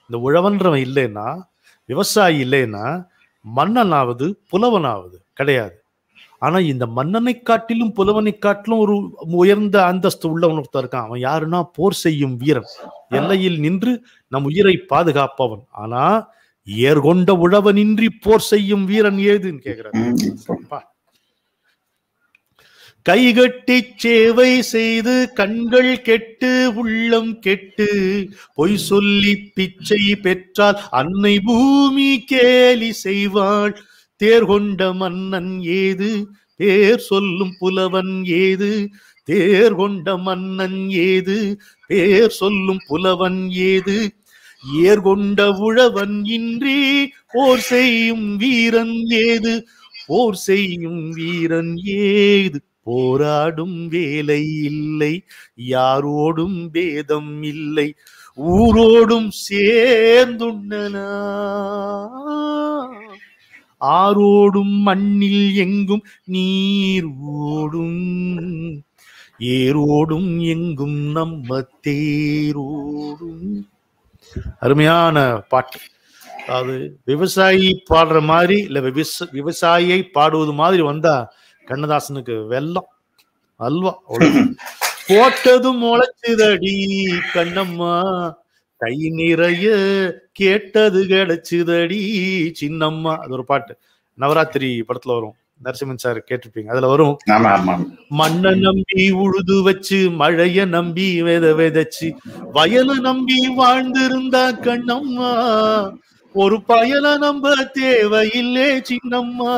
இந்த உழவன்றவன் இல்லைன்னா விவசாயி இல்லைன்னா மன்னனாவது புலவனாவது கிடையாது. ஆனா இந்த மன்னனை காட்டிலும் புலவனை காட்டிலும் ஒரு உயர்ந்த அந்தஸ்து உள்ளவன் ஒருத்தர் இருக்கான். அவன் யாருன்னா போர் செய்யும் வீரன். எல்லையில் நின்று நம் உயிரை பாதுகாப்பவன். ஆனா ஏர்கொண்ட உழவனின்றி போர் செய்யும் வீரன் ஏதுன்னு கேக்குறாரு. கைகட்டி சேவை செய்து கண்கள் கெட்டு உள்ளம் கெட்டு பொய் சொல்லி பிச்சை பெற்றால் அன்னை பூமி கேலி செய்வாள். தேர் கொண்ட மன்னன் ஏது? பேர் சொல்லும் புலவன் ஏது? தேர் கொண்ட மன்னன் ஏது? பேர் சொல்லும் புலவன் ஏது? ஏர் கொண்ட உழவன் இன்றி போர் செய்யும் வீரன் ஏது? போர் செய்யும் வீரன் ஏது? போராடும் வேலை இல்லை. யாரோடும் பேதம் இல்லை. ஊரோடும் சேர்ந்துண்டனா ஆரோடும் மண்ணில் எங்கும் நீர் ஓடும் ஏரோடும் எங்கும் நம்ம தேரோடும் அருமையான பாட்டு. அதாவது விவசாயி பாடுற மாதிரி இல்ல விவச விவசாயியை பாடுவது மாதிரி வந்தா கண்ணதாசனுக்கு வெள்ளம் அல்வா. போட்டதும் முளைச்சுதடி கண்ணம்மா. கை நிறைய கேட்டது கிடைச்சுதடி சின்னம்மா. அது ஒரு பாட்டு. நவராத்திரி படத்துல வரும். நரசிம்மன் சார் கேட்டிருப்பீங்க. அதுல வரும் மண்ணை நம்பி உழுது வச்சு மழைய நம்பி வித விதைச்சு வயல நம்பி வாழ்ந்திருந்தா கண்ணம்மா. ஒரு பயல நம்ப தேவையில்லே சின்னம்மா.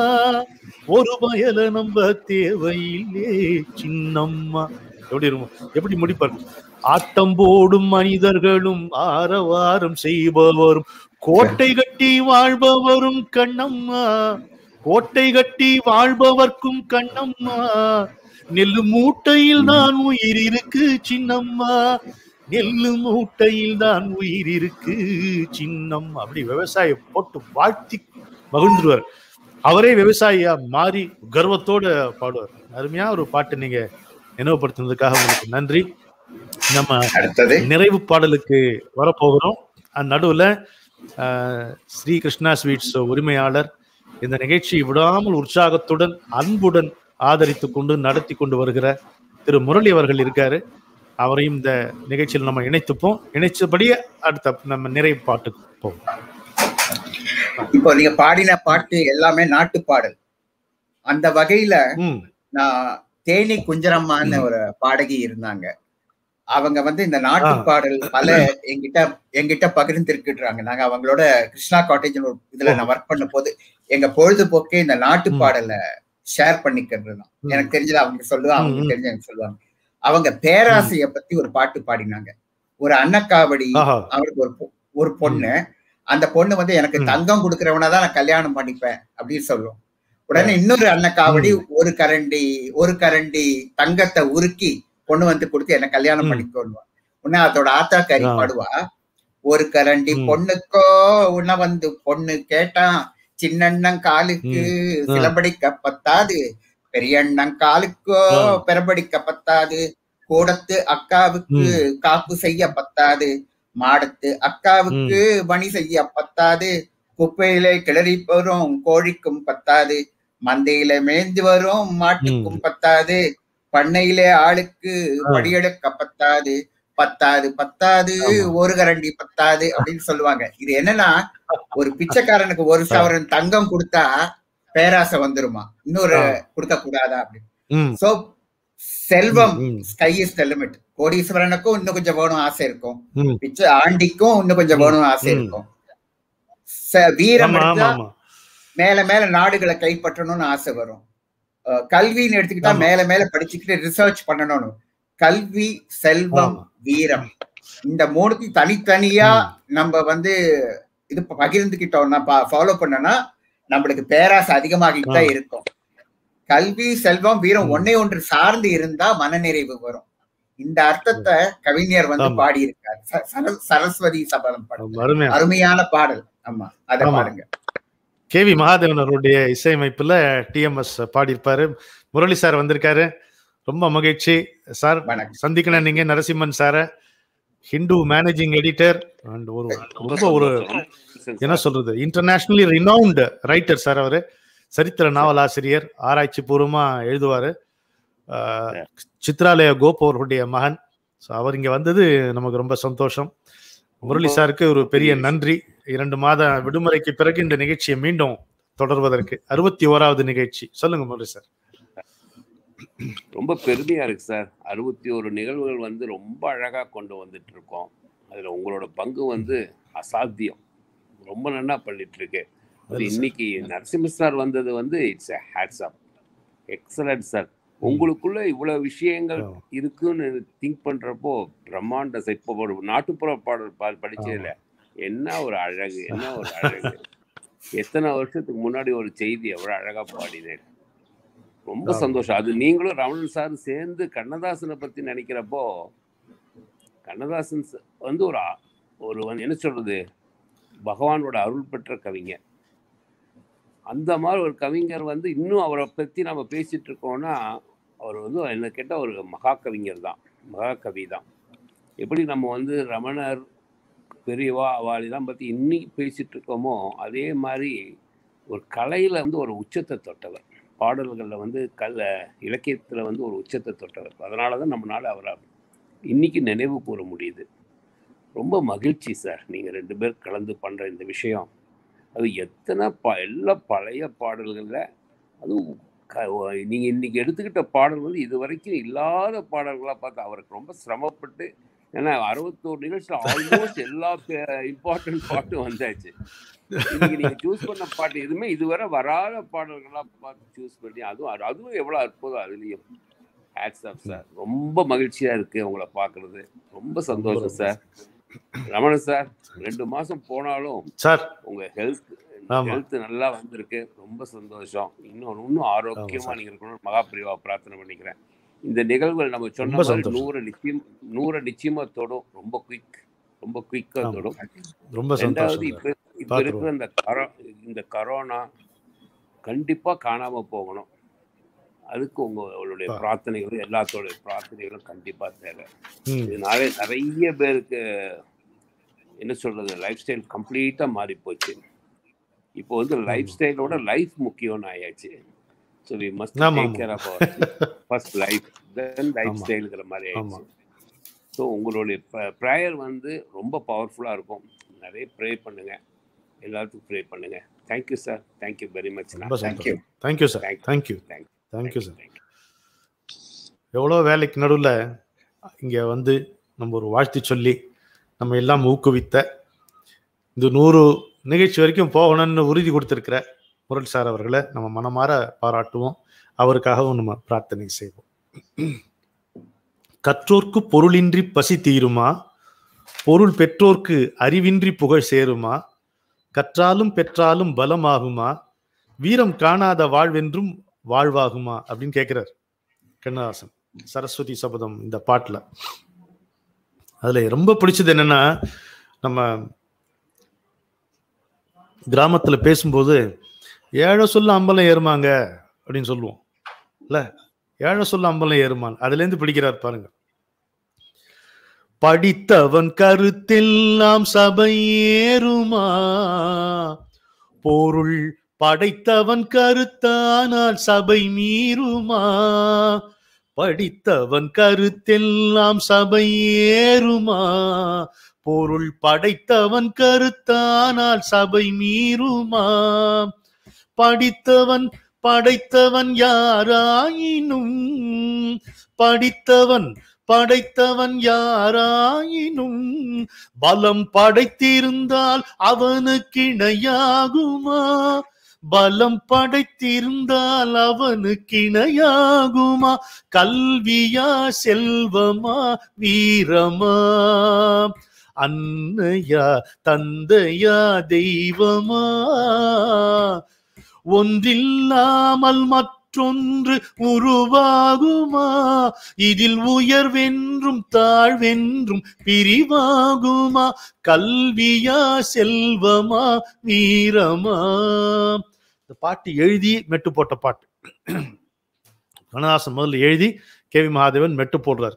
ஒரு பயல நம்ப தேவையில்லே சின்னம்மா. எப்படி இருக்கும்? எப்படி முடிப்பார்? ஆட்டம் போடும் மனிதர்களும் ஆரவாரம் செய்பவரும். கோட்டை கட்டி வாழ்பவரும் கண்ணம்மா. கோட்டை கட்டி வாழ்பவர்க்கும் கண்ணம்மா. நெல்லு மூட்டையில் தான் உயிர் இருக்கு சின்னம்மா. நெல்லு மூட்டையில் தான் உயிர் இருக்கு சின்னம் அப்படி விவசாயம் போட்டு வாழ்த்தி மகிழ்ந்துருவார். அவரே விவசாயியா மாறி கர்வத்தோட பாடுவார். அருமையா ஒரு பாட்டு நீங்க நினைவுபடுத்தினதுக்காக உங்களுக்கு நன்றி. நம்ம அடுத்தது? நிறைவு பாடலுக்கு வரப்போகிறோம். நடுவில் ஸ்ரீ கிருஷ்ணா ஸ்வீட்ஸ் உரிமையாளர் இந்த நிகழ்ச்சியை விடாமல் உற்சாகத்துடன் அன்புடன் ஆதரித்து கொண்டு நடத்தி கொண்டு வருகிற திரு முரளி அவர்கள் இருக்காரு. அவரையும் இந்த நிகழ்ச்சியில் நம்ம இணைத்துப்போம். இணைச்சபடியே அடுத்த நம்ம நிறைவு பாட்டுக்கு போவோம். இப்போ நீங்க பாடின பாட்டு எல்லாமே நாட்டு பாடல் அந்த வகையில நான் தேனி குஞ்சரம்மான்னு ஒரு பாடகி இருந்தாங்க. அவங்க வந்து இந்த நாட்டு. பாடல் பல எங்கிட்ட எங்கிட்ட பகிர்ந்திருக்கிறாங்க. நாங்க அவங்களோட கிருஷ்ணா காட்டேஜ் ஒரு இதுல நான் ஒர்க் பண்ண போது எங்க பொழுதுபோக்கே இந்த நாட்டு. பாடலை ஷேர் பண்ணிக்கிறது தான். எனக்கு தெரிஞ்சது அவங்க சொல்லுவாங்க ம். தெரிஞ்சு எனக்கு சொல்லுவாங்க. அவங்க பேராசைய பத்தி ஒரு பாட்டு பாடினாங்க. ஒரு அன்னக்காவடி அவருக்கு ஒரு ஒரு பொண்ணு. அந்த பொண்ணு வந்து எனக்கு. தங்கம் கொடுக்கறவனா தான் நான் கல்யாணம் பண்ணிப்பேன் அப்படின்னு சொல்லும். உடனே இன்னொரு அன்னக்காவடி ஒரு கரண்டி ஒரு கரண்டி தங்கத்தை உருக்கி பொண்ணு வந்து கொடுத்து என்ன கல்யாணம். பண்ணிக்கோன்னு உடனே அதோட ஆத்தாக்காரி ஆ. பாடுவா. ஒரு கரண்டி. பொண்ணுக்கோ உன்ன வந்து பொண்ணு கேட்டான் சின்னண்ணன் காலுக்கு. சிலபடிக்க பத்தாது. பெரியண்ணன் காலுக்கோ ஆ. பெரபடிக்க பத்தாது. கூடத்து அக்காவுக்கு காப்பு செய்ய பத்தாது. மாடத்து அக்காவுக்கு மணி செய்ய பத்தாது. குப்பையிலே கிளறி வரும் கோழிக்கும் பத்தாது. மந்தையில மேய்ந்து வரும் மாட்டுக்கும் பத்தாது. பண்ணையிலே ஆளுக்கு. படியெடுக்க பத்தாது பத்தாது பத்தாது. ஒரு கரண்டி பத்தாது அப்படின்னு சொல்லுவாங்க. இது என்னன்னா ஒரு பிச்சைக்காரனுக்கு ஒரு சவரன் தங்கம் கொடுத்தா பேராசை வந்துருமா? இன்னொரு. கொடுக்க கூடாதா அப்படின்னு. சோ செல்வம் ஸ்கை இஸ் த லிமிட் கோடீஸ்வரனுக்கும் இன்னும் கொஞ்சம் வேணும் ஆசை இருக்கும். பிச்சை ஆண்டிக்கும் இன்னும் கொஞ்சம் வேணும் ஆசை. இருக்கும். வீரம் மேல மேல நாடுகளை கைப்பற்றணும்னு ஆசை வரும். கல்வின்னு எடுத்துக்கிட்டா. மேல மேல படிச்சுக்கிட்டு ரிசர்ச் பண்ணணும்னு கல்வி செல்வம். வீரம் இந்த மூணுத்தையும் தனித்தனியா நம்ம வந்து இது பகிர்ந்துக்கிட்டோம்னா ஃபாலோ பண்ணனா நம்மளுக்கு பேராசை அதிகமாகிட்டு தான். இருக்கும் கல்வி செல்வம் வீரம். ஒன்னே ஒன்று சார்ந்து இருந்தா மனநிறைவு வரும் இந்த அர்த்தத்தை கவிஞர் வந்து ஆமா. பாடியிருக்கார் சரஸ்வதி ரொம்ப அருமையா அருமையான பாடல் ஆமா அத. பாருங்க கே வி மகாதேவன் அவருடைய இசையமைப்புல டிஎம்எஸ் பாடியிருப்பாரு. முரளி சார் வந்திருக்காரு. ரொம்ப மகிழ்ச்சி. சார் சந்திக்கணும் நீங்க நரசிம்மன் சார. ஹிந்து மேனேஜிங் எடிட்டர் அண்ட் ஒரு ரொம்ப ஒரு என்ன சொல்றது? இன்டர்நேஷனலி ரினவுண்ட் ரைட்டர் சார் அவரு. சரித்திர நாவல் ஆசிரியர் ஆராய்ச்சி பூர்வமா எழுதுவாரு. சித்ராலய கோப் அவர்களுடைய மகன். ஸோ அவர் இங்க வந்தது நமக்கு ரொம்ப சந்தோஷம். முரளி சாருக்கு ஒரு பெரிய நன்றி. இரண்டு மாத விடுமுறைக்கு பிறகு இந்த நிகழ்ச்சியை மீண்டும் தொடர்வதற்கு அறுபத்தி ஓராவது நிகழ்ச்சி. சொல்லுங்க முரளி சார். ரொம்ப பெருமையா இருக்கு சார். அறுபத்தி ஒரு நிகழ்வுகள் வந்து ரொம்ப அழகா கொண்டு வந்துட்டு இருக்கோம் அதுல உங்களோட பங்கு வந்து அசாத்தியம். ரொம்ப நல்லா பண்ணிட்டு இருக்கு. இன்னைக்கு நரசிம்ம சார் வந்தது வந்து it's hats off excellent sir உங்களுக்குள்ள இவ்வளவு விஷயங்கள். இருக்குன்னு திங்க் பண்றப்போ பிரம்மாண்ட இப்போ ஒரு நாட்டுப்புற பாடல் பா- படிச்சதுல என்ன ஒரு அழகு என்ன ஒரு அழகு. எத்தனை வருஷத்துக்கு முன்னாடி ஒரு செய்தி எவ்வளவு அழகா பாடினேன். ரொம்ப. சந்தோஷம். அது நீங்களும் ரமணன் சார் சேர்ந்து கண்ணதாசனை பத்தி நினைக்கிறப்போ கண்ணதாசன் வந்து ஒரு ஒரு வந்து என்ன சொல்றது? பகவானோட அருள் பெற்ற கவிஞர். அந்த மாதிரி ஒரு கவிஞர் வந்து இன்னும் அவரை பத்தி நம்ம பேசிட்டு இருக்கோம்னா அவர் வந்து என்ன கேட்டால் ஒரு மகா கவிஞர் தான். மகாகவி தான். எப்படி நம்ம வந்து ரமணர் பெரியவா அவாளிலாம் பற்றி இன்னைக்கு பேசிகிட்டு இருக்கோமோ அதே மாதிரி ஒரு கலையில் வந்து ஒரு உச்சத்தை தொட்டவர். பாடல்களில் வந்து கல இலக்கியத்தில் வந்து ஒரு உச்சத்தை தொட்டவர். அதனால தான் நம்மளால அவரை இன்றைக்கி நினைவு கூற முடியுது. ரொம்ப மகிழ்ச்சி சார் நீங்கள் ரெண்டு பேர் கலந்து பண்ணுற இந்த விஷயம். அது எத்தனை ப எல்லா பழைய பாடல்களில் அதுவும் க நீங்க இன்னைக்கு எடுத்துக்கிட்ட பாடல் வந்து இது வரைக்கும் இல்லாத பாடல்களா பார்த்து அவருக்கு ரொம்ப சிரமப்பட்டு ஏன்னா அறுபத்தோரு நிகழ்ச்சியில் ஆல்மோஸ்ட் எல்லா இம்பார்ட்டன்ட் பாட்டும் வந்தாச்சு. இன்னைக்கு நீங்க சூஸ் பண்ண பாட்டு எதுவுமே இதுவரை வராத பாடல்களா பார்த்து சூஸ் பண்ணி அதுவும் அது- அதுவும் எவ்வளவு அற்புதம் அதுலயும். ஹேட்ஸ் ஆஃப் சார் ரொம்ப மகிழ்ச்சியா இருக்கு உங்களை பார்க்கிறது. ரொம்ப சந்தோஷம் சார் ரமணன் சார் ரெண்டு மாசம் போனாலும் சார் உங்க ஹெல்த். ஹெல்த் நல்லா வந்திருக்கு ரொம்ப சந்தோஷம் இன்னும் இன்னும் ஆரோக்கியமா. நீங்க இருக்கணும்னு மகாபிரிவா பிரார்த்தனை பண்ணிக்கிறேன் இந்த நிகழ்வுகள் நம்ம சொன்ன மாதிரி. நூறு நிச்சயம் நூறு நிச்சயமா தொடும் ரொம்ப குயிக் ரொம்ப குயிக்கா. தொடும் ரொம்ப ரெண்டாவது இப்ப இப்ப. இருக்கிற இந்த கரோ இந்த கரோனா கண்டிப்பா காணாம போகணும் அதுக்கு உங்களுடைய. பிரார்த்தனைகளும் எல்லாத்தோட பிரார்த்தனைகளும் கண்டிப்பா தேவை இதனால நிறைய பேருக்கு என்ன சொல்றது லைஃப் ஸ்டைல் கம்ப்ளீட்டா மாறி போச்சு இப்போ வந்து லைஃப் ஸ்டைலோட லைஃப் முக்கியம்னு ஆயாச்சு. So we must take. Care of first life then life. ஸ்டைலுங்கிற மாதிரி. ஆயிடுச்சு. ஸோ உங்களுடைய ப்ரேயர் வந்து ரொம்ப பவர்ஃபுல்லாக இருக்கும். நிறைய ப்ரே பண்ணுங்க. எல்லாத்துக்கும் ப்ரே பண்ணுங்க. Thank you sir thank you very much ரொம்ப Thank you. சந்தோஷம் thank you sir Thank you. Thank you thank you thank you sir எவ்வளோ வேலைக்கு நடுவில் இங்கே வந்து நம்ம ஒரு வாழ்த்து சொல்லி நம்ம எல்லாம் ஊக்குவித்த இந்த நூறு நிகழ்ச்சி வரைக்கும் போகணும்னு உறுதி கொடுத்துருக்கிற முரள் சார் அவர்களை நம்ம மனமாற பாராட்டுவோம். அவருக்காகவும் நம்ம பிரார்த்தனை செய்வோம். கற்றோர்க்கு பொருளின்றி பசி தீருமா? பொருள் பெற்றோர்க்கு அறிவின்றி புகழ் சேருமா? கற்றாலும் பெற்றாலும் பலமாகுமா? வீரம் காணாத வாழ்வென்றும் வாழ்வாகுமா? அப்படின்னு கேட்கிறார் கண்ணதாசன். சரஸ்வதி சபதம் இந்த பாட்டில். அதில் ரொம்ப பிடிச்சது என்னன்னா நம்ம கிராமத்துல பேசும்போது ஏழை சொல்ல அம்பலம் ஏறுமாங்க? அப்படின்னு சொல்லுவோம். இல்ல ஏழை சொல்ல அம்பலம் ஏறுமான் அதுல இருந்து பிடிக்கிறார் பாருங்க. படித்தவன் கருத்தில் நாம் சபை ஏறுமா? பொருள் படைத்தவன் கருத்தானால் சபை மீறுமா? படித்தவன் கருத்தில் நாம் சபை ஏறுமா? பொருள் படைத்தவன் கருத்தானால் சபை மீறுமா படித்தவன் படைத்தவன் யாராயினும். படித்தவன் படைத்தவன் யாராயினும். பலம் படைத்திருந்தால் அவனுக்கு இணையாகுமா பலம் படைத்திருந்தால் அவனுக்கு இணையாகுமா கல்வியா செல்வமா வீரமா? அன்னையா தந்தையா தெய்வமா? ஒன்றில்லாமல் மற்றொன்று உருவாகுமா? இதில் உயர்வென்றும் தாழ்வென்றும் பிரிவாகுமா? கல்வியா செல்வமா வீரமா? இந்த பாட்டு எழுதி மெட்டு போட்ட பாட்டு. கண்ணதாசன் முதல்ல எழுதி கே வி மகாதேவன் மெட்டு போடுறார்.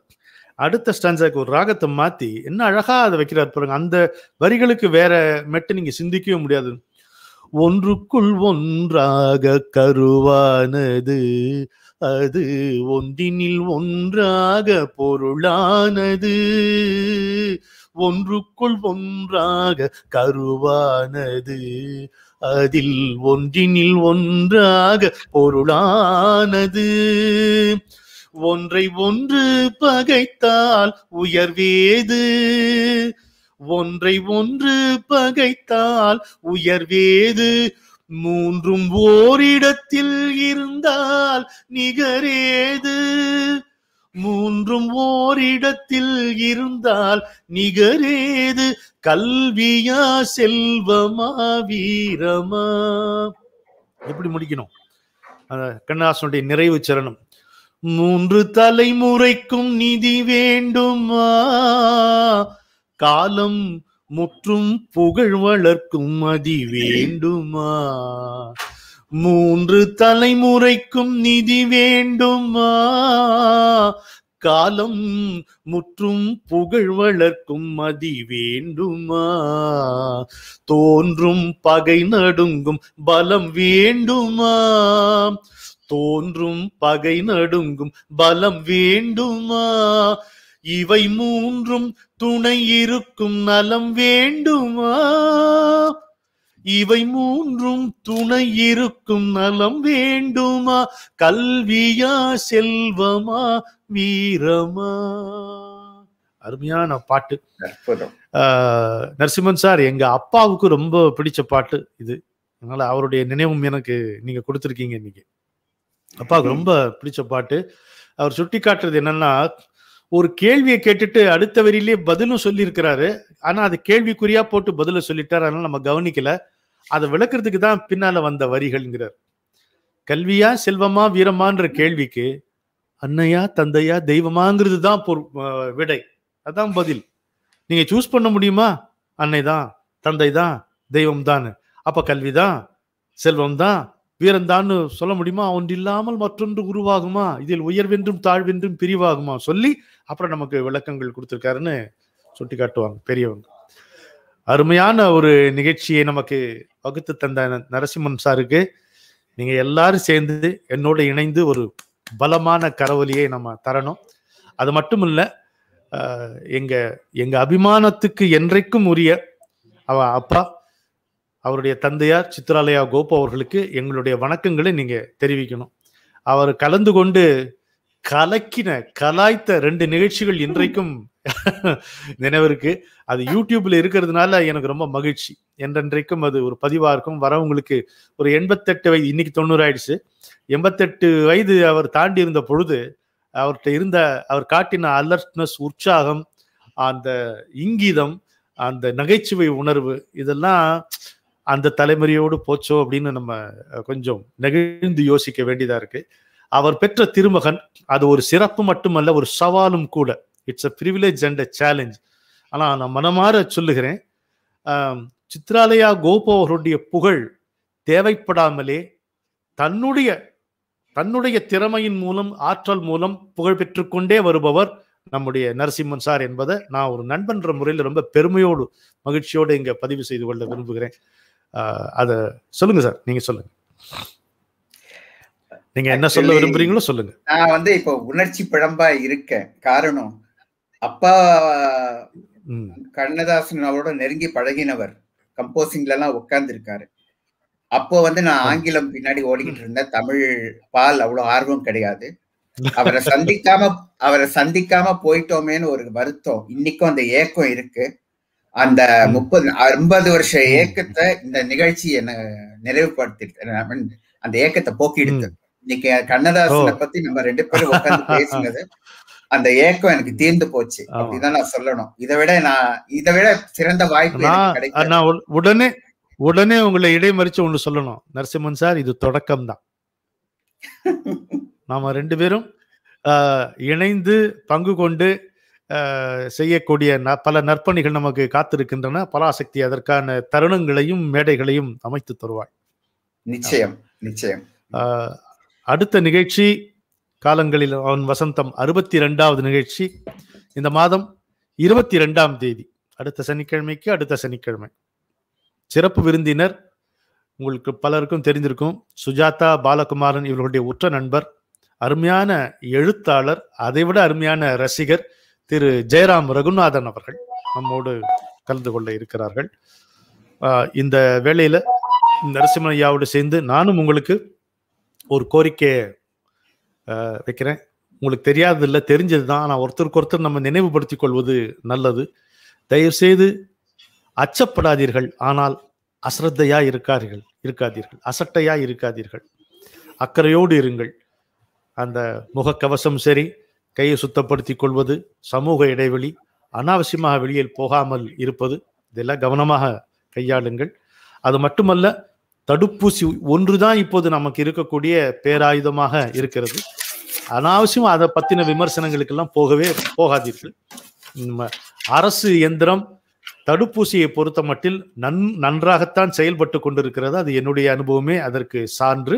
அடுத்த ஸ்டான்ஸாக்கு ஒரு ராகத்தை மாத்தி என்ன அழகா அதை வைக்கிறார் பாருங்க. அந்த வரிகளுக்கு வேற மெட்டு நீங்க சிந்திக்கவே முடியாது. ஒன்றுக்குள் ஒன்றாக கருவானது அது ஒன்றினில் ஒன்றாக பொருளானது ஒன்றுக்குள் ஒன்றாக கருவானது அதில் ஒன்றினில் ஒன்றாக பொருளானது. ஒன்றை ஒன்று பகைத்தால் உயர்வேது ஒன்றை ஒன்று பகைத்தால் உயர்வேது மூன்றும் ஓரிடத்தில் இருந்தால் நிகரேது. மூன்றும் ஓரிடத்தில் இருந்தால் நிகரேது. கல்வியா செல்வமா வீரமா. எப்படி முடிக்கணும். கண்ணாசனுடைய நிறைவு சரணம். மூன்று தலைமுறைக்கும் நிதி வேண்டுமா? காலம் முற்றும் புகழ் வளர்க்கும் மதி வேண்டுமா? மூன்று தலைமுறைக்கும் நிதி வேண்டுமா? காலம் முற்றும் புகழ் வளர்க்கும் மதி வேண்டுமா? தோன்றும் பகை நடுங்கும் பலம் வேண்டுமா? தோன்றும் பகை நடுங்கும் பலம் வேண்டுமா? இவை மூன்றும் துணை இருக்கும் நலம் வேண்டுமா? இவை மூன்றும் துணை இருக்கும் நலம் வேண்டுமா? கல்வியா செல்வமா வீரமா? அருமையான பாட்டு. நரசிம்மன் சார் எங்க அப்பாவுக்கு ரொம்ப பிடிச்ச பாட்டு இது. அதனால அவருடைய நினைவும் எனக்கு நீங்க கொடுத்துருக்கீங்க இன்னைக்கு. அப்பாவுக்கு ரொம்ப பிடிச்ச பாட்டு. அவர் சுட்டி காட்டுறது என்னன்னா ஒரு கேள்வியை கேட்டுட்டு அடுத்த வரியிலே பதிலும் சொல்லியிருக்கிறாரு. ஆனா அது கேள்விக்குறியா போட்டு பதில சொல்லிட்டார். அதனால நம்ம கவனிக்கல. அதை விளக்குறதுக்கு தான் பின்னால வந்த வரிகள்ங்கிறார். கல்வியா செல்வமா வீரமான்ற கேள்விக்கு அன்னையா தந்தையா தெய்வமாங்கிறது தான் விடை. அதான் பதில். நீங்க சூஸ் பண்ண முடியுமா? அன்னை தான் தந்தை தான் தெய்வம் தான் அப்ப கல்விதான் செல்வம் தான் வீரந்தான்னு சொல்ல முடியுமா? ஒன்று இல்லாமல் மற்றொன்று உருவாகுமா? இதில் உயர்வென்றும் தாழ்வென்றும் பிரிவாகுமா? சொல்லி அப்புறம் நமக்கு விளக்கங்கள் கொடுத்துருக்காருன்னு சுட்டி காட்டுவாங்க பெரியவங்க. அருமையான ஒரு நிகழ்ச்சியை நமக்கு வகுத்து தந்த ந- நரசிம்மன் சாருக்கு. நீங்க எல்லாரும் சேர்ந்து என்னோட இணைந்து ஒரு பலமான கரவொலியை நம்ம தரணும். அது மட்டும் இல்லை எங்க எங்க அபிமானத்துக்கு என்றைக்கும் உரிய அவ அப்பா அவருடைய தந்தையார் சித்ராலயா கோபு அவர்களுக்கு எங்களுடைய வணக்கங்களை நீங்க தெரிவிக்கணும். அவர் கலந்து கொண்டு கலக்கின கலாய்த்த ரெண்டு நிகழ்ச்சிகள் இன்றைக்கும் நினைவிருக்கு. அது யூடியூப்ல இருக்கிறதுனால எனக்கு ரொம்ப மகிழ்ச்சி. என்றென்றைக்கும் அது ஒரு பதிவா இருக்கும் வரவங்களுக்கு ஒரு எண்பத்தெட்டு வயது இன்னைக்கு தொண்ணூறு ஆயிடுச்சு. எண்பத்தெட்டு வயது அவர் தாண்டி இருந்த பொழுது அவர்கிட்ட இருந்த அவர் காட்டின அலர்ட்னஸ் உற்சாகம் அந்த இங்கீதம் அந்த நகைச்சுவை உணர்வு இதெல்லாம் அந்த தலைமுறையோடு போச்சோ அப்படின்னு நம்ம கொஞ்சம் நெகிழ்ந்து யோசிக்க வேண்டியதா இருக்கு. அவர் பெற்ற திருமகன் அது ஒரு சிறப்பு மட்டுமல்ல ஒரு சவாலும் கூட. It's a privilege and a challenge ஆனால் நான் மனமாற சொல்லுகிறேன். சித்ராலயா கோபு அவருடைய புகழ் தேவைப்படாமலே தன்னுடைய தன்னுடைய திறமையின் மூலம் ஆற்றல் மூலம் புகழ் பெற்றுக்கொண்டே வருபவர் நம்முடைய நரசிம்மன் சார் என்பதை நான் ஒரு நண்பன்ற முறையில் ரொம்ப பெருமையோடு மகிழ்ச்சியோடு இங்கே பதிவு செய்து கொள்ள விரும்புகிறேன். அத சொல்லுங்க சார். நீங்க சொல்லுங்க. நீங்க என்ன சொல்ல விரும்புறீங்களோ சொல்லுங்க. நான் வந்து இப்போ உணர்ச்சி பிழம்பா இருக்கேன். காரணம் அப்பா கண்ணதாசன் அவரோட நெருங்கி பழகினவர். கம்போசிங்ல எல்லாம் உட்கார்ந்து இருக்காரு அப்போ வந்து நான் ஆங்கிலம் பின்னாடி ஓடிக்கிட்டு இருந்தேன். தமிழ் பால் அவ்வளவு ஆர்வம் கிடையாது. அவரை சந்திக்காம அவரை சந்திக்காம போயிட்டோமேன்னு ஒரு வருத்தம். இன்னைக்கும் அந்த ஏக்கம் இருக்கு. அந்த முப்பது ஐம்பது வருஷ ஏக்கத்தை இந்த நிகழ்ச்சி என்ன நிறைவுபடுத்தி அந்த ஏக்கத்தை போக்கிடுது இன்னைக்கு கண்ணதாசனை பத்தி நம்ம ரெண்டு பேரும் உட்கார்ந்து பேசினது அந்த ஏக்கம் எனக்கு தீர்ந்து போச்சு. அப்படிதான் நான் சொல்லணும். இதை விட நான் இதை விட சிறந்த வாய்ப்பு நான் உடனே உடனே உங்களை இடைமறிச்சு ஒண்ணு சொல்லணும். நரசிம்மன் சார் இது தொடக்கம் தான் நாம ரெண்டு பேரும் இணைந்து பங்கு கொண்டு செய்யக்கூடிய பல நற்பணிகள் நமக்கு காத்திருக்கின்றன. பராசக்தி அதற்கான தருணங்களையும் மேடைகளையும் அமைத்து தருவாள் நிச்சயம் நிச்சயம். அடுத்த நிகழ்ச்சி காலங்களில் அவன் வசந்தம் அறுபத்தி ரெண்டாவது நிகழ்ச்சி இந்த மாதம் இருபத்தி ரெண்டாம் தேதி. அடுத்த சனிக்கிழமைக்கு அடுத்த சனிக்கிழமை. சிறப்பு விருந்தினர் உங்களுக்கு பலருக்கும் தெரிந்திருக்கும் சுஜாதா பாலகுமாரன் இவர்களுடைய உற்ற நண்பர் அருமையான எழுத்தாளர் அதைவிட அருமையான ரசிகர் திரு ஜெயராம் ரகுநாதன் அவர்கள் நம்மோடு கலந்து கொள்ள இருக்கிறார்கள். இந்த வேளையில நரசிம்மையாவோடு சேர்ந்து நானும் உங்களுக்கு ஒரு கோரிக்கையை வைக்கிறேன். உங்களுக்கு தெரியாதது இல்லை தெரிஞ்சது தான் ஆனால் ஒருத்தருக்கு ஒருத்தர் நம்ம நினைவுபடுத்திக் கொள்வது நல்லது. தயவு செய்து அச்சப்படாதீர்கள். ஆனால் அசிரத்தையா இருக்கார்கள் இருக்காதீர்கள். அசட்டையா இருக்காதீர்கள். அக்கறையோடு இருங்கள். அந்த முகக்கவசம் சரி கையை சுத்தப்படுத்திக் கொள்வது சமூக இடைவெளி அனாவசியமாக வெளியில் போகாமல் இருப்பது இதெல்லாம் கவனமாக கையாளுங்கள். அது மட்டுமல்ல தடுப்பூசி ஒன்று தான் இப்போது நமக்கு இருக்கக்கூடிய பேராயுதமாக இருக்கிறது. அனாவசியம் அதை பற்றின விமர்சனங்களுக்கெல்லாம் போகவே போகாதீர்கள். அரசு எந்திரம் தடுப்பூசியை பொறுத்த மட்டில் நன் நன்றாகத்தான் செயல்பட்டு கொண்டிருக்கிறது. அது என்னுடைய அனுபவமே அதற்கு சான்று.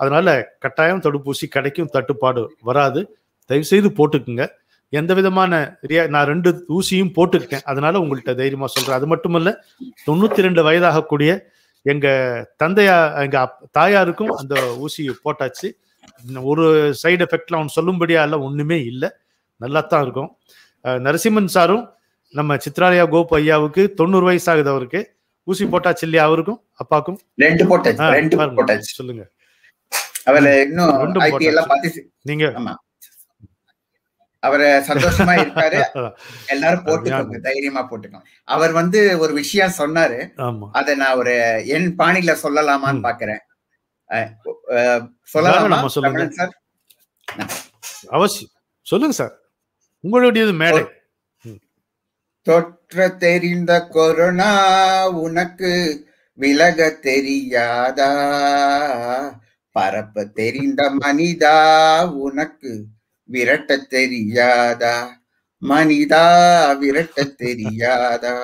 அதனால கட்டாயம் தடுப்பூசி கிடைக்கும் தட்டுப்பாடு வராது. தயவு செய்து போட்டுக்குங்க. எந்த விதமான ரியா நான் ரெண்டு ஊசியும் போட்டுக்கிட்டேன் அதனால உங்கள்கிட்ட தைரியமா சொல்றேன். அது மட்டுமல்ல தொண்ணூத்தி ரெண்டு வயதாகக்கூடிய எங்க தந்தையா எங்க தாயாருக்கும் அந்த ஊசி போட்டாச்சு. ஒரு சைடு எஃபெக்ட்லாம் அவன் சொல்லும்படியா இல்லை ஒண்ணுமே இல்லை. நல்லா தான் இருக்கும் நரசிம்மன் சாரும் நம்ம சித்ராலயா கோப் ஐயாவுக்கு தொண்ணூறு வயசு ஆகுது அவருக்கு. ஊசி போட்டாச்சு இல்லையா அவருக்கும் அப்பாக்கும்? ரெண்டு போட்டாச்சு. ரெண்டு போட்டாச்சு. சொல்லுங்க. அவரை இன்னும் நீங்க அவரை சந்தோஷமா இருக்காரு எல்லாரும் போட்டுக்கோங்க தைரியமா போட்டுக்கோங்க. அவர் வந்து ஒரு விஷயம் சொன்னாரு. அத நான் ஒரு என் பாணியில சொல்லலாமான்னு பாக்குறேன். சொல்லலாமா? சொல்லுங்க. சார்? அவசியம் சொல்லுங்க சார். உங்களுடையது மேடை. தொற்ற தெரிந்த கொரோனா உனக்கு விலக தெரியாதா? பரப்ப தெரிந்த மனிதா உனக்கு விரட்ட தெரியாதா மனிதா விரட்ட தெரியாதா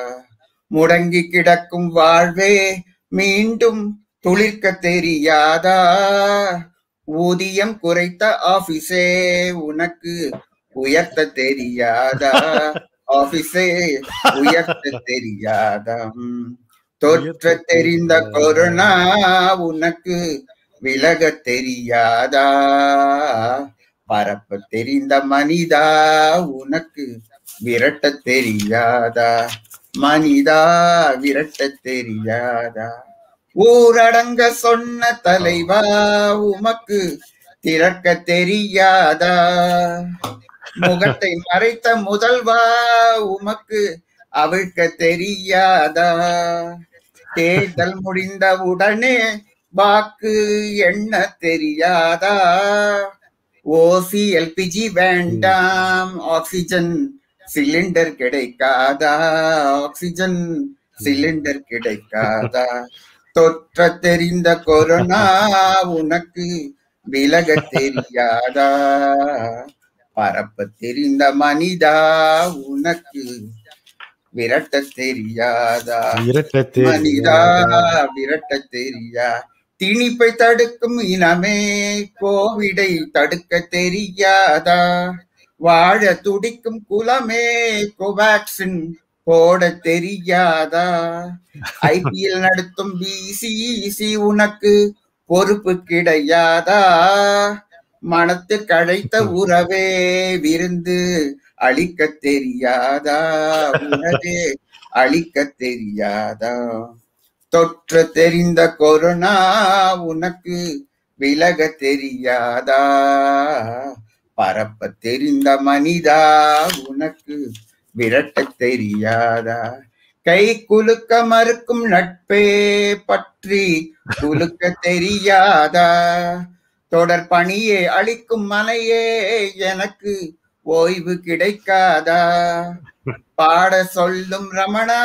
முடங்கி கிடக்கும் வாழ்வே மீண்டும் துளிர்க்க தெரியாதா? ஊதியம் குறைத்த ஆபீஸே உனக்கு உயர்த்த தெரியாதா? ஆபீஸே உயர்த்த தெரியாதா? தோற்ற தெரிந்த கொரோனா உனக்கு விலக தெரியாதா? பரப்ப தெரிந்த மனிதா உனக்கு விரட்ட தெரியாதா? மனிதா விரட்ட தெரியாதா? ஊரடங்க சொன்ன தலைவா உமக்கு திறக்க தெரியாதா? முகத்தை மறைத்த முதல்வா உமக்கு அவிழ்க்க தெரியாதா? தேர்தல் முடிந்த உடனே வாக்கு என்ன தெரியாதா? ஓசி எல்பிஜி வேண்டாம். ஆக்சிஜன் சிலிண்டர் கிடைக்காதா? ஆக்சிஜன் சிலிண்டர் கிடைக்காதா? தொற்ற தெரிந்த கொரோனா உனக்கு விலக தெரியாதா? பரப்ப தெரிந்த மனிதா உனக்கு விரட்ட தெரியாதா? மனிதா விரட்ட தெரியா திணிப்பை தடுக்கும் இனமே கோவிடை தடுக்க தெரியாதா? வாழ துடிக்கும் குலமே கோவேக்சின் போட தெரியாதா? ஐபிஎல் நடத்தும் பிசிசி உனக்கு பொறுப்பு கிடையாதா? மனத்து கழைத்த உறவே விருந்து அழிக்க தெரியாதா? உறவே அழிக்க தெரியாதா? தொற்று தெரிந்த கொரோனா உனக்கு விலக தெரியாதா? பரப்ப தெரிந்த மனிதா உனக்கு விரட்ட தெரியாதா? கை குலுக்க மறுக்கும் நட்பே பற்றி குலுக்க தெரியாதா? தொடர் பணியே அளிக்கும் மலையே எனக்கு ஓய்வு கிடைக்காதா? பாட சொல்லும் ரமணா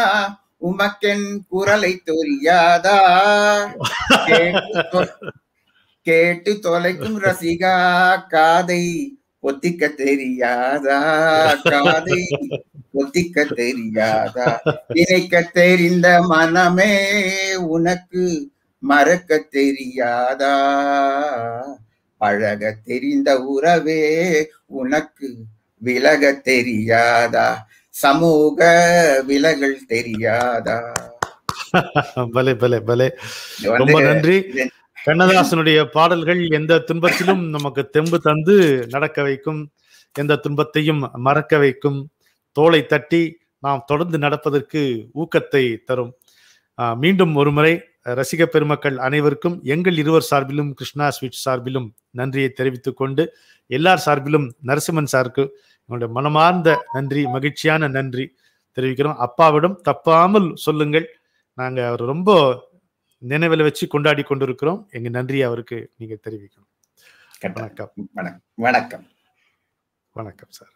உமக்கென் குரலை தெரியாதா கேட்டு தொலைக்கும் ரசிகா காதை ஒத்திக்க தெரியாதா? காதை ஒத்திக்க தெரியாதா? நினைக்க தெரிந்த மனமே உனக்கு மறக்க தெரியாதா? பழக தெரிந்த உறவே உனக்கு விலக தெரியாதா? சமூக விலகல் தெரியாதா? பலே பலே பலே. ரொம்ப நன்றி. கண்ணதாசனுடைய பாடல்கள் எந்த துன்பத்திலும் நமக்கு தெம்பு தந்து நடக்க வைக்கும். எந்த துன்பத்தையும் மறக்க வைக்கும். தோளை தட்டி நாம் தொடர்ந்து நடப்பதற்கு ஊக்கத்தை தரும். ஆஹ் மீண்டும் ஒருமுறை ரசிக பெருமக்கள் அனைவருக்கும் எங்கள் இருவர் சார்பிலும் கிருஷ்ணா ஸ்வீட் சார்பிலும் நன்றியை தெரிவித்துக் கொண்டு எல்லார் சார்பிலும் நரசிம்மன் சாருக்கு என்னுடைய மனமார்ந்த நன்றி மகிழ்ச்சியான நன்றி தெரிவிக்கிறோம். அப்பாவிடம் தப்பாமல் சொல்லுங்கள். நாங்க அவர் ரொம்ப நினைவில் வச்சு கொண்டாடி கொண்டிருக்கிறோம். எங்க நன்றி அவருக்கு நீங்க தெரிவிக்கணும். வணக்கம். வணக்கம். வணக்கம். வணக்கம் சார்.